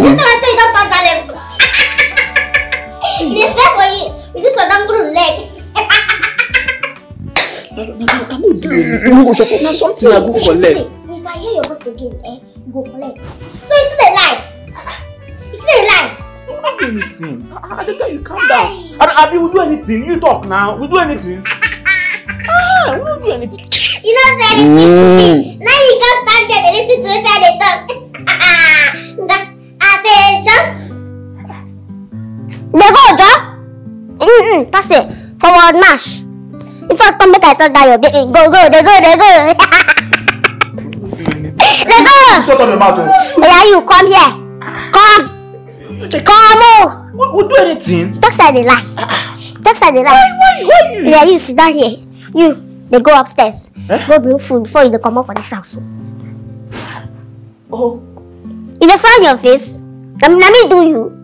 Speaker 2: You tell am say you don pass that level. You stay for you. You do some damn good leg.
Speaker 5: I no do. You up. Na something I go collect.
Speaker 2: If I hear your voice again, eh, you go collect. So you dey lie? You dey lie?
Speaker 5: No do anything. I dey tell you calm down. Abi we do anything. You talk now. We do anything. Ah, we do anything.
Speaker 2: You no say anything. Now you go stand there dey lis ten to wetin I dey talk. Attention. John. Mm-mm, pass it. Forward march. In fact, come make I touch that your baby. Go, go, dey go, dey go. Dey go.
Speaker 3: Shut up your mouth o.
Speaker 2: You come here. Come. Come, oh.
Speaker 5: We we do anything.
Speaker 2: Talk I dey lie. text her dey lie.
Speaker 11: Why, why you?
Speaker 2: Yeah, you sit down here. You, they go upstairs.
Speaker 11: Eh?
Speaker 2: Go bring food before you dey comot for this house.
Speaker 11: Oh,
Speaker 2: You dey frown your face. Na me do you.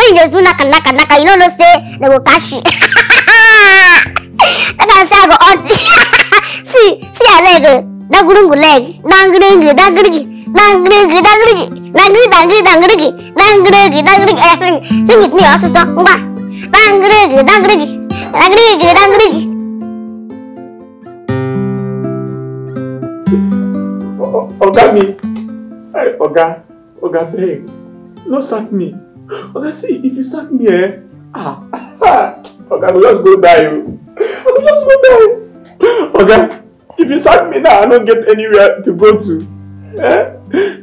Speaker 2: 無理で打つなかなかなかいろいろしてでもおかしいだから最後おちすすやレグなぐるんぐレグなぐるんぐなぐる
Speaker 5: ぎなぐる
Speaker 2: ぎなぐるぎなぐるなぐるぎなぐるぎなぐるぎあすぐすぐにおすそんばなぐるぎなぐるぎなぐるぎなぐるぎ
Speaker 5: Ọ̀gá mi, Oga, Oga, bẹ́ẹ̀, no sack me. Oga see, if you sack me, eh? Ah, ah, Oga go just go die. oh. I go just go die. Oga, if you sack me now, I don't get anywhere to go to. Eh?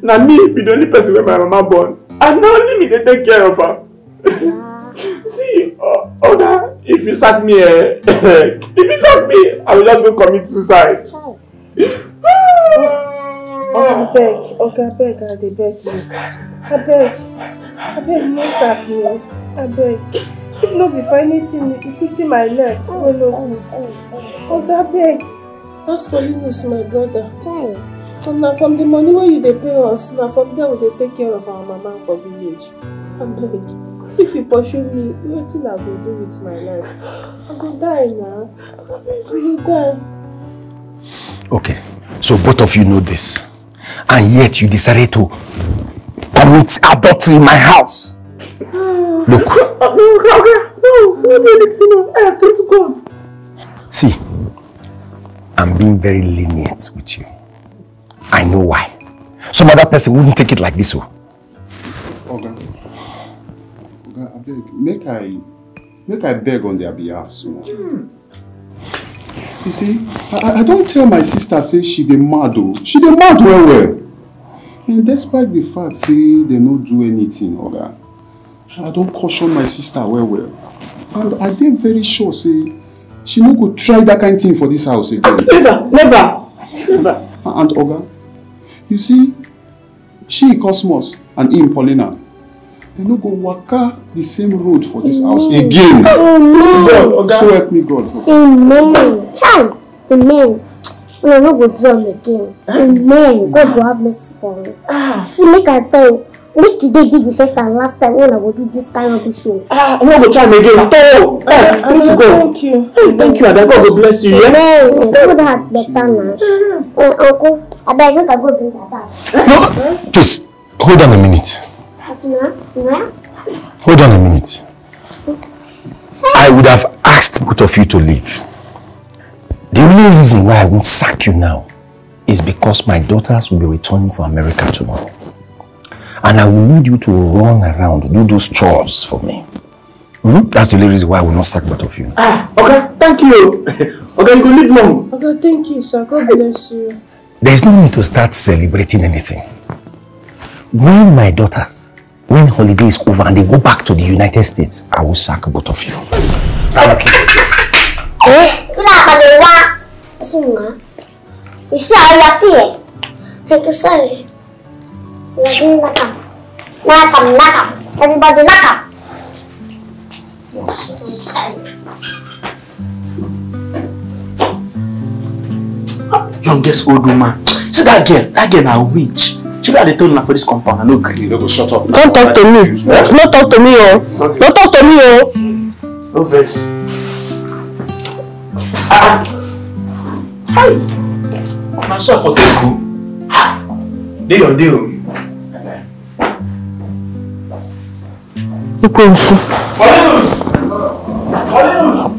Speaker 5: Na me be the only person wey my mama born. And na only me dey take care of her. See, uh, Oga, if you sack me, eh? if you sack me, I will just go commit suicide.
Speaker 1: abeg oga abeg i dey beg you abeg abeg no sack me o abeg if no be for anything you pity my leg. Wey no good oga abeg ask Paulinus my brother. And na from the money wey you dey pay us na from there we dey take care of our mama for village. Abeg if you pursue me wetin i go do with my life? I go die na. I go die.
Speaker 4: Okay, so both of you know this. And yet you decided to commit adultery in my house. Look,
Speaker 5: no, no, no no. I have to go.
Speaker 4: see, I'm being very lenient with you. I know why. Some other person wouldn't take it like this. Oh.
Speaker 3: Oga, Oga, abeg, make I make I beg on their behalf. You see, I, I- I don tell my sister say she dey mad o. She dey mad well well. And despite the fact say they no do anything, Oga, I don caution my sister well well. And I dey very sure say she no go try that kind thing for this house again.
Speaker 5: Never, never, never.
Speaker 3: And Oga, you see, she Cosmos and him Paulina, they no go waka the same road for this house again.
Speaker 5: God, Oga.
Speaker 3: So help me God.
Speaker 2: Amen. Child, amen. No, no go do am again. Amen. God go have mercy for me. See, make I tell you, make today be the first and last time when I go do this kind of issue.
Speaker 5: Ah, I'm not going to try am again at all. Thank you, God.
Speaker 1: thank you.
Speaker 5: Hey, thank you, and God will bless you, yeah?
Speaker 2: Amen. It's good heart better now. Uh, uncle, I beg make I go drink that bath.
Speaker 4: No, please, hold on a minute.
Speaker 2: Asuna, Nwa?
Speaker 4: Hold on a minute. I would have asked both of you to leave. The only reason why I won't sack you now is because my daughters will be returning from America tomorrow. And I will need you to run around, do those chores for me. Hmm? That's the only reason why I will not sack both of you.
Speaker 5: Ah, okay, thank you. Okay, you go live long.
Speaker 1: Oga, thank you, sir. God bless you.
Speaker 4: There is no need to start celebrating anything. When my daughters, when holiday is over and they go back to the United States, I will sack both of you.
Speaker 2: Eh, you like how they wa? Asuna. You see how you seeing? Thank you, sorry. You doing knock am. Knock am, knock am. Everybody knock am.
Speaker 5: Youngest old woman. See that girl, that girl na witch. She be at the told na for this compound, I no gree.
Speaker 12: No go shut up.
Speaker 1: Don't talk to me. No talk to me, oh. No talk to me, oh.
Speaker 5: No vex. Ah, ọmọ aṣọ àfọ̀tò èkó déyọ̀dé o.
Speaker 13: ikú nsí.
Speaker 4: wọlé nù wọlé nù.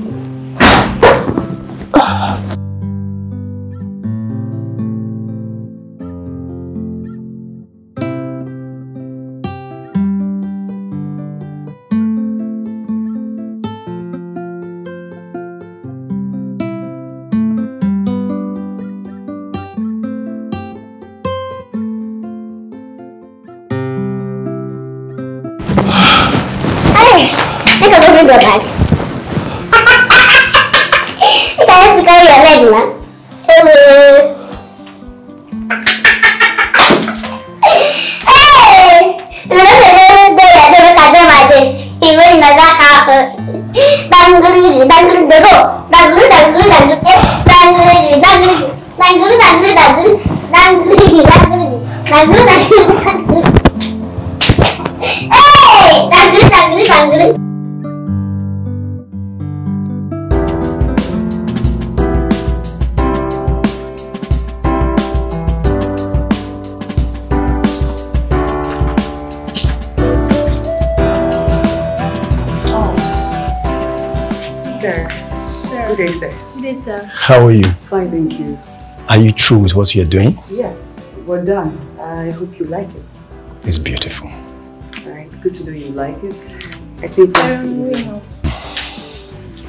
Speaker 4: What you're doing?
Speaker 13: Yes, well done. I hope you like it.
Speaker 4: It's beautiful.
Speaker 13: All right, good to know you like it. I think so.
Speaker 14: Um,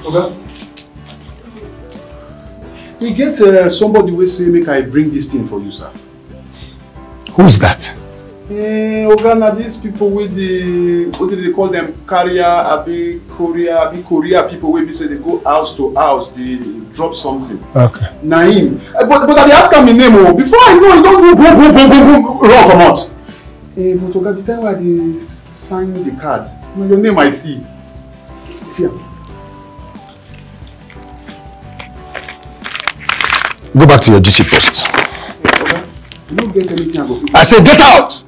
Speaker 3: Oga. You get uh, somebody will say make I bring this thing for you, sir.
Speaker 4: Who is that?
Speaker 3: Eh, Oga, na these people wey dey, what do they call them? Carrier, abi courier, abi courier people wey be say they go house to house, they drop something.
Speaker 4: Okay.
Speaker 3: Na him. Eh, But, but I dey ask am him name o. Before I know, he don go boom, boom, boom, boom, boom, run comot. Eh, but Oga, the time wey I dey sign the card, na your name I see. See am.
Speaker 4: Go back to your duty post.
Speaker 3: Oga, you no get anything I go fit.
Speaker 4: I said get out!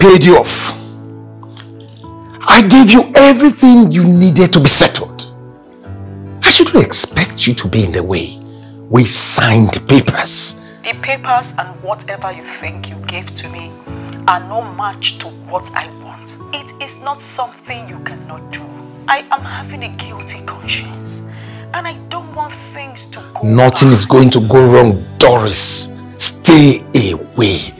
Speaker 4: Paid you off. I gave you everything you needed to be settled. I shouldn't expect you to be in the way. We signed papers.
Speaker 15: The papers and whatever you think you gave to me are no match to what I want. It is not something you cannot do. I am having a guilty conscience and I don't want things to go
Speaker 4: Nothing is going to go wrong, Doris. Stay away.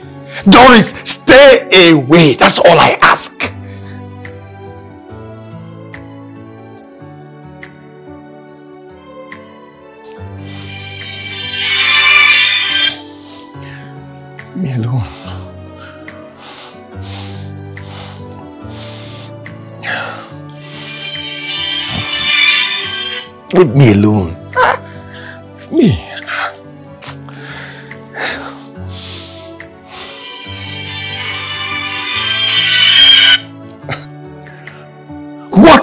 Speaker 4: Doris, stay away. That's all I ask. Me alone. Leave me alone.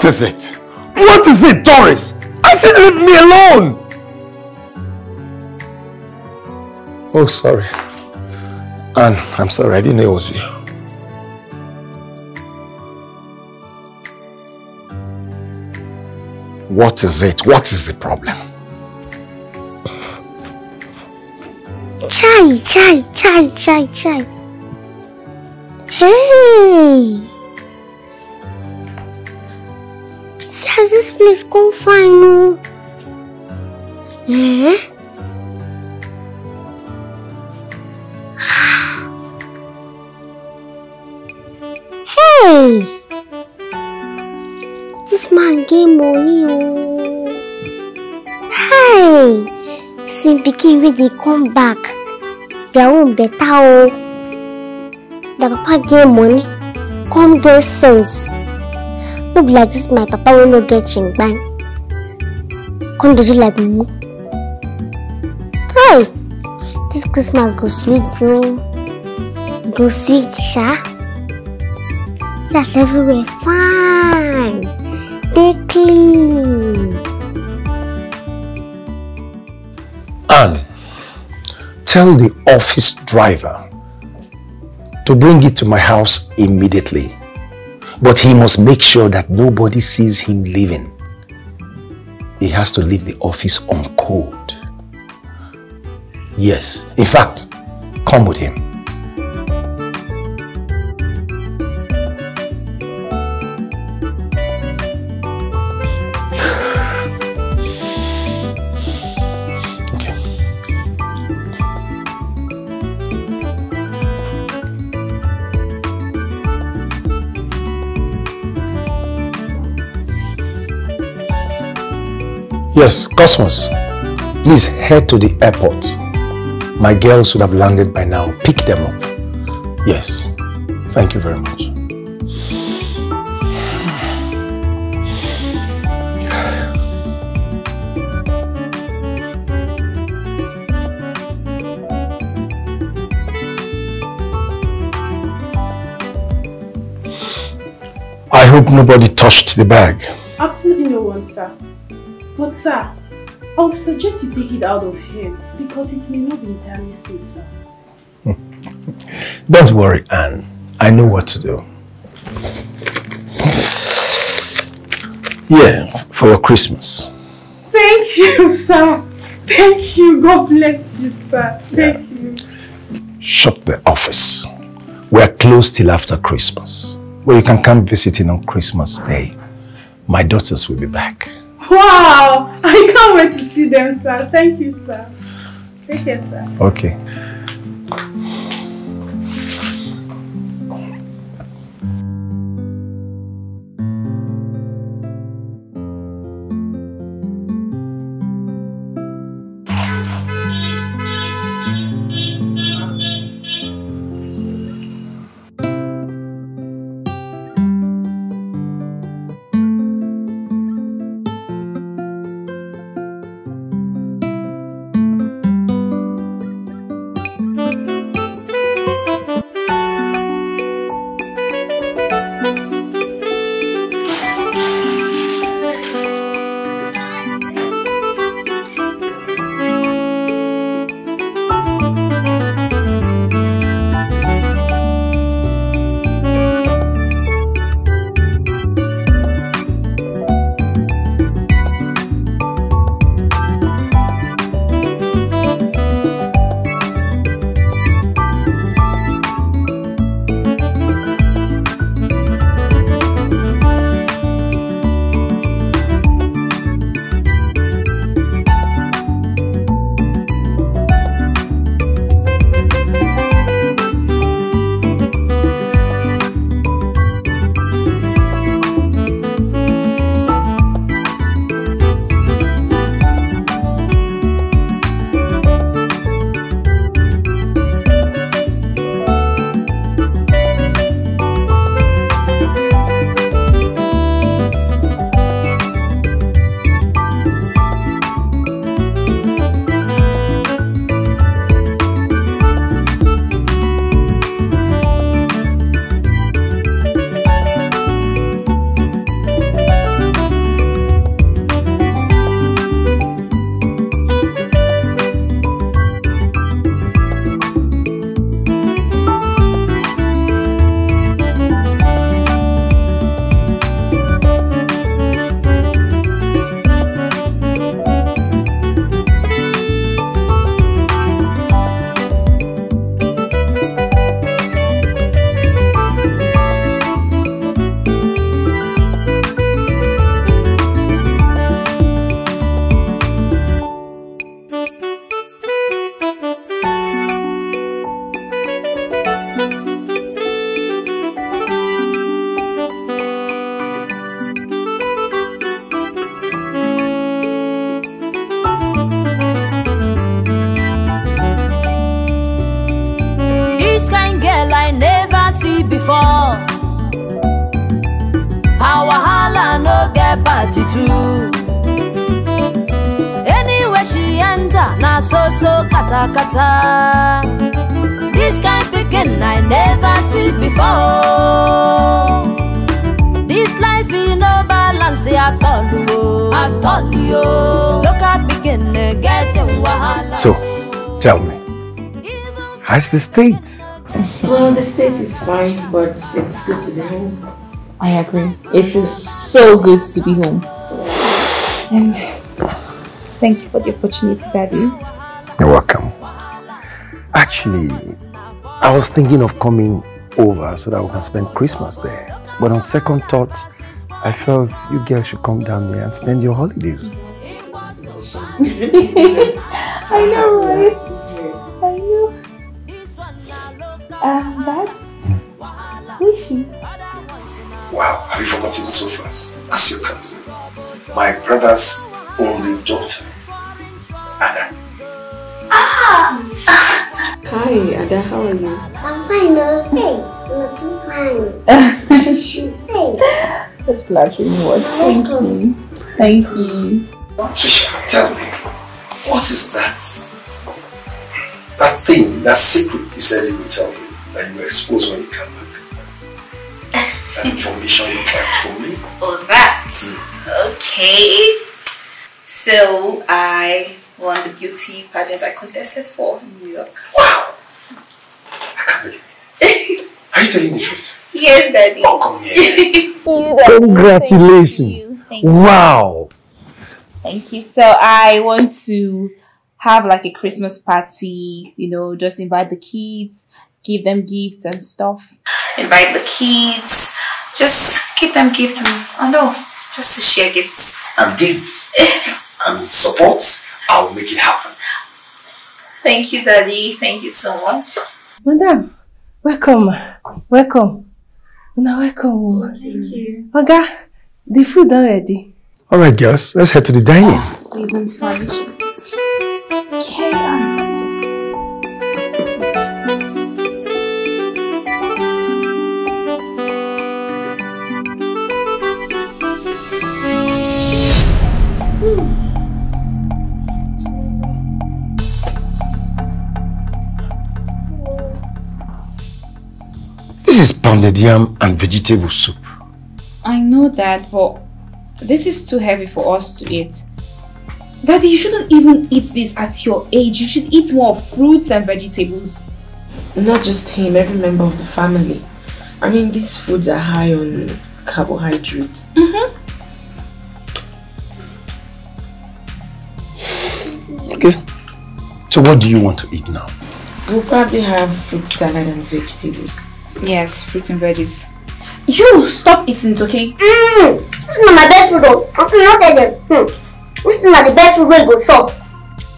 Speaker 4: Is it? What is it, Doris? I said leave me alone. Oh, sorry. Anne, I'm sorry. I didn't know it was you. What is it? What is the problem?
Speaker 2: Chai, chai, chai, chai, chai. Hey! See as this place come fine oh. Eh? Hey! This man get money oh. Hey! This him pikin wey dey come back. Their own better oh. Their papa get money, come get sense. No be like this my papa wey no get chingban. Come dey do like mumu. Hey! This Christmas go sweet oh. Go sweet sha. That's everywhere fine. They clean.
Speaker 4: Anne, tell the office driver to bring it to my house immediately. But he must make sure that nobody sees him leaving. He has to leave the office on code. Yes, in fact, come with him. Yes, Cosmos. Please head to the airport. My girls would have landed by now. Pick them up. Yes. Thank you very much. I hope nobody touched the bag.
Speaker 16: Absolutely no one, sir. But sir, I would suggest you take it out of here because it may not be entirely safe, sir.
Speaker 4: Don't worry, Anne. I know what to do. Yeah, for your Christmas.
Speaker 16: Thank you, sir. Thank you. God bless you, sir. Thank you.
Speaker 4: Shut the office. We're closed till after Christmas. Well, you can come visiting on Christmas Day. My daughters will be back.
Speaker 16: Wow! I can't wait to see them, sir. Thank you, sir. Take care, sir.
Speaker 4: Okay. How's the States?
Speaker 16: Well, the state is fine, but it's good to be home. I agree. It is so good to be home. And thank you for the opportunity, Daddy.
Speaker 4: You're welcome. Actually, I was thinking of coming over so that we can spend Christmas there. But on second thought, I felt you girls should come down here and spend your holidays.
Speaker 16: I know, right?
Speaker 4: Brother's only daughter. Ada. Ah!
Speaker 16: Hi, Ada. How are you?
Speaker 2: I'm fine, okay? Not too fine. hey.
Speaker 16: That's flattering words. Thank you. Thank you.
Speaker 4: Trisha, tell me, what is that? That thing, that secret you said you would tell me, that you expose when you come back. That information you kept from me.
Speaker 17: Oh, that. Okay. So I won the beauty pageant I contested for in New York.
Speaker 4: Wow i can't believe it are you telling the truth?
Speaker 17: Yes, Daddy.
Speaker 4: Oh, come
Speaker 17: here.
Speaker 4: Congratulations.
Speaker 17: Thank you.
Speaker 4: Wow.
Speaker 16: Thank you. So I want to have like a Christmas party, you know, just invite the kids, give them gifts and stuff.
Speaker 17: Invite the kids. Just give them gifts and oh no, just to share gifts.
Speaker 4: I'm game. I'm support. I'll make it happen.
Speaker 17: Thank you, Daddy. Thank you so much.
Speaker 1: Madam, welcome. Welcome. Una welcome.
Speaker 16: Thank you.
Speaker 1: Oga, the food done ready.
Speaker 4: All right, girls, let's head to the dining.
Speaker 16: Please, I'm furnished. Okay,
Speaker 4: pounded yam and vegetable soup.
Speaker 16: I know that, but this is too heavy for us to eat. Daddy, you shouldn't even eat this at your age. You should eat more fruits and vegetables.
Speaker 18: Not just him, every member of the family. I mean, these foods are high on carbohydrates. Mm-hmm.
Speaker 4: Okay. So what do you want to eat now?
Speaker 18: We'll probably have fruit salad and vegetables.
Speaker 16: Yes, fruit and veggies. You stop eating it, okay?
Speaker 2: Mm, this is my best food though. I'm not tell them. Hmm. This is not the best food wey go chop.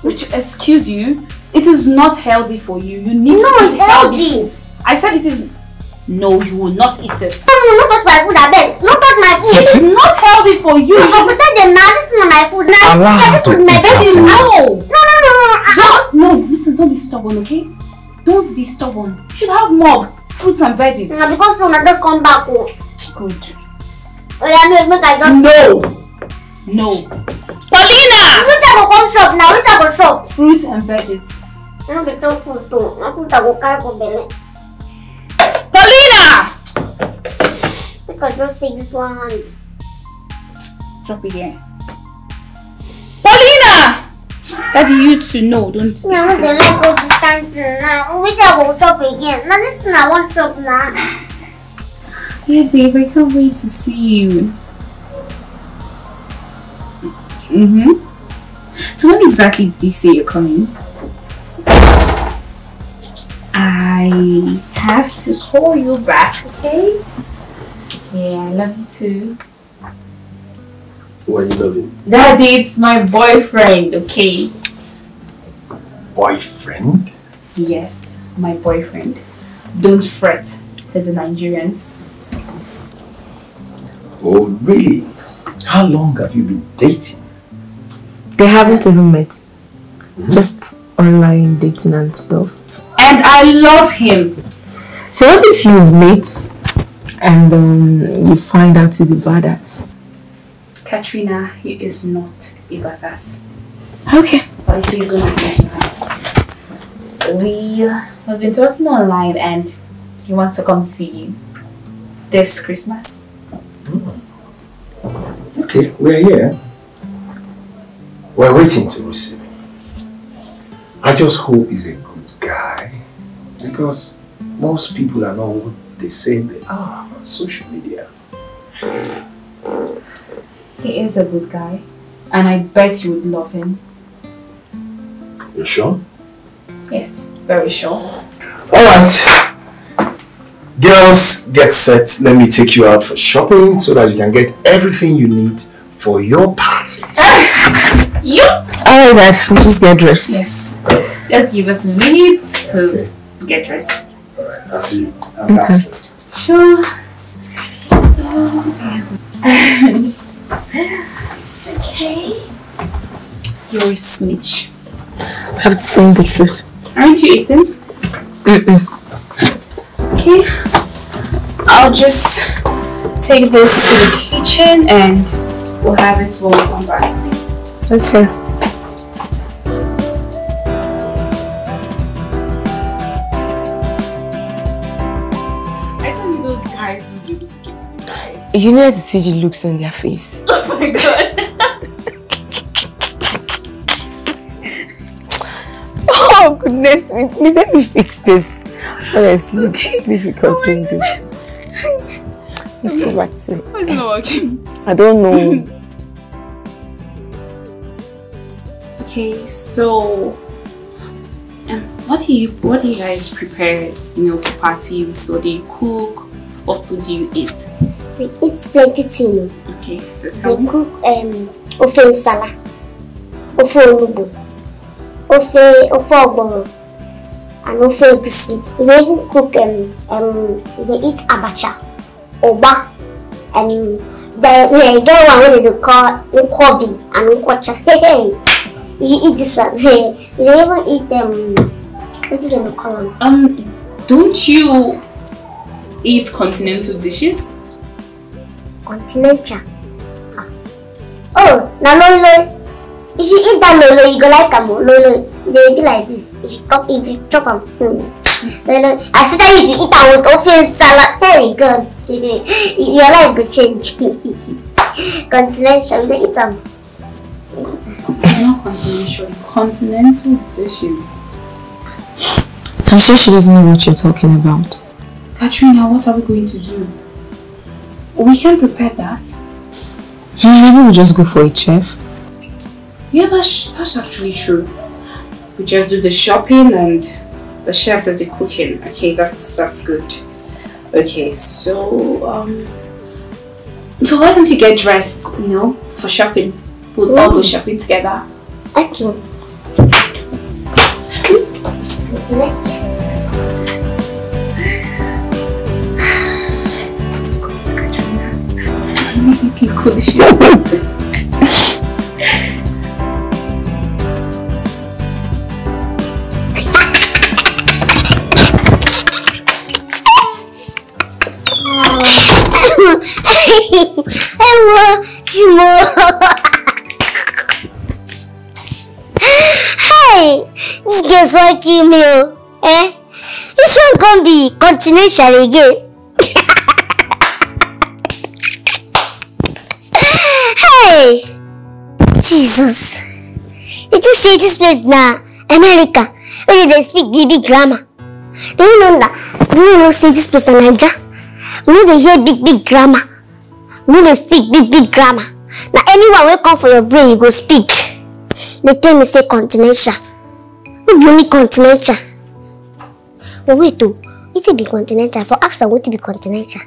Speaker 16: Which, excuse you, it is not healthy for you. You need
Speaker 2: No,
Speaker 16: to
Speaker 2: it's
Speaker 16: eat
Speaker 2: healthy.
Speaker 16: I said it is. No, you will not eat this.
Speaker 2: No, no, no touch my food, abeg. No touch my food.
Speaker 16: It is not healthy for you.
Speaker 2: No, I will tell them now. This is not my food. Now,
Speaker 4: Allow her
Speaker 2: this
Speaker 4: to
Speaker 2: is my
Speaker 4: eat
Speaker 2: best
Speaker 4: her
Speaker 2: food.
Speaker 4: food.
Speaker 2: No, no, no, no.
Speaker 16: No, no, listen, don't be stubborn, okay? Don't be stubborn. You should have more fruits and veggies.
Speaker 2: Na because so na just come back o.
Speaker 16: Good.
Speaker 2: Oya make make I just.
Speaker 16: No. No. Paulina!
Speaker 2: Which I go come shop now? Which I go shop?
Speaker 16: Fruits and veggies.
Speaker 2: I no dey chop food so. Na food I go carry for belle.
Speaker 16: Paulina!
Speaker 2: Make I just take this one hand.
Speaker 16: Drop it Daddy, you too. No, don't.
Speaker 2: Me I no dey like all this kind thing now. Which I go chop again? Na this thing I wan chop na.
Speaker 16: Hey, babe, I can't wait to see you. Mm-hmm. So when exactly do you say you're coming? I have to call you back, okay? Yeah, I love you too.
Speaker 4: Who are you loving?
Speaker 16: Daddy, it's my boyfriend, okay?
Speaker 4: Boyfriend?
Speaker 16: Yes, my boyfriend. Don't fret. He's a Nigerian.
Speaker 4: Oh, really? How long have you been dating?
Speaker 18: They haven't even met. Just online dating and stuff.
Speaker 16: And I love him.
Speaker 18: So what if you meet and um, you find out he's a badass?
Speaker 16: Katrina, he is not a badass.
Speaker 12: Okay.
Speaker 16: But please don't listen to her. We have been talking online and he wants to come see you this Christmas. Hmm.
Speaker 4: Okay, we're here. We're waiting to receive him. I just hope he's a good guy. Because most people are not what they say they are on social media.
Speaker 16: He is a good guy and I bet you would love him.
Speaker 4: You sure?
Speaker 16: Yes, very sure.
Speaker 4: Alright. Girls, get set. Let me take you out for shopping so that you can get everything you need for your party.
Speaker 16: You?
Speaker 12: Alright, Dad. We'll just get dressed.
Speaker 16: Yes. Just give us a minute to get dressed.
Speaker 4: Alright, I'll see you.
Speaker 12: Okay.
Speaker 16: Sure. Oh, dear. okay. You're a snitch.
Speaker 12: I have to say the truth.
Speaker 16: Aren't you eating?
Speaker 12: Mm-mm.
Speaker 16: Okay. I'll just take this to the kitchen and we'll have it when we come back.
Speaker 12: Okay.
Speaker 16: I thought those guys would be able to keep to the diet.
Speaker 12: You need to see the looks on their face.
Speaker 16: Oh my god.
Speaker 12: Oh goodness me, please let me fix this. Honestly, it's difficult doing this. Let's go back to it.
Speaker 16: Why is it not working?
Speaker 12: I don't know.
Speaker 16: Okay, so um, what do you what do you guys prepare? You know, for parties? So do you cook? What food do you eat?
Speaker 2: We eat plenty thing.
Speaker 16: Okay, so tell
Speaker 2: They
Speaker 16: me.
Speaker 2: cook um ofe nsala, ofe onugbu, ofe ofe ogbono, and ofe egusi. Dey even cook um um dey eat abacha, oba, and the yeah, get one wey they dey call nkwobi and nkwocha. You eat this one. Hey, we dey even eat um wetin dem dey call am?
Speaker 16: Um, don't you eat continental dishes?
Speaker 2: Continental. Ah. Oh, na lolo. If you eat that lolo, you go like am. oh, Lolo, they be like this. If you chop, if you chop am, hmm. lolo. I say that if you eat am with ofe salad, oh God, your life go change. Continental, we eat am.
Speaker 16: Not continental. Continental dishes.
Speaker 12: I'm sure she doesn't know what you're talking about.
Speaker 16: Katrina, what are we going to do? We can prepare that.
Speaker 12: Hmm, Maybe we'll just go for a chef.
Speaker 16: Yeah, that's that's actually true. We just do the shopping and the chef does the cooking. Okay, that's that's good. Okay, so um, so why don't you get dressed? You know, for shopping. We'll all go shopping together.
Speaker 2: Okay.
Speaker 16: Cool shoes.
Speaker 2: Ewo, Chimo. Hey, this girl's wan kill me oh. Eh? Which one come be continental again? hey! Jesus. You think say this place na America where they speak big big grammar? Do you know that? Do you know say this place na Naija? No dey hear big big grammar. We no dey speak big big grammar. Na anyone wey come for your brain you go speak. Dey tell me say continental. No be only continental. But wait o, wetin be continental? For ask am wetin be continental.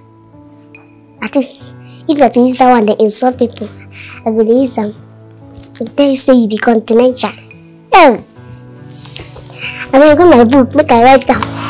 Speaker 2: At least if na to use that one dey insult people, I go dey use. I tell you say you be continental. Hell, abeg go my book make I write am.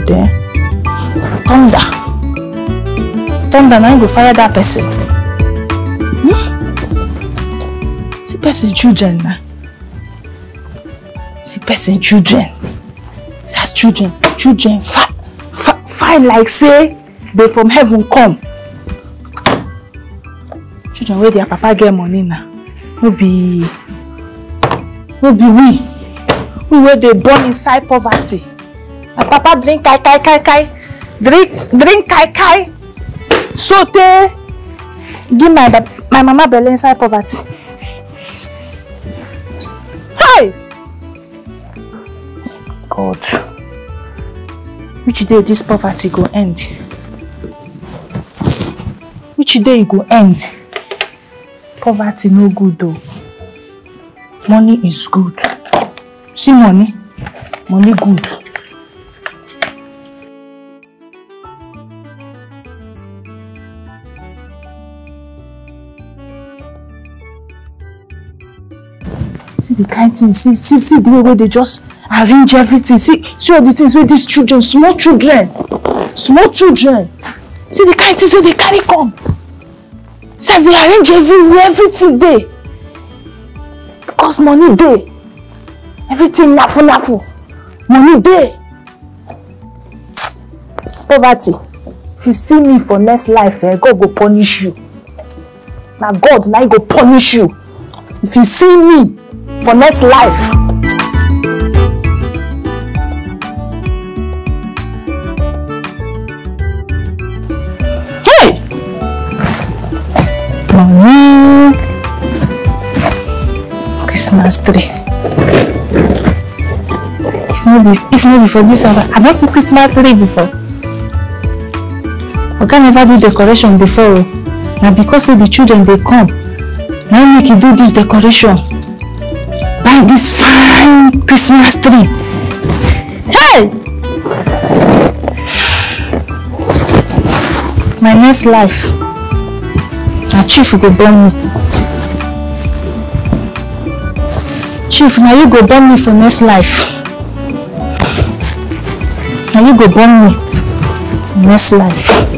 Speaker 1: Good, eh? Thunder. Thunder, now you go fire that person. Hmm? See person children now. See person children. See as children, children fine, fi fine like say they from heaven come. Children wey their papa get money now. No be, no be we. We wey dey born inside poverty. Papa drink kai kai kai kai. Drink drink kai kai. So tey give my my mama belle inside poverty. Hey! God. Which day this poverty go end? Which day e go end? Poverty no good oo. Money is good. See money? Money good. See the kind thing see see see the way wey dey just arrange everything. See see all the things wey these children small children small children. See the kind things wey dey carry come. As they arrange everywhere everything dey because money dey everything nafu nafu. Money dey poverty. If you see me for next life eh god go punish you. Na god na him go punish you. If you see me for next life. Mami. Christmas tree. If not, be, if not before this I've not seen Christmas tree before. I can never do decoration before. Now because of the children they come, now make you do this decoration. Buy this fine Christmas tree. Hey! My next life, na chief go born me. Chief, na you go born me for next life. Na you go born me for next life.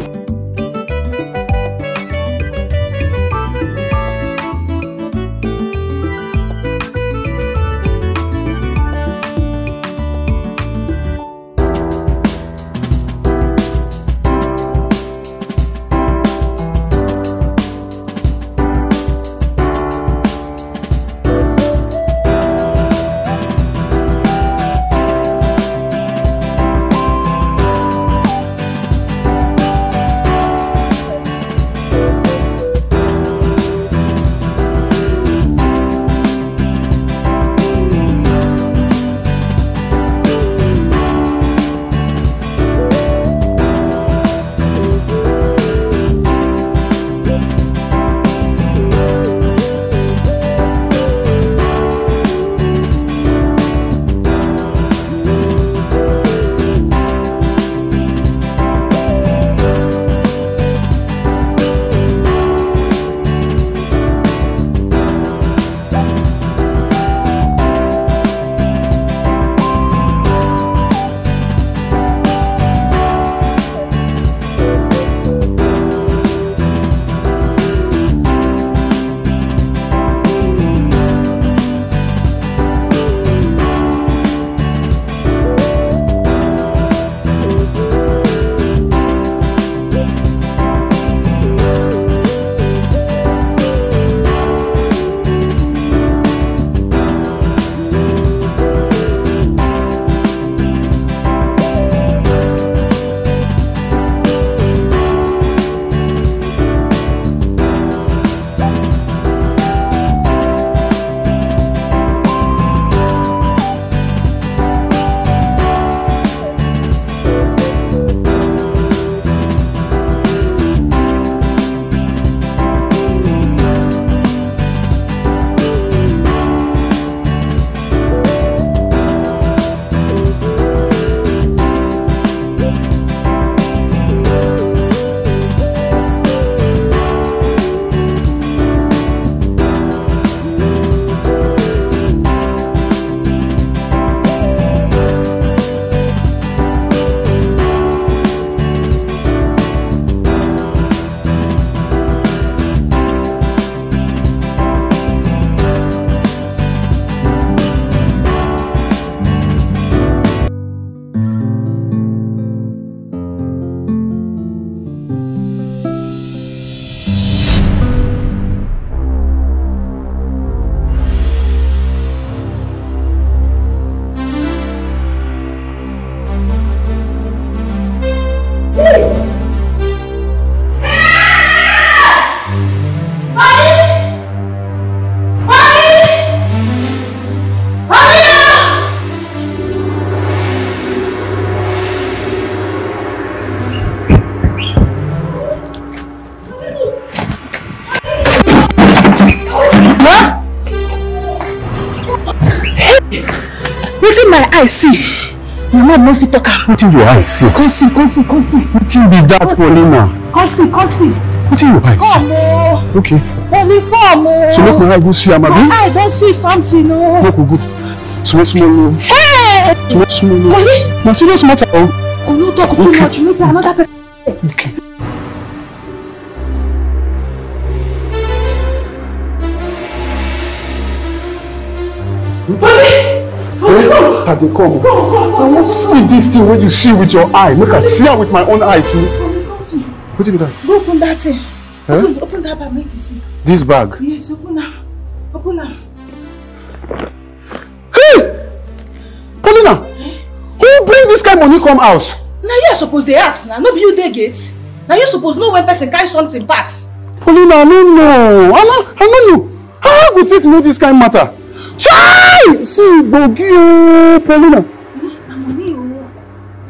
Speaker 1: Eye see. My mom no fit talk am.
Speaker 3: Wetin your eyes see?
Speaker 1: Come see, come see, come see.
Speaker 3: Wetin be that, Paulina?
Speaker 1: Come see, come see.
Speaker 3: Wetin your eyes see?
Speaker 1: Come.
Speaker 3: Okay.
Speaker 1: Holy come o.
Speaker 3: So make my eye go see am,
Speaker 1: My
Speaker 3: abi?
Speaker 1: eye don see something o.
Speaker 3: Make we go. Small small o.
Speaker 1: Hey!
Speaker 3: Small small o.
Speaker 1: Holy.
Speaker 3: Na serious matter o.
Speaker 1: Oh, no talk too
Speaker 3: Okay.
Speaker 1: much. Maybe another person.
Speaker 3: Okay. Eh? I dey come. I wan see dis thing wey you see with your eye. Make I see am with my own eye too. Wetin be that?
Speaker 1: Go open that thing.
Speaker 3: Eh?
Speaker 1: Open, open that bag make you see.
Speaker 3: Dis bag.
Speaker 1: Yes, open am. Open am.
Speaker 3: Hey! Paulina! Who bring dis kind money come house?
Speaker 1: Na you suppose dey ask na, no be you dey gate. Na you suppose know when person carry something pass.
Speaker 3: Paulina, I no know. I no, I no know. How I go take know dis kind matter? Chai! See, gbogi o, Paulina.
Speaker 1: Na money o.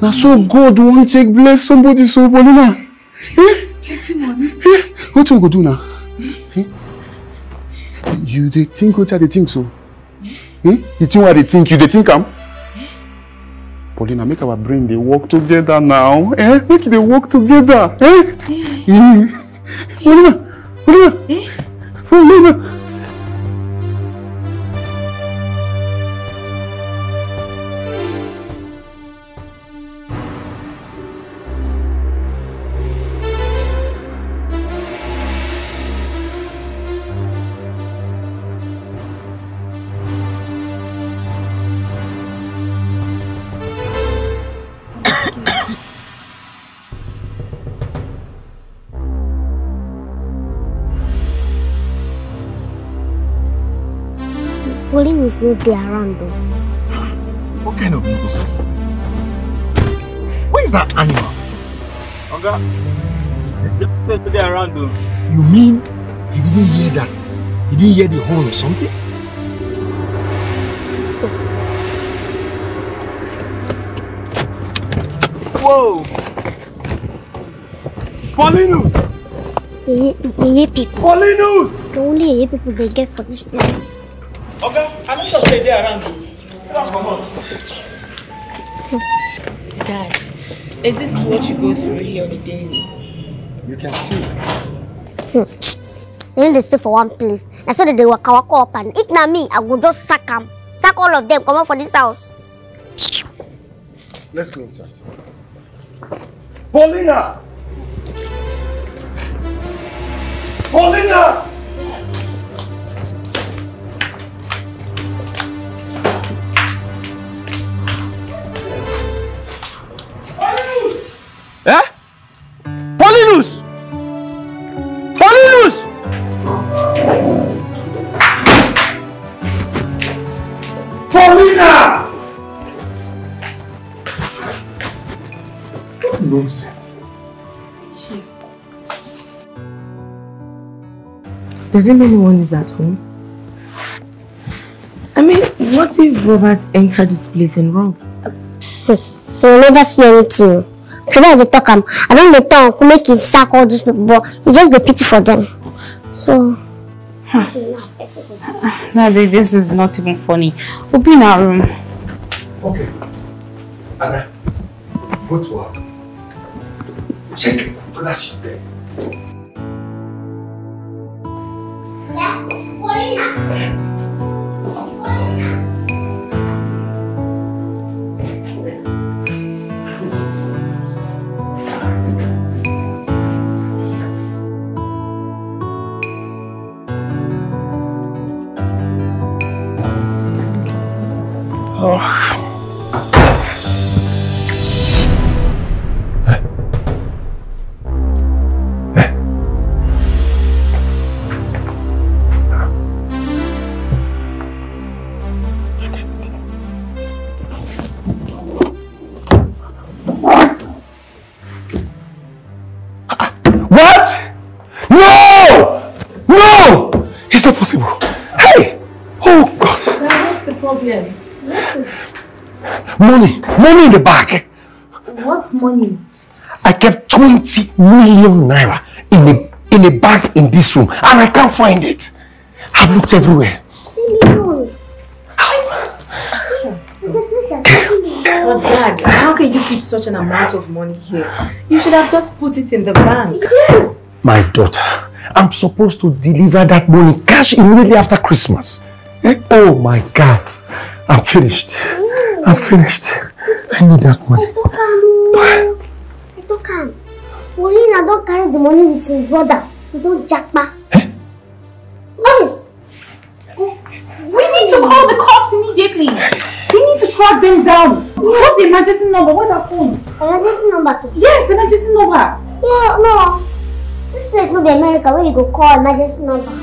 Speaker 3: Na so God wan take bless somebody so, Paulina. Eh? Eh? Wetin we go do now? Eh? You dey think wetin I dey think so? Eh? The thing wey I dey think, you dey think am? Paulina, make our brain dey work together now. Eh? Make e dey work together. Eh? Eh? Paulina, Paulina, Paulina.
Speaker 2: Pauline is not around though.
Speaker 4: What kind of nonsense is this? Where is that animal?
Speaker 5: Oga, just stay around though.
Speaker 4: You mean he didn't hear that? He didn't hear the horn or something?
Speaker 5: Whoa! Paulinus!
Speaker 2: The the Ye people.
Speaker 5: Paulinus!
Speaker 2: The only Ye people they get for this place.
Speaker 5: Oga, I'm not sure stay there around though. Come on.
Speaker 16: Dad, is this what you go through here on a daily?
Speaker 4: You can see.
Speaker 2: Hmm. They need to stay for one place. I saw that they were waka up and if na me, I go just sack them. Sack all of them, come out for this house.
Speaker 4: Let's go inside.
Speaker 5: Paulina! Paulina! Eh? Paulinus! Paulinus! Paulina!
Speaker 4: What nonsense.
Speaker 18: Does it mean no one is at home? I mean, what if robbers enter this place and rob?
Speaker 2: You will never see anything. Should I dey talk am? I don't dey talk make it sack all these people, but it's just the pity for them. So.
Speaker 16: Daddy, this is not even funny. We'll be in our room.
Speaker 4: Okay. Anna, go to her. Check whether she's there.
Speaker 16: Ah. Ah. What?
Speaker 3: Money! Money in the bag!
Speaker 16: What money?
Speaker 3: I kept 20 million naira in a in a bag in this room and I can't find it. I've looked everywhere.
Speaker 16: But dad, how can you keep such an amount of money here? You should have just put it in the bank.
Speaker 4: Yes. My daughter, I'm supposed to deliver that money cash immediately after Christmas. Eh? Oh my God. I'm finished. I'm finished. I need that money.
Speaker 2: I don't come. Paulina don't carry the money with his brother. You don't jackpot. Yes.
Speaker 16: Eh, we need to call the cops immediately. We need to track them down. What's the emergency number? What's our phone?
Speaker 2: Emergency number too.
Speaker 16: Yes, emergency number.
Speaker 2: Yeah, no. This place no be America where you go call emergency number.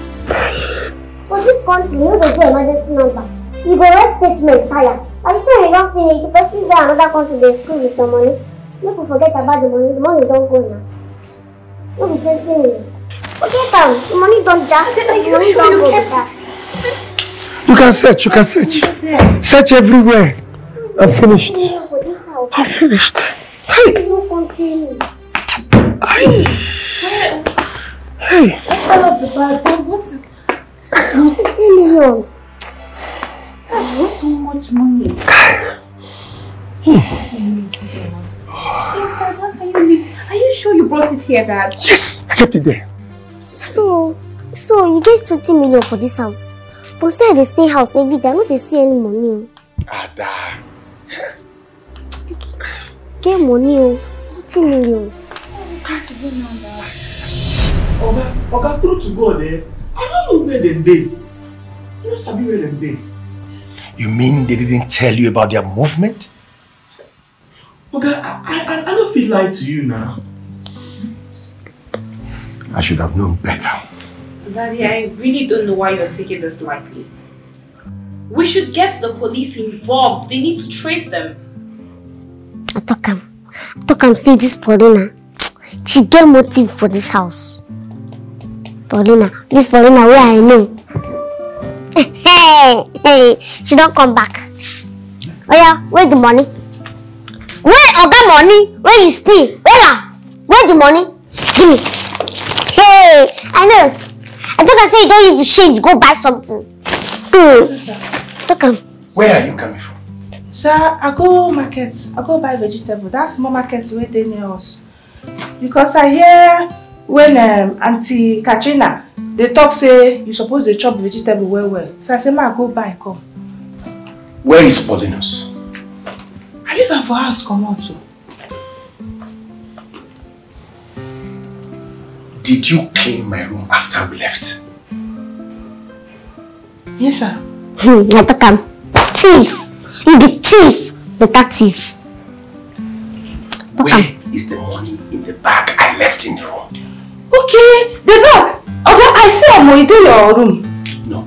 Speaker 2: For this country, you no dey do emergency number. You go write statement tire. By the time you don finish, the person dey another country dey prove with your money. Make we forget about the money. The money don go now. No be twenty million. Forget am. The money don jack. The money
Speaker 16: sure you
Speaker 2: go
Speaker 16: kept
Speaker 2: that.
Speaker 4: You can search, you can search. Search everywhere. I'm finished. I'm finished.
Speaker 2: Hey.
Speaker 4: Hey. Hey.
Speaker 16: All of the bag. What is... This is not...
Speaker 2: Twenty million.
Speaker 16: That's so much money. Yes, Dad, how can you leave? Are you sure you brought it here, Dad?
Speaker 4: Yes, I kept it there.
Speaker 2: So, so you get twenty million for this house. But say I dey stay house every day, I no dey see any money.
Speaker 4: Ada.
Speaker 2: Get money o. Twenty million.
Speaker 5: Oga, Oga, true to God, eh? I don't know where them dey. You no sabi where them dey.
Speaker 4: You mean they didn't tell you about their movement?
Speaker 5: Okay, I, I, I don't feel lie to you now.
Speaker 4: I should have known better.
Speaker 16: Daddy, I really don't know why you're taking this lightly. We should get the police involved. They need to trace them.
Speaker 2: I talk am. I talk am say this Paulina, she get motive for this house. Paulina, this Paulina where I know. Hey, hey, she don come back. Oya, where the money? Where oga money? Where you steal? Where am? Where the money? Give me. Hey, I know. I talk am say you don't use the change, go buy something. Hmm. Talk am.
Speaker 4: Where are you coming from?
Speaker 1: Sir, I go market. I go buy vegetable. That's more market wey dey near us. Because I hear when um, Auntie Katrina dey talk say you suppose dey chop vegetable well well. So I say ma go buy come.
Speaker 4: Where is Paulinus?
Speaker 1: I leave am for house comot o.
Speaker 4: Did you clean my room after we left?
Speaker 1: Yes sir.
Speaker 2: Hmm, I talk am. Thief. You be thief. Better thief. Talk
Speaker 4: is the money in the bag I left in the room?
Speaker 1: Okay, the bag. I see I'm o, e dey your room.
Speaker 4: No,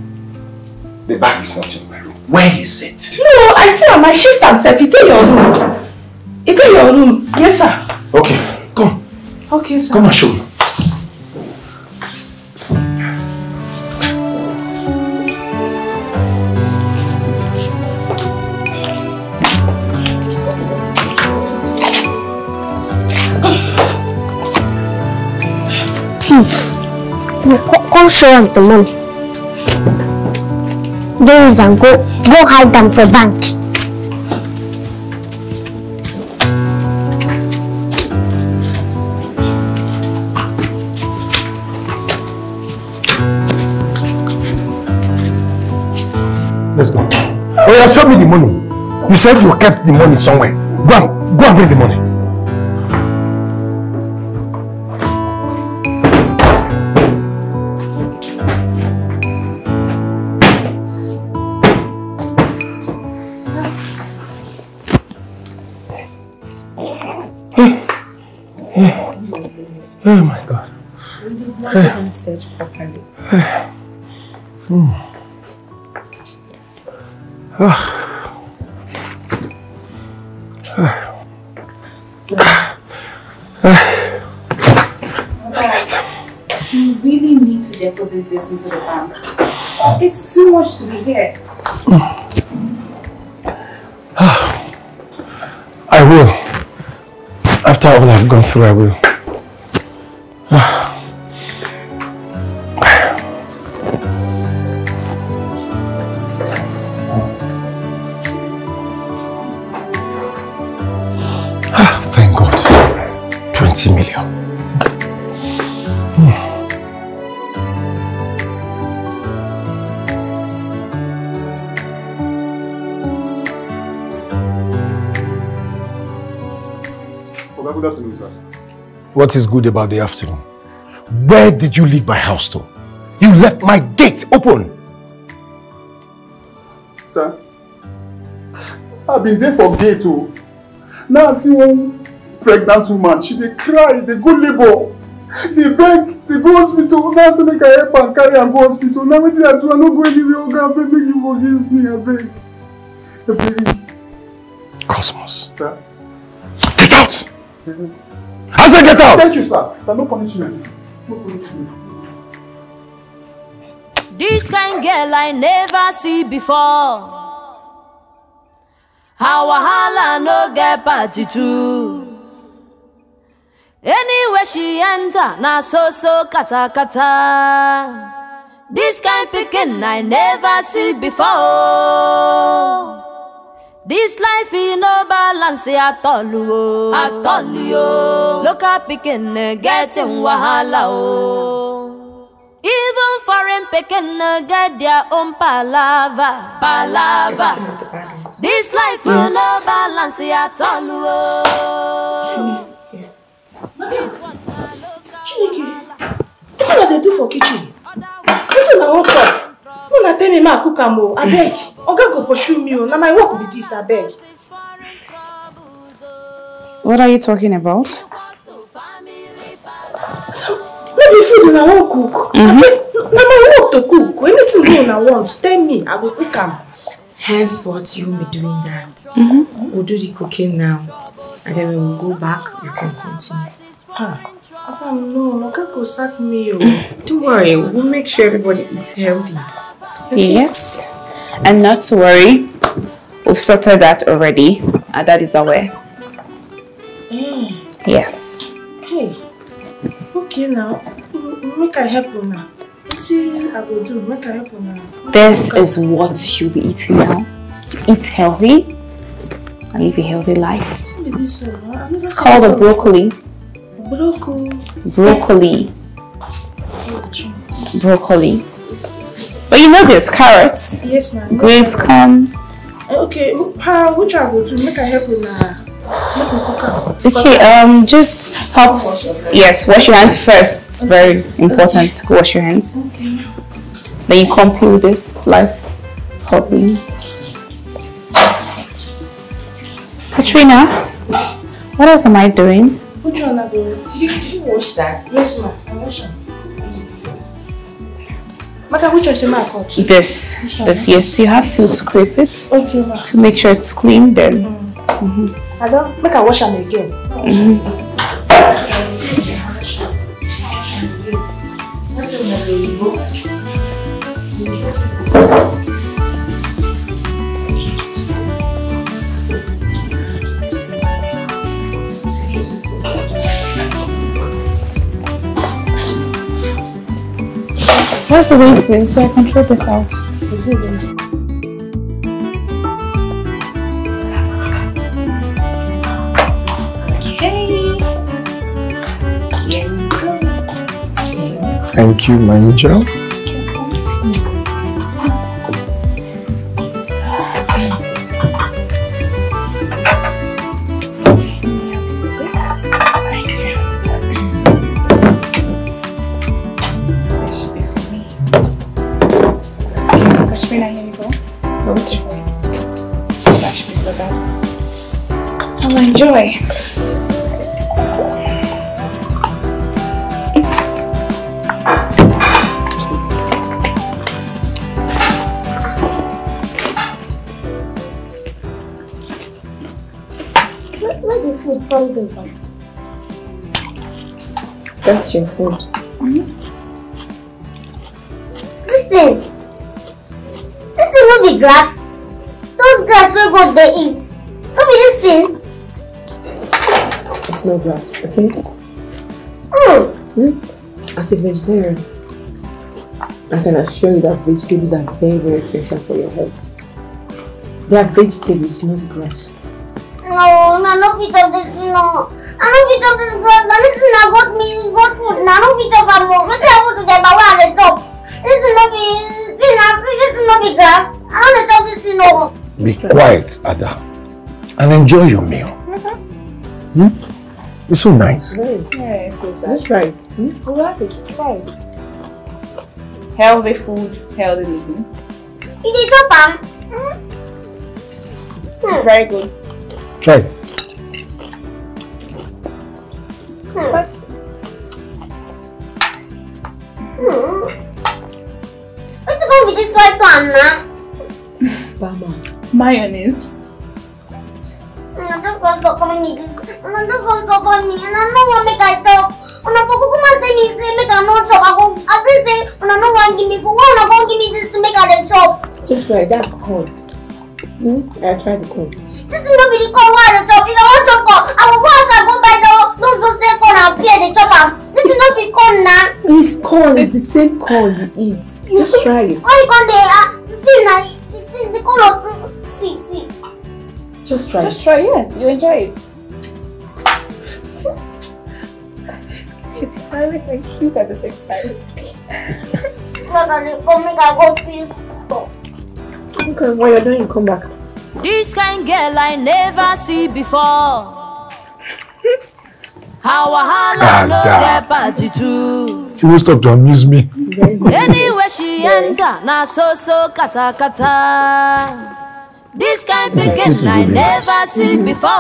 Speaker 4: the bag is not in my room. Where is it?
Speaker 1: No, I see am. I shift sef. E dey your room. E in your room. Yes sir.
Speaker 4: Okay, come.
Speaker 1: Okay sir.
Speaker 4: Come and show me.
Speaker 2: Come show us the money. Use am go go hide them for bank.
Speaker 4: Let's go. Oh yeah, show me the money. You said you kept the money somewhere. Go and, go and bring the money. Ah. Ah.
Speaker 16: You really need to deposit this into the bank. It's too much to be here.
Speaker 4: I will. After all I've gone through, I will. What is good about the afternoon? Where did you leave my house to? You left my gate open.
Speaker 3: Sir, I've been there for gate oh. Now I see one pregnant woman, she dey cry, dey go labour. Dey beg, dey go hospital. Now I say make I help am carry am go hospital. Now wetin I do? I no go anywhere, oh Oga, abeg make you forgive me, abeg. Abeg.
Speaker 4: Cosmos.
Speaker 3: Sir.
Speaker 4: Get out! Mm-hmm. I said get out!
Speaker 3: Thank you, sir. Sir, no punishment. No punishment.
Speaker 6: This kind girl I never see before. Her wahala no get party too. Anywhere she enter, na so so kata kata. This kind pikin I never see before. This life in no balance oh. at all, oh. At all, yo. Local picking, uh, getting wahala, oh. Even foreign picking, uh, get their own palava, palava. This life yes. no balance oh. at all, oh.
Speaker 1: Chineke, what do they do for kitchen? What do they want? Una tell me make I cook am o, abeg. Oga go pursue me o, na my work be dis, abeg.
Speaker 12: What are you talking about?
Speaker 1: No be food una wan cook. Abeg, na my work to cook. Anything wey una want, tell me, I go cook am.
Speaker 18: Henceforth, you won't be doing that.
Speaker 1: Mhm.
Speaker 18: We'll do the cooking now. And then when we go back, you can continue.
Speaker 1: Ah, Oga no, Oga go sack me.
Speaker 18: Don't worry, we'll make sure everybody eats healthy.
Speaker 12: Yes. And not to worry, we've sorted that already. Our dad is aware.
Speaker 1: Eh,
Speaker 12: Yes.
Speaker 1: hey, okay now, make I help una. Wetin I go do? Make I help una.
Speaker 12: This is what you'll be eating now. Eat healthy and live a healthy life.
Speaker 1: Wetin be dis one? I never
Speaker 12: It's called a broccoli.
Speaker 1: Broccoli.
Speaker 12: Broccoli.
Speaker 1: Oh.
Speaker 12: Broccoli. But you know there's carrots.
Speaker 1: Yes, ma'am.
Speaker 12: Grapes come.
Speaker 1: Eh, Okay, wh- how which I go do? Make I help una. Make we cook.
Speaker 12: Okay, um, just help. s- Yes, wash your hands first. It's very important to wash your hands. Then you come peel this slice properly. Katrina, what else am I doing?
Speaker 1: Which one I go? Did you, did you wash that? Yes, ma'am. I wash am. Maka, which one say my cut?
Speaker 12: This, this, yes, you have to scrape it
Speaker 1: Okay, ma'am.
Speaker 12: to make sure it's clean. Then, Mhm.
Speaker 1: I don't make I wash am again.
Speaker 12: Mhm. Where's the waste bin so I can throw this out?
Speaker 4: Thank you, my angel.
Speaker 18: Your food.
Speaker 2: This thing. This thing no be grass. Those grass wey goat dey eat. No be this thing.
Speaker 18: It's no grass, okay?
Speaker 2: Mm.
Speaker 18: Hmm? As a vegetarian, I can assure you that vegetables are very, very essential for your health. They are vegetables, not grass.
Speaker 2: No, na no no fit this thing o. I no fit chop this grass. This thing na goat meat, goat food. Na I no fit chop am o. Wetin I want to get by wey I dey chop? This thing no be see na see this thing no be grass. I no dey chop this thing o.
Speaker 13: Be quiet, Ada, and enjoy your meal. Hmm? It's so nice.
Speaker 12: Yeah, it is. Let's try it. Hmm? We like it. Try it. Healthy food, healthy living.
Speaker 2: You dey chop am?
Speaker 12: Very good.
Speaker 13: Try it.
Speaker 12: mayonnaise.
Speaker 2: Just
Speaker 18: try that's corn. Hmm? I try the corn.
Speaker 2: This is not really corn why the chop. If I want some corn, I will go outside go buy the those those stay corn and pear the chop am. This is not be corn na.
Speaker 18: It's corn. It's the same corn you eat. Just try it.
Speaker 2: Why you come there?
Speaker 18: Just try
Speaker 12: Just try, yes. You enjoy it. She's hilarious and cute at the same time.
Speaker 2: Make I come make I go piss.
Speaker 18: Okay, while you're doing, come back.
Speaker 6: This kind girl I never see before. How wahala no
Speaker 3: Ada.
Speaker 6: get party too.
Speaker 3: She won't stop to amuse me.
Speaker 6: Anywhere she enter, na so so kata kata. This kind pikin I never see before.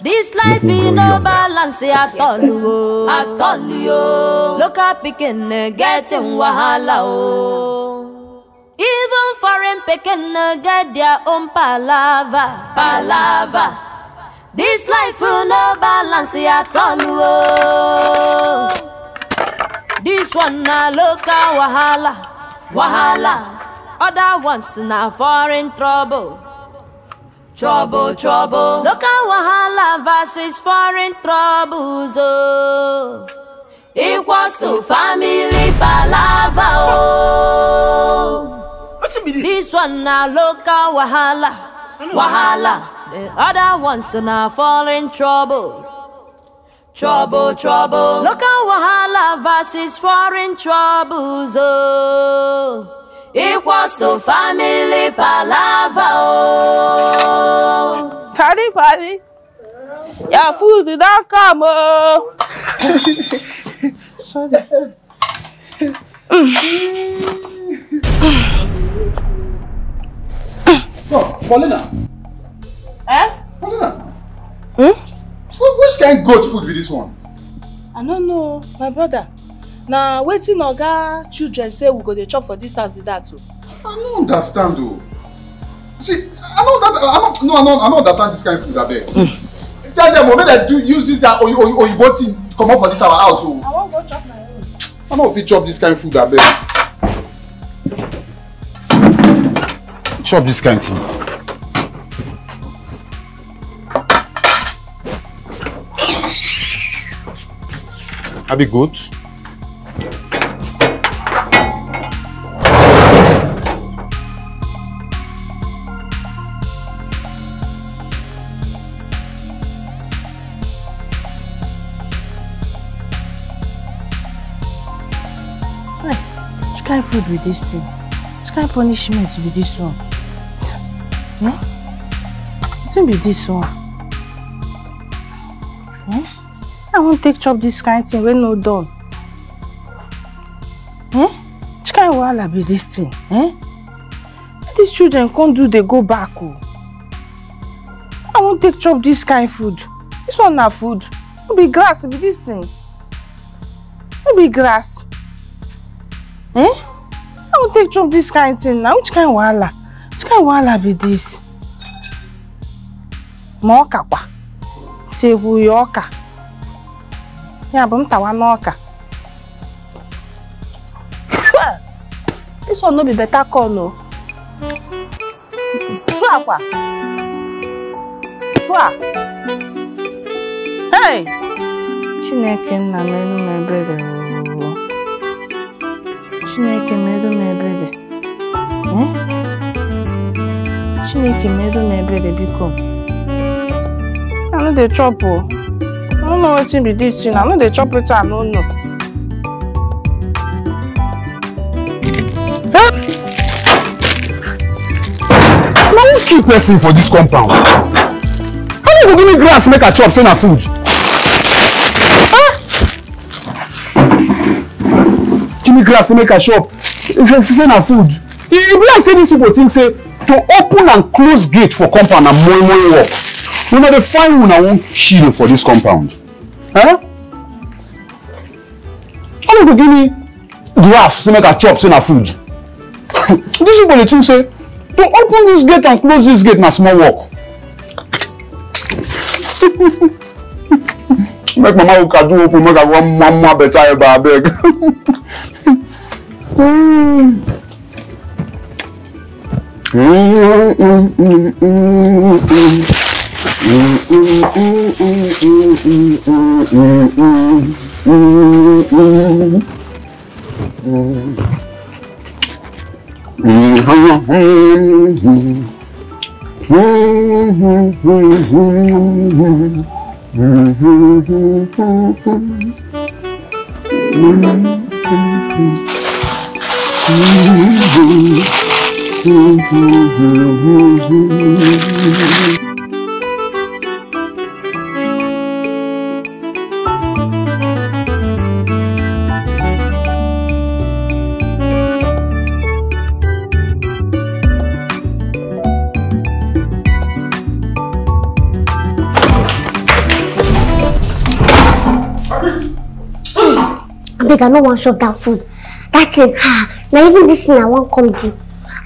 Speaker 6: This life in no balance at all, oh, at all, yo. Local pikin eh, getting wahala, oh. Even foreign pikin eh, get their own palava, palava. This life will no balance at all, oh. This one na local wahala, wahala. Other ones na foreign trouble. Trouble, trouble. Local wahala versus foreign troubles, oh. Equals to family palava, oh. This one na local wahala, wahala. The other ones na foreign trouble. Trouble, trouble. Local wahala versus foreign troubles, oh. Equals to family palava, oh.
Speaker 8: Party, party. Your food did not come, oh. Sorry.
Speaker 19: No, Paulina.
Speaker 8: Eh?
Speaker 19: Paulina.
Speaker 8: Hmm?
Speaker 19: Wh- Which kind goat food be this one?
Speaker 8: I no know, my brother. Na wetin oga children say we go dey chop for dis house be that o.
Speaker 19: I no understand o. See, I no that I no no I no I no understand this kind food abeg. See, tell them o make dem do use this their oyi oyi oyibo thing comot for this our house o.
Speaker 8: I wan go chop my own.
Speaker 19: I no fit chop this kind food abeg. Chop this kind thing. Abi goat?
Speaker 1: Kind food be this thing? Which kind punishment be this one? Eh? Wetin be this one? Eh? I wan take chop this kind thing wey no done. Eh? Which kind wahala be this thing? Why These children come do dey go back o. I wan take chop this kind food. This one na food. No be grass be this thing. No be grass. Eh? I wan take chop this kind thing na which kind wahala? Which kind wahala be this? Ma ọka kwa. Tiegwu ya ọka. Ya bụ m tawa n'ọka. This one no be better corn o. Tụa kwa. Tụa. Hey! Chineke nna m ebere oo. Chineke merụ m ebere. Chineke merụ m ebere biko. I no dey chop o. I no know wetin be dis thing. I no dey chop wetin I no know.
Speaker 3: Na who kill person for dis compound? How you go give me grass make I chop say na food? Me grass make I chop say say na food. E be like say dis people think say to open and close gate for compound na moi moi work. Una dey find una wan kill for dis compound. Eh? How you go give me grass say make I chop say na food? Dis people dey think say to open this gate and close this gate na small work. make mama uka do open make i go mama better eba abeg. Mm. Mm.
Speaker 2: abeg i no wan chop dat food. Dat thing ah even thing i wan come do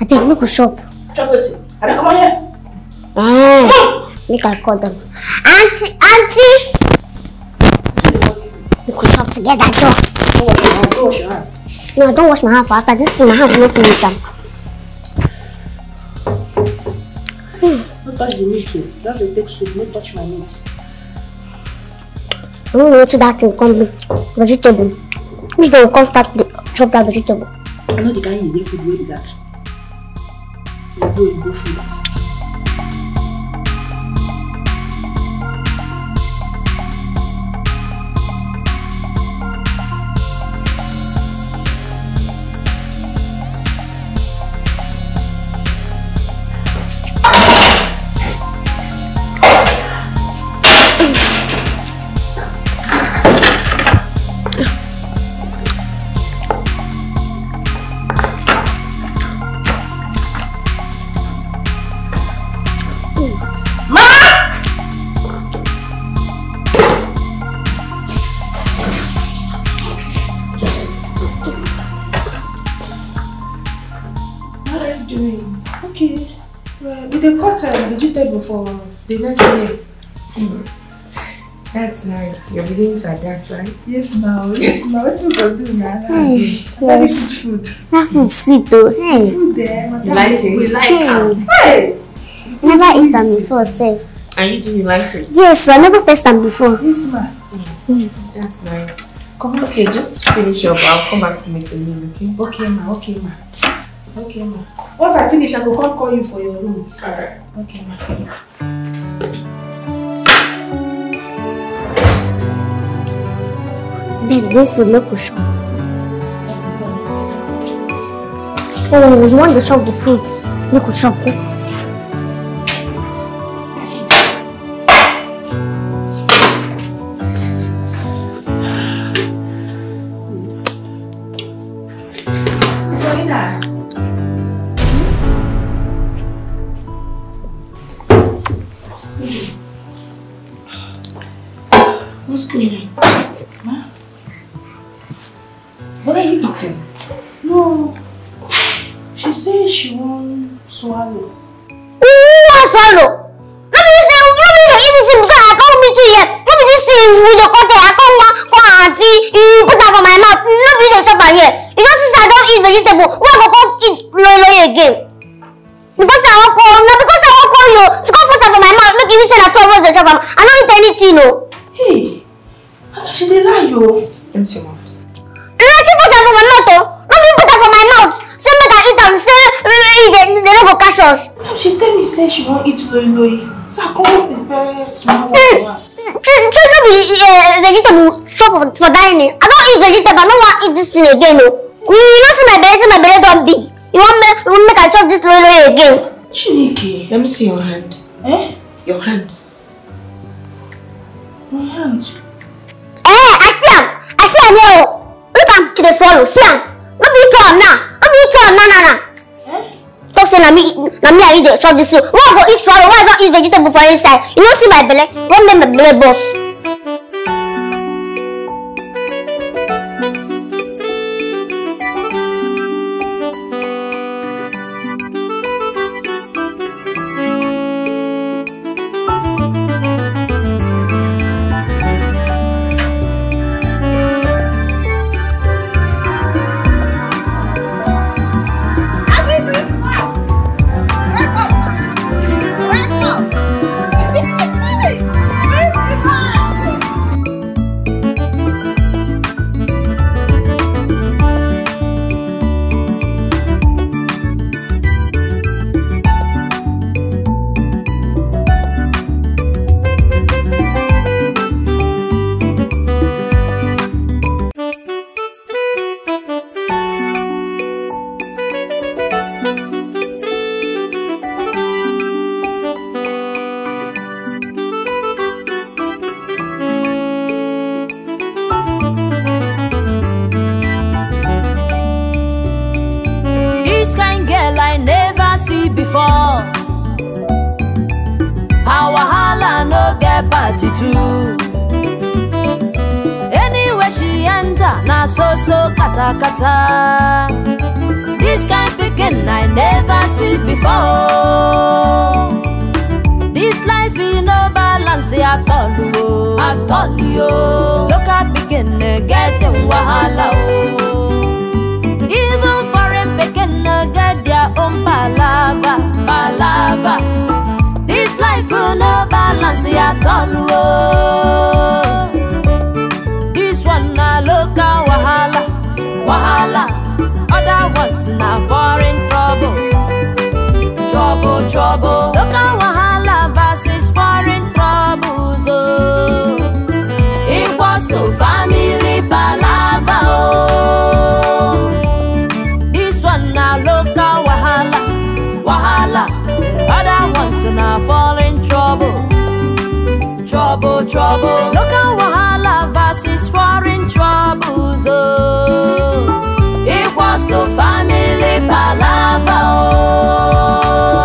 Speaker 2: abeg make we chop
Speaker 1: Chop wetin? Abeg come on here.
Speaker 2: eh make i call them aunty aunty we chop together joor
Speaker 1: Go wash your hand.
Speaker 2: no i don wash my hand for outside dis thing my hand no finish am
Speaker 1: No touch the meat o. Just dey take soup, no touch my meat.
Speaker 2: i no know wetin dat thing come be vegetable which day we come start chop dat vegetable
Speaker 1: I know the kind yeye food wey be that. Oyibo oyibo food. For the next meal.
Speaker 18: That's nice. You're beginning to adapt, right?
Speaker 1: Yes, ma. oh, Yes, ma. Wetin we go do na?
Speaker 2: Hey, yes.
Speaker 1: food.
Speaker 2: dat food sweet o hey
Speaker 1: Food there. madam,
Speaker 18: You like it?
Speaker 1: We like am.
Speaker 2: Hey.
Speaker 1: Hey.
Speaker 2: never eat am before sef
Speaker 18: And you do you like it?
Speaker 2: yes i never taste am before
Speaker 1: Yes, ma.
Speaker 18: That's nice. Come on, okay, just finish up. I'll come back to make the meal, okay?
Speaker 1: Okay, ma. Okay, ma. Okay, ma. Once I finish, I go come call you for your room.
Speaker 18: Alright.
Speaker 1: Okay, ma.
Speaker 2: Food, make we chop. Oh, you want to chop the food? Make we eat anything o.
Speaker 1: Hey, she dey lie o.
Speaker 18: Empty your mouth.
Speaker 2: She put for my mouth o. No you put for my mouth. Say make I eat am say eh, they they no go catch us.
Speaker 1: She tell me say she wan eat loy loy
Speaker 8: Sir, come prepare small one.
Speaker 2: Children no be uh, vegetable chop for, for dining. I don't eat vegetable. I don't want to eat this thing again. No. You, you know see my belly, see my belly don big. You want me, you want make I chop this lolo again?
Speaker 8: Chineke.
Speaker 18: Let me see your hand.
Speaker 2: Swallow. See am. No be am now. No be am now, now, now. Talk say na me, na me and you dey chop this thing. Why I go eat swallow? Why I don eat vegetable for inside? You no see my belly? Wan make my belly burst?
Speaker 6: Party too. Anywhere she enter, na so so kata kata. This kind pikin I never see before. This life e no balance at all at all yo. Local pikin getting wahala o. Even foreign pikin get their own palava, palava. Life no balance at all. Oh. This one na local wahala, wahala. Other ones na foreign trouble, trouble, trouble. Local wahala versus foreign troubles. Oh. Equals to family palava. Oh. Trouble. Local wahala versus foreign troubles. Oh, equals to family palava. Oh.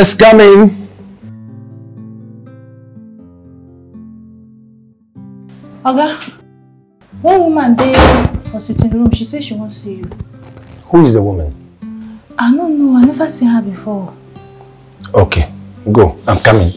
Speaker 4: In.
Speaker 1: Oga, one woman there for sitting room, she says she wants to see you.
Speaker 4: Who is the woman?
Speaker 1: I don't know, I never seen her before.
Speaker 4: Okay, go. I'm coming.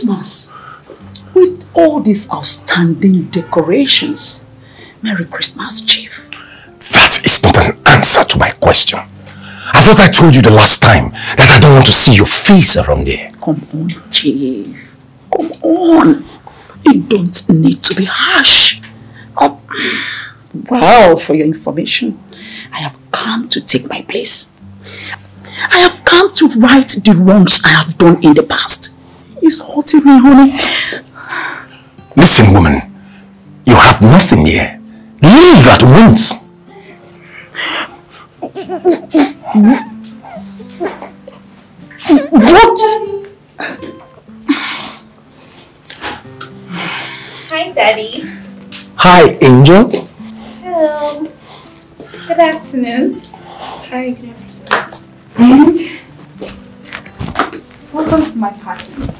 Speaker 15: Christmas with all these outstanding decorations. Merry Christmas, Chief.
Speaker 4: That is not an answer to my question. I thought I told you the last time that I don't want to see your face around here.
Speaker 15: Come on, Chief. Come on. You don't need to be harsh. Oh, well, for your information, I have come to take my place. I have come to right the wrongs I have done in the past. It's me, honey.
Speaker 4: Listen, woman. You have nothing here. Leave at once.
Speaker 15: What?
Speaker 16: Hi, Daddy.
Speaker 4: Hi, Angel.
Speaker 16: Hello. Good afternoon. Hi, good afternoon. And welcome to my party.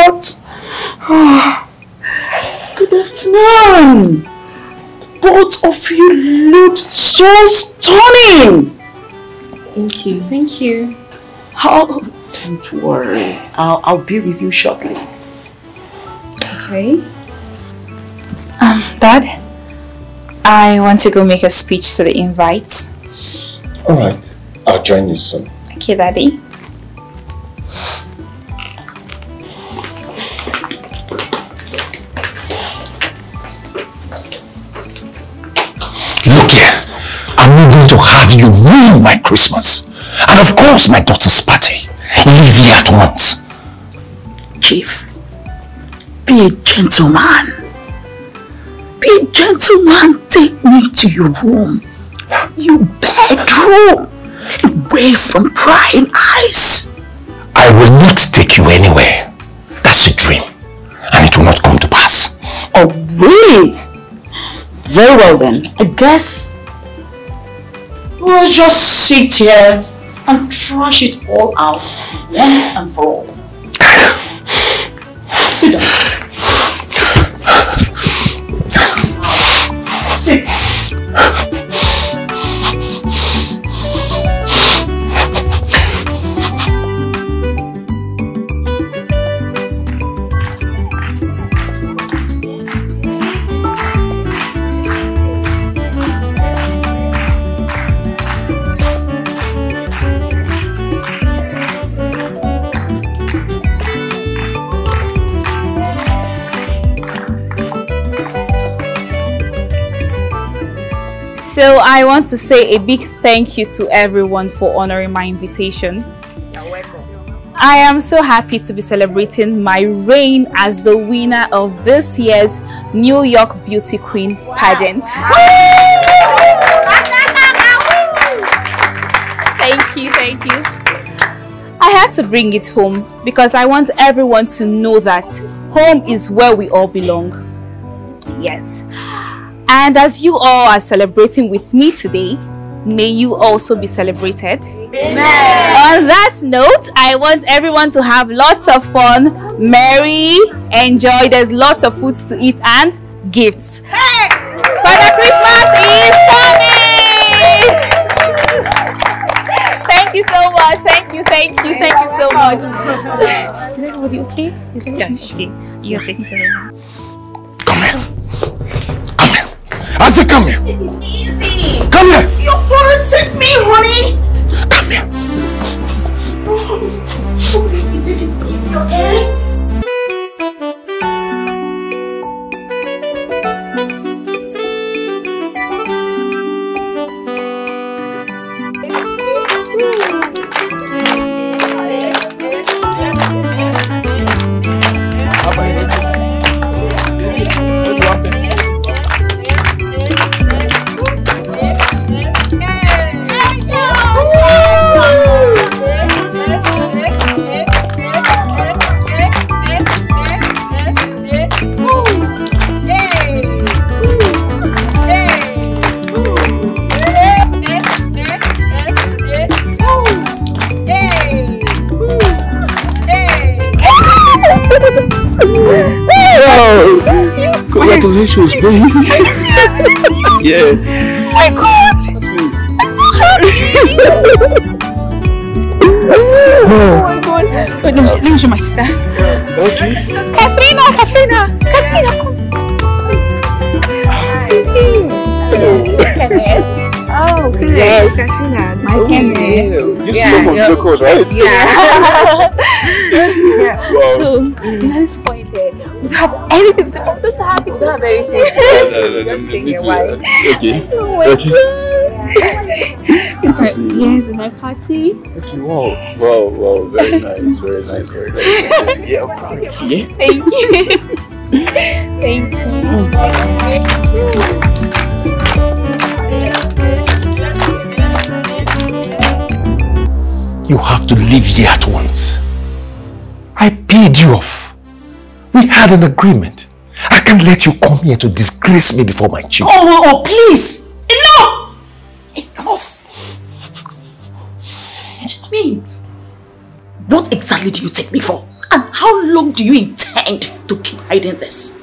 Speaker 15: you look so stunning.
Speaker 16: Thank you. Thank you.
Speaker 15: Oh, don't worry. I'll, I'll be with you shortly.
Speaker 16: Okay. Um, Dad, I want to go make a speech to the invites.
Speaker 20: Alright, I'll join you soon.
Speaker 16: Okay, Daddy.
Speaker 4: Ruin my Christmas. And of course, my daughter's party. Leave here at once.
Speaker 15: Chief, be a gentleman. Be a gentleman. Take me to your room. Your bedroom. Away from prying eyes.
Speaker 4: I will not take you anywhere. That's a dream. And it will not come to pass.
Speaker 15: Oh, really? Very well then. I guess we'll just sit here and trash it all out once and for all. Sit down.
Speaker 16: So I want to say a big thank you to everyone for honoring my invitation. You're welcome. I am so happy to be celebrating my reign as the winner of this year's New York Beauty Queen pageant. thank you, thank you. I had to bring it home because I want everyone to know that home is where we all belong. Yes. And as you all are celebrating with me today, may you also be celebrated. Amen. On that note, I want everyone to have lots of fun, merry, enjoy. There's lots of foods to eat and gifts. Hey! Father Christmas is coming! thank you so much. Thank you, thank you, thank you so much. is everybody okay? Is everybody okay? You're taking care of them.
Speaker 4: Come here. I said come here.
Speaker 15: Take it easy.
Speaker 4: Come here.
Speaker 15: You take me, honey?
Speaker 4: Come here.
Speaker 15: You take it easy, okay?
Speaker 19: Congratulations, baby. yeah.
Speaker 15: my God! I'm so happy! oh my God! Wait, let me, let me show my sister.
Speaker 19: Okay.
Speaker 15: Katrina, Katrina, Katrina, come. Oh, good.
Speaker 19: Yes.
Speaker 15: Katrina,
Speaker 19: Oh,
Speaker 15: my
Speaker 19: yeah.
Speaker 15: Kenneth.
Speaker 19: You yeah. so much locals, right?
Speaker 15: Yeah.
Speaker 21: yeah.
Speaker 19: Wow.
Speaker 21: So, nice point here. We don't have anything to I'm just happy to have anything. Just staying
Speaker 19: Me
Speaker 21: here
Speaker 19: too.
Speaker 21: while.
Speaker 19: Okay.
Speaker 21: Oh my
Speaker 19: Okay.
Speaker 21: god.
Speaker 19: Good to see you.
Speaker 21: Yes, in my party.
Speaker 19: Okay, wow. Wow, wow. Very nice, very nice, very nice. Yeah, I'm proud of you.
Speaker 21: Thank you. Thank you. Oh.
Speaker 4: You have to leave here at once. I paid you off. We had an agreement. I can't let you come here to disgrace me before my children.
Speaker 15: Oh, oh, oh, please! Enough! Enough! I mean, what exactly do you take me for? And how long do you intend to keep hiding this?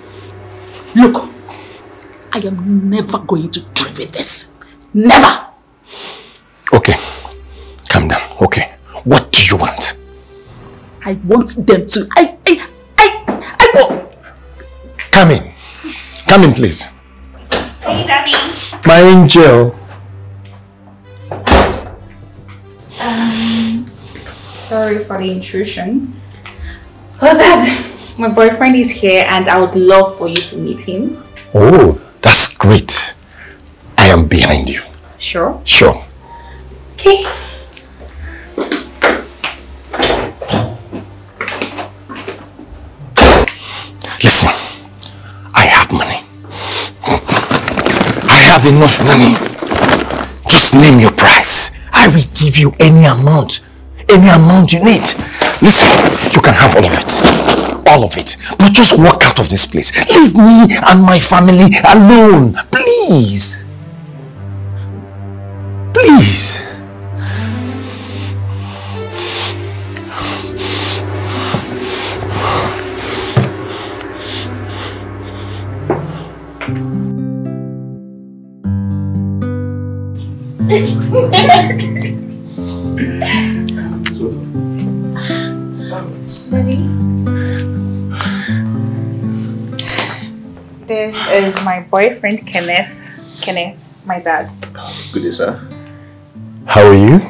Speaker 15: Look, I am never going to trip with this. Never!
Speaker 4: Okay, calm down. Okay, what do you want?
Speaker 15: I want them to. I. I. I. I want.
Speaker 4: Come in. Come in, please.
Speaker 21: Hey, Daddy.
Speaker 4: My angel.
Speaker 16: Um, sorry for the intrusion. Oh, Dad, my boyfriend is here and I would love for you to meet him.
Speaker 4: Oh, that's great. I am behind you.
Speaker 16: Sure?
Speaker 4: Sure.
Speaker 16: Okay.
Speaker 4: Listen, I have money. I have enough money. Just name your price. I will give you any amount. Any amount you need. Listen, you can have all of it. All of it. But just walk out of this place. Leave me and my family alone. Please. Please.
Speaker 16: This is my boyfriend Kenneth. Kenneth, my dad.
Speaker 19: Good day, sir.
Speaker 4: How are you?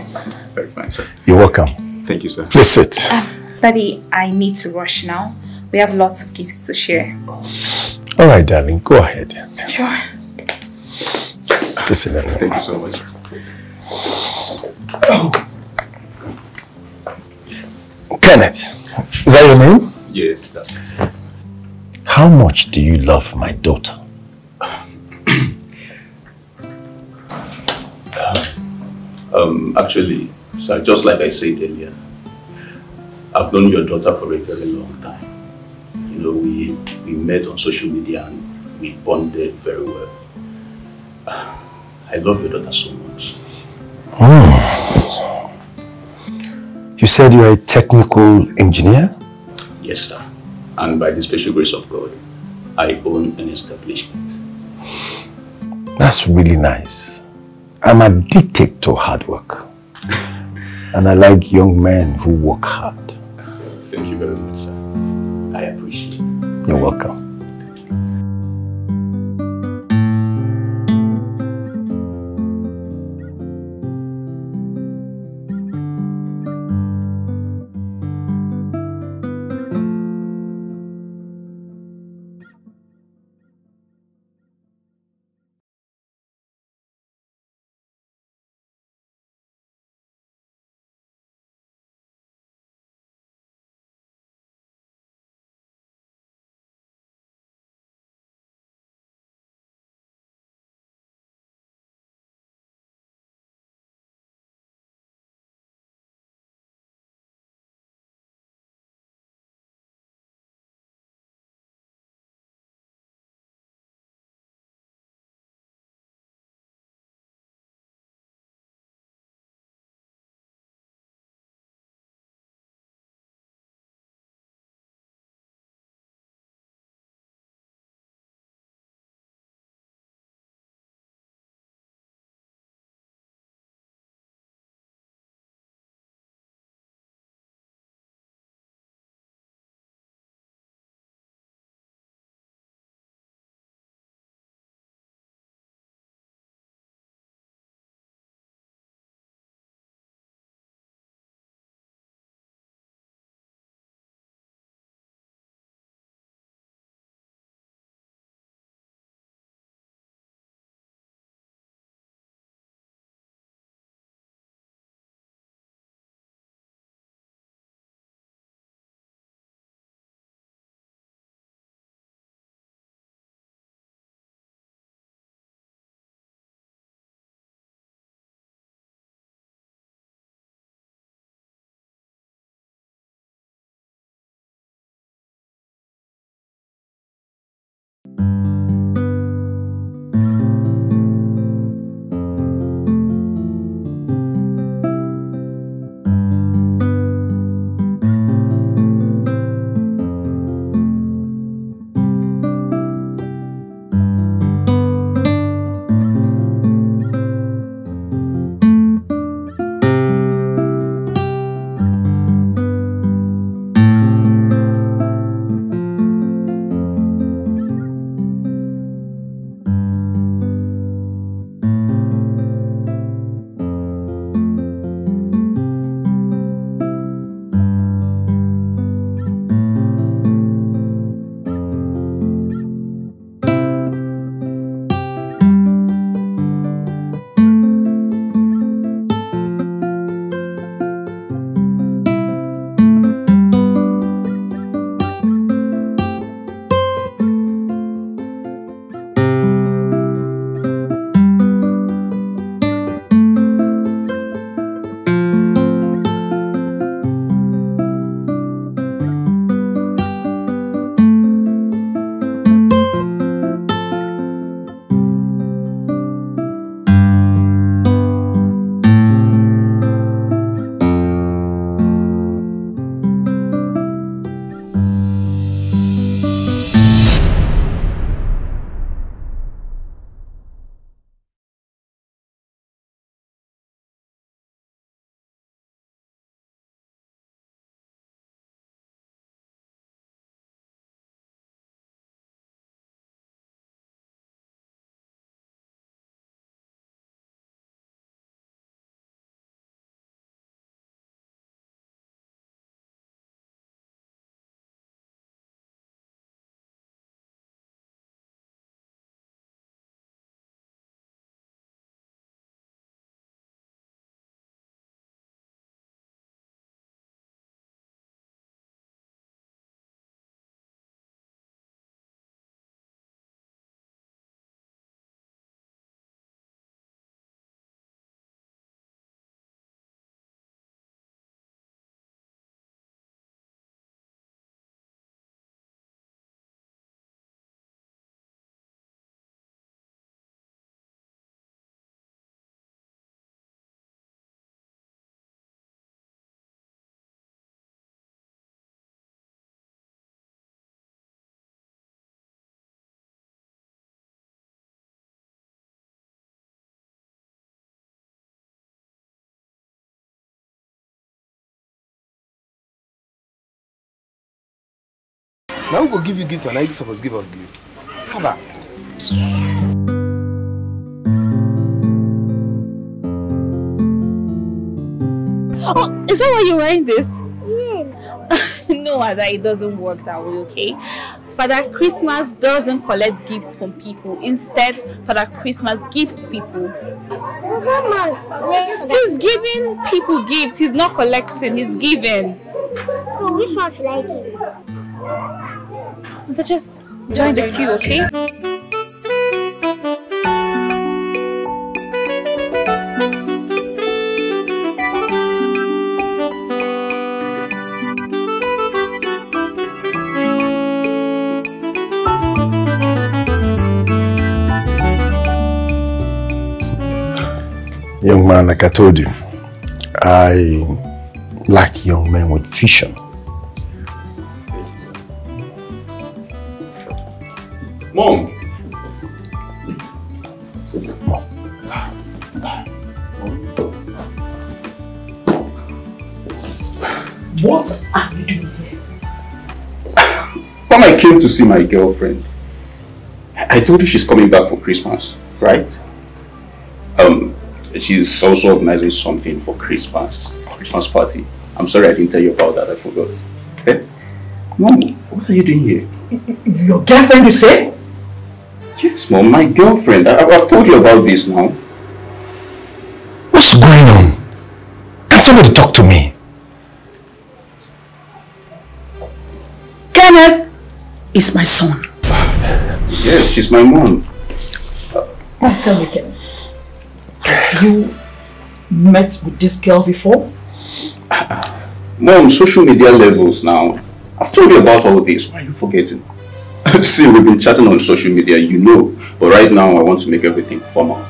Speaker 19: Very fine, sir.
Speaker 4: You're welcome.
Speaker 19: Thank you, sir.
Speaker 4: Please sit.
Speaker 16: Um, Daddy, I need to rush now. We have lots of gifts to share.
Speaker 4: All right, darling. Go ahead.
Speaker 16: Sure.
Speaker 4: Listen, darling.
Speaker 19: Thank you so much.
Speaker 4: Kenneth, is that your name?
Speaker 19: Yes, that's
Speaker 4: How much do you love my daughter?
Speaker 19: Um, actually, sir, just like I said earlier, I've known your daughter for a very long time. You know, we, we met on social media and we bonded very well. I love your daughter so much.
Speaker 4: You said you are a technical engineer?
Speaker 19: Yes, sir. And by the special grace of God, I own an establishment.
Speaker 4: That's really nice. I'm addicted to hard work. and I like young men who work hard.
Speaker 19: Thank you very much, sir. I appreciate it.
Speaker 4: You're welcome.
Speaker 13: Now we go give you gifts and now you supposed give us gifts. How about?
Speaker 16: Oh, is that why you're wearing this?
Speaker 2: Yes.
Speaker 16: no, Ada, it doesn't work that way, okay? Father Christmas doesn't collect gifts from people. Instead, Father Christmas gifts people. He's giving people gifts. He's not collecting. He's giving.
Speaker 2: So which one should I give?
Speaker 16: But just join the queue, okay?
Speaker 13: Young man, like I told you, I like young men with vision.
Speaker 19: Came to see my girlfriend. I told you she's coming back for Christmas, right? Um, she's also organizing something for Christmas, Christmas party. I'm sorry I didn't tell you about that, I forgot. Eh? Mom, what are you doing here?
Speaker 15: Your girlfriend, you say?
Speaker 19: Yes, Mom, my girlfriend. I, I've told you about this now.
Speaker 13: What's going on?
Speaker 15: Is my son.
Speaker 19: Yes, she's my mom.
Speaker 15: Now tell me, Kenneth. Have you met with this girl before?
Speaker 19: Mom, social media levels now. I've told you about all this. Why are you forgetting? See, we've been chatting on social media, you know. But right now, I want to make everything formal.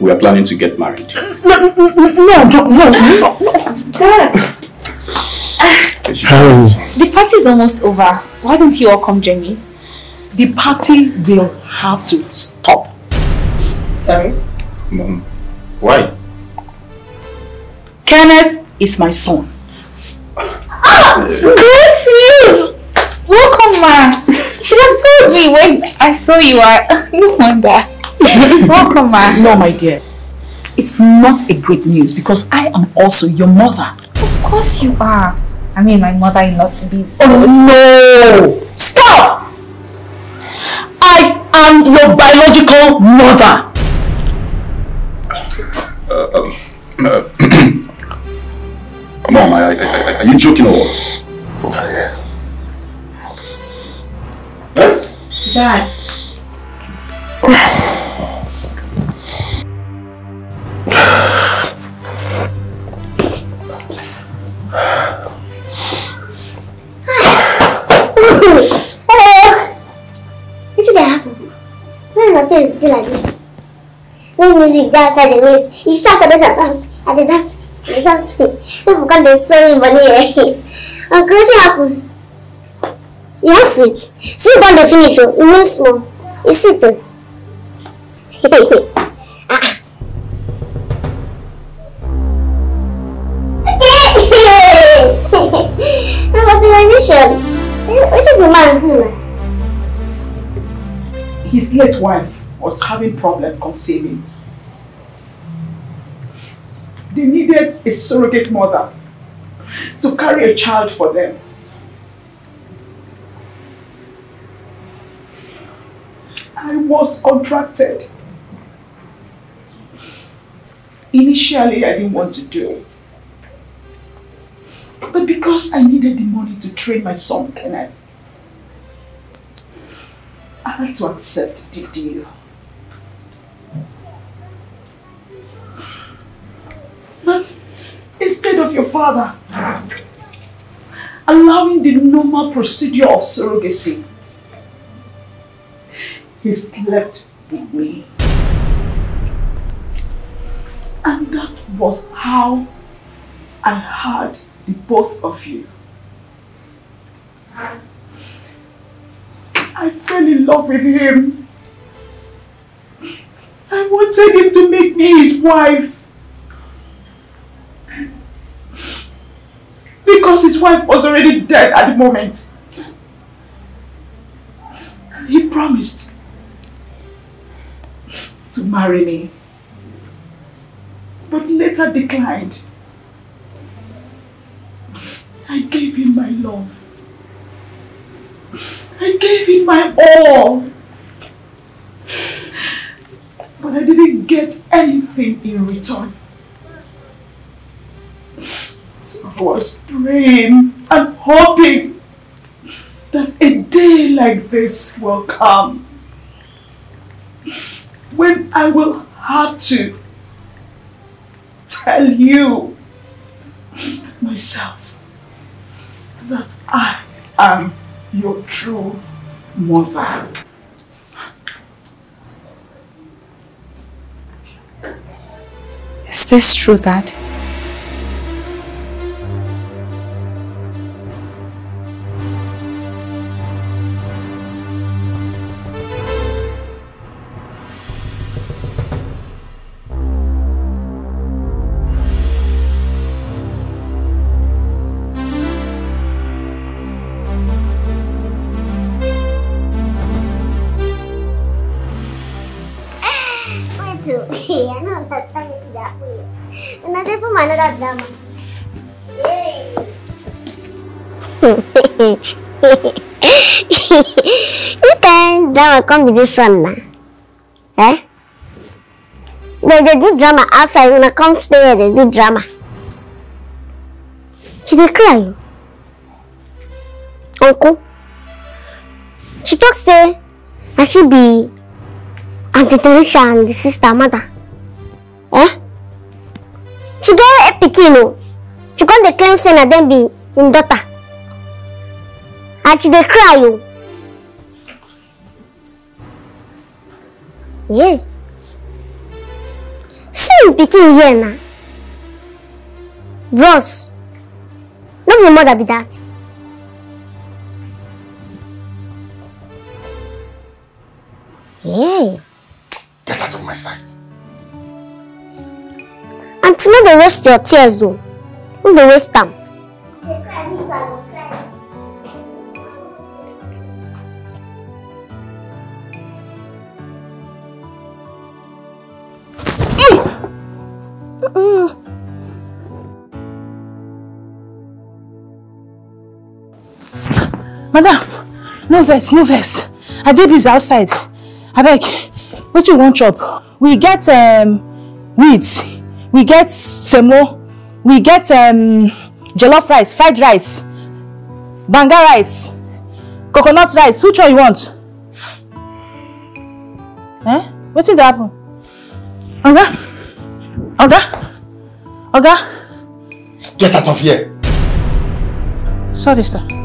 Speaker 19: We are planning to get married.
Speaker 15: No, no, no, no, no, no.
Speaker 16: Dad, the party is almost over. Why don't you all come join me?
Speaker 15: The party will have to stop.
Speaker 16: Sorry?
Speaker 19: Mom, why?
Speaker 15: Kenneth is my son. ah!
Speaker 16: Great news! Welcome, ma. You should have told me when I saw you. Are no wonder. Welcome, ma.
Speaker 15: No, my dear. It's not a great news because I am also your mother.
Speaker 16: Of course you are. I mean, my mother-in-law to be. So
Speaker 15: Oh no! Stop! I am your biological mother.
Speaker 19: Uh, um, uh, Mom, I, I, I, are you joking or what?
Speaker 16: Dad.
Speaker 2: Hello. Do like this? When music dey outside the waist, you start to dance, I dey dance, I dey dance. People dey spray me money eh. Uncle, wetin happen? You are sweet. Sweet don dey finish you no small. You sweet o. Ah. What the condition? Wetin the man do?
Speaker 15: His late wife was having problem conceiving. They needed a surrogate mother to carry a child for them. I was contracted. Initially, I didn't want to do it. But because I needed the money to train my son, Kenneth, I had to accept the deal. But instead of your father allowing the normal procedure of surrogacy, he slept with me. And that was how I had the both of you. I fell in love with him. I wanted him to make me his wife. Because his wife was already dead at the moment. he promised to marry me, but later declined. I gave him my love. I gave him my all. But I didn't get anything in return. So I was praying and hoping that a day like this will come when I will have to tell you myself that I am your true mother.
Speaker 12: Is this true, Dad?
Speaker 2: Which kind drama come with this one now? Eh? They, they do drama outside when I come stay here, they do drama. She dey cry. Uncle. She talk say na she be Auntie Teresa and the sister mother. Eh? She get a pikin. She come dey claim say na dem be im daughter. And she dey cry o. Yeah. See pikin here na. Bros. No be mother be that. Yeah.
Speaker 4: Get out of my sight.
Speaker 2: Auntie, no dey waste your tears o. No dey waste am.
Speaker 1: Madam, no vex, no vex. Adebi is outside. Abeg, wetin you wan chop? We get um, meat, we get semo, we get um, jollof rice, fried rice, banga rice, coconut rice. Which one you want? Eh? Wetin dey happen? Oga? Oga? Oga?
Speaker 4: Get out of here.
Speaker 1: Sorry, sir.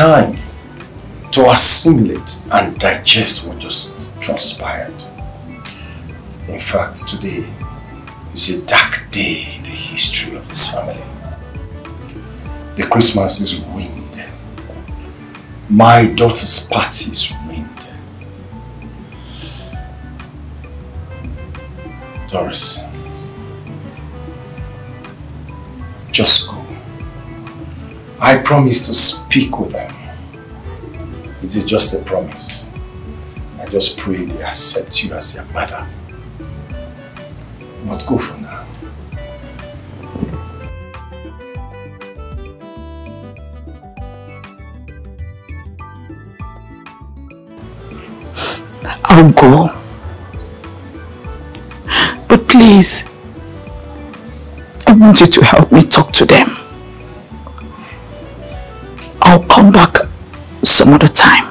Speaker 4: Time to assimilate and digest what just transpired. In fact, today is a dark day in the history of this family. The Christmas is ruined. My daughter's party is ruined. Doris, just go. I promise to speak with them. It is just a promise. I just pray they accept you as their mother. But go for now.
Speaker 6: I'll go. But please, I want you to help me talk to them. Some other time.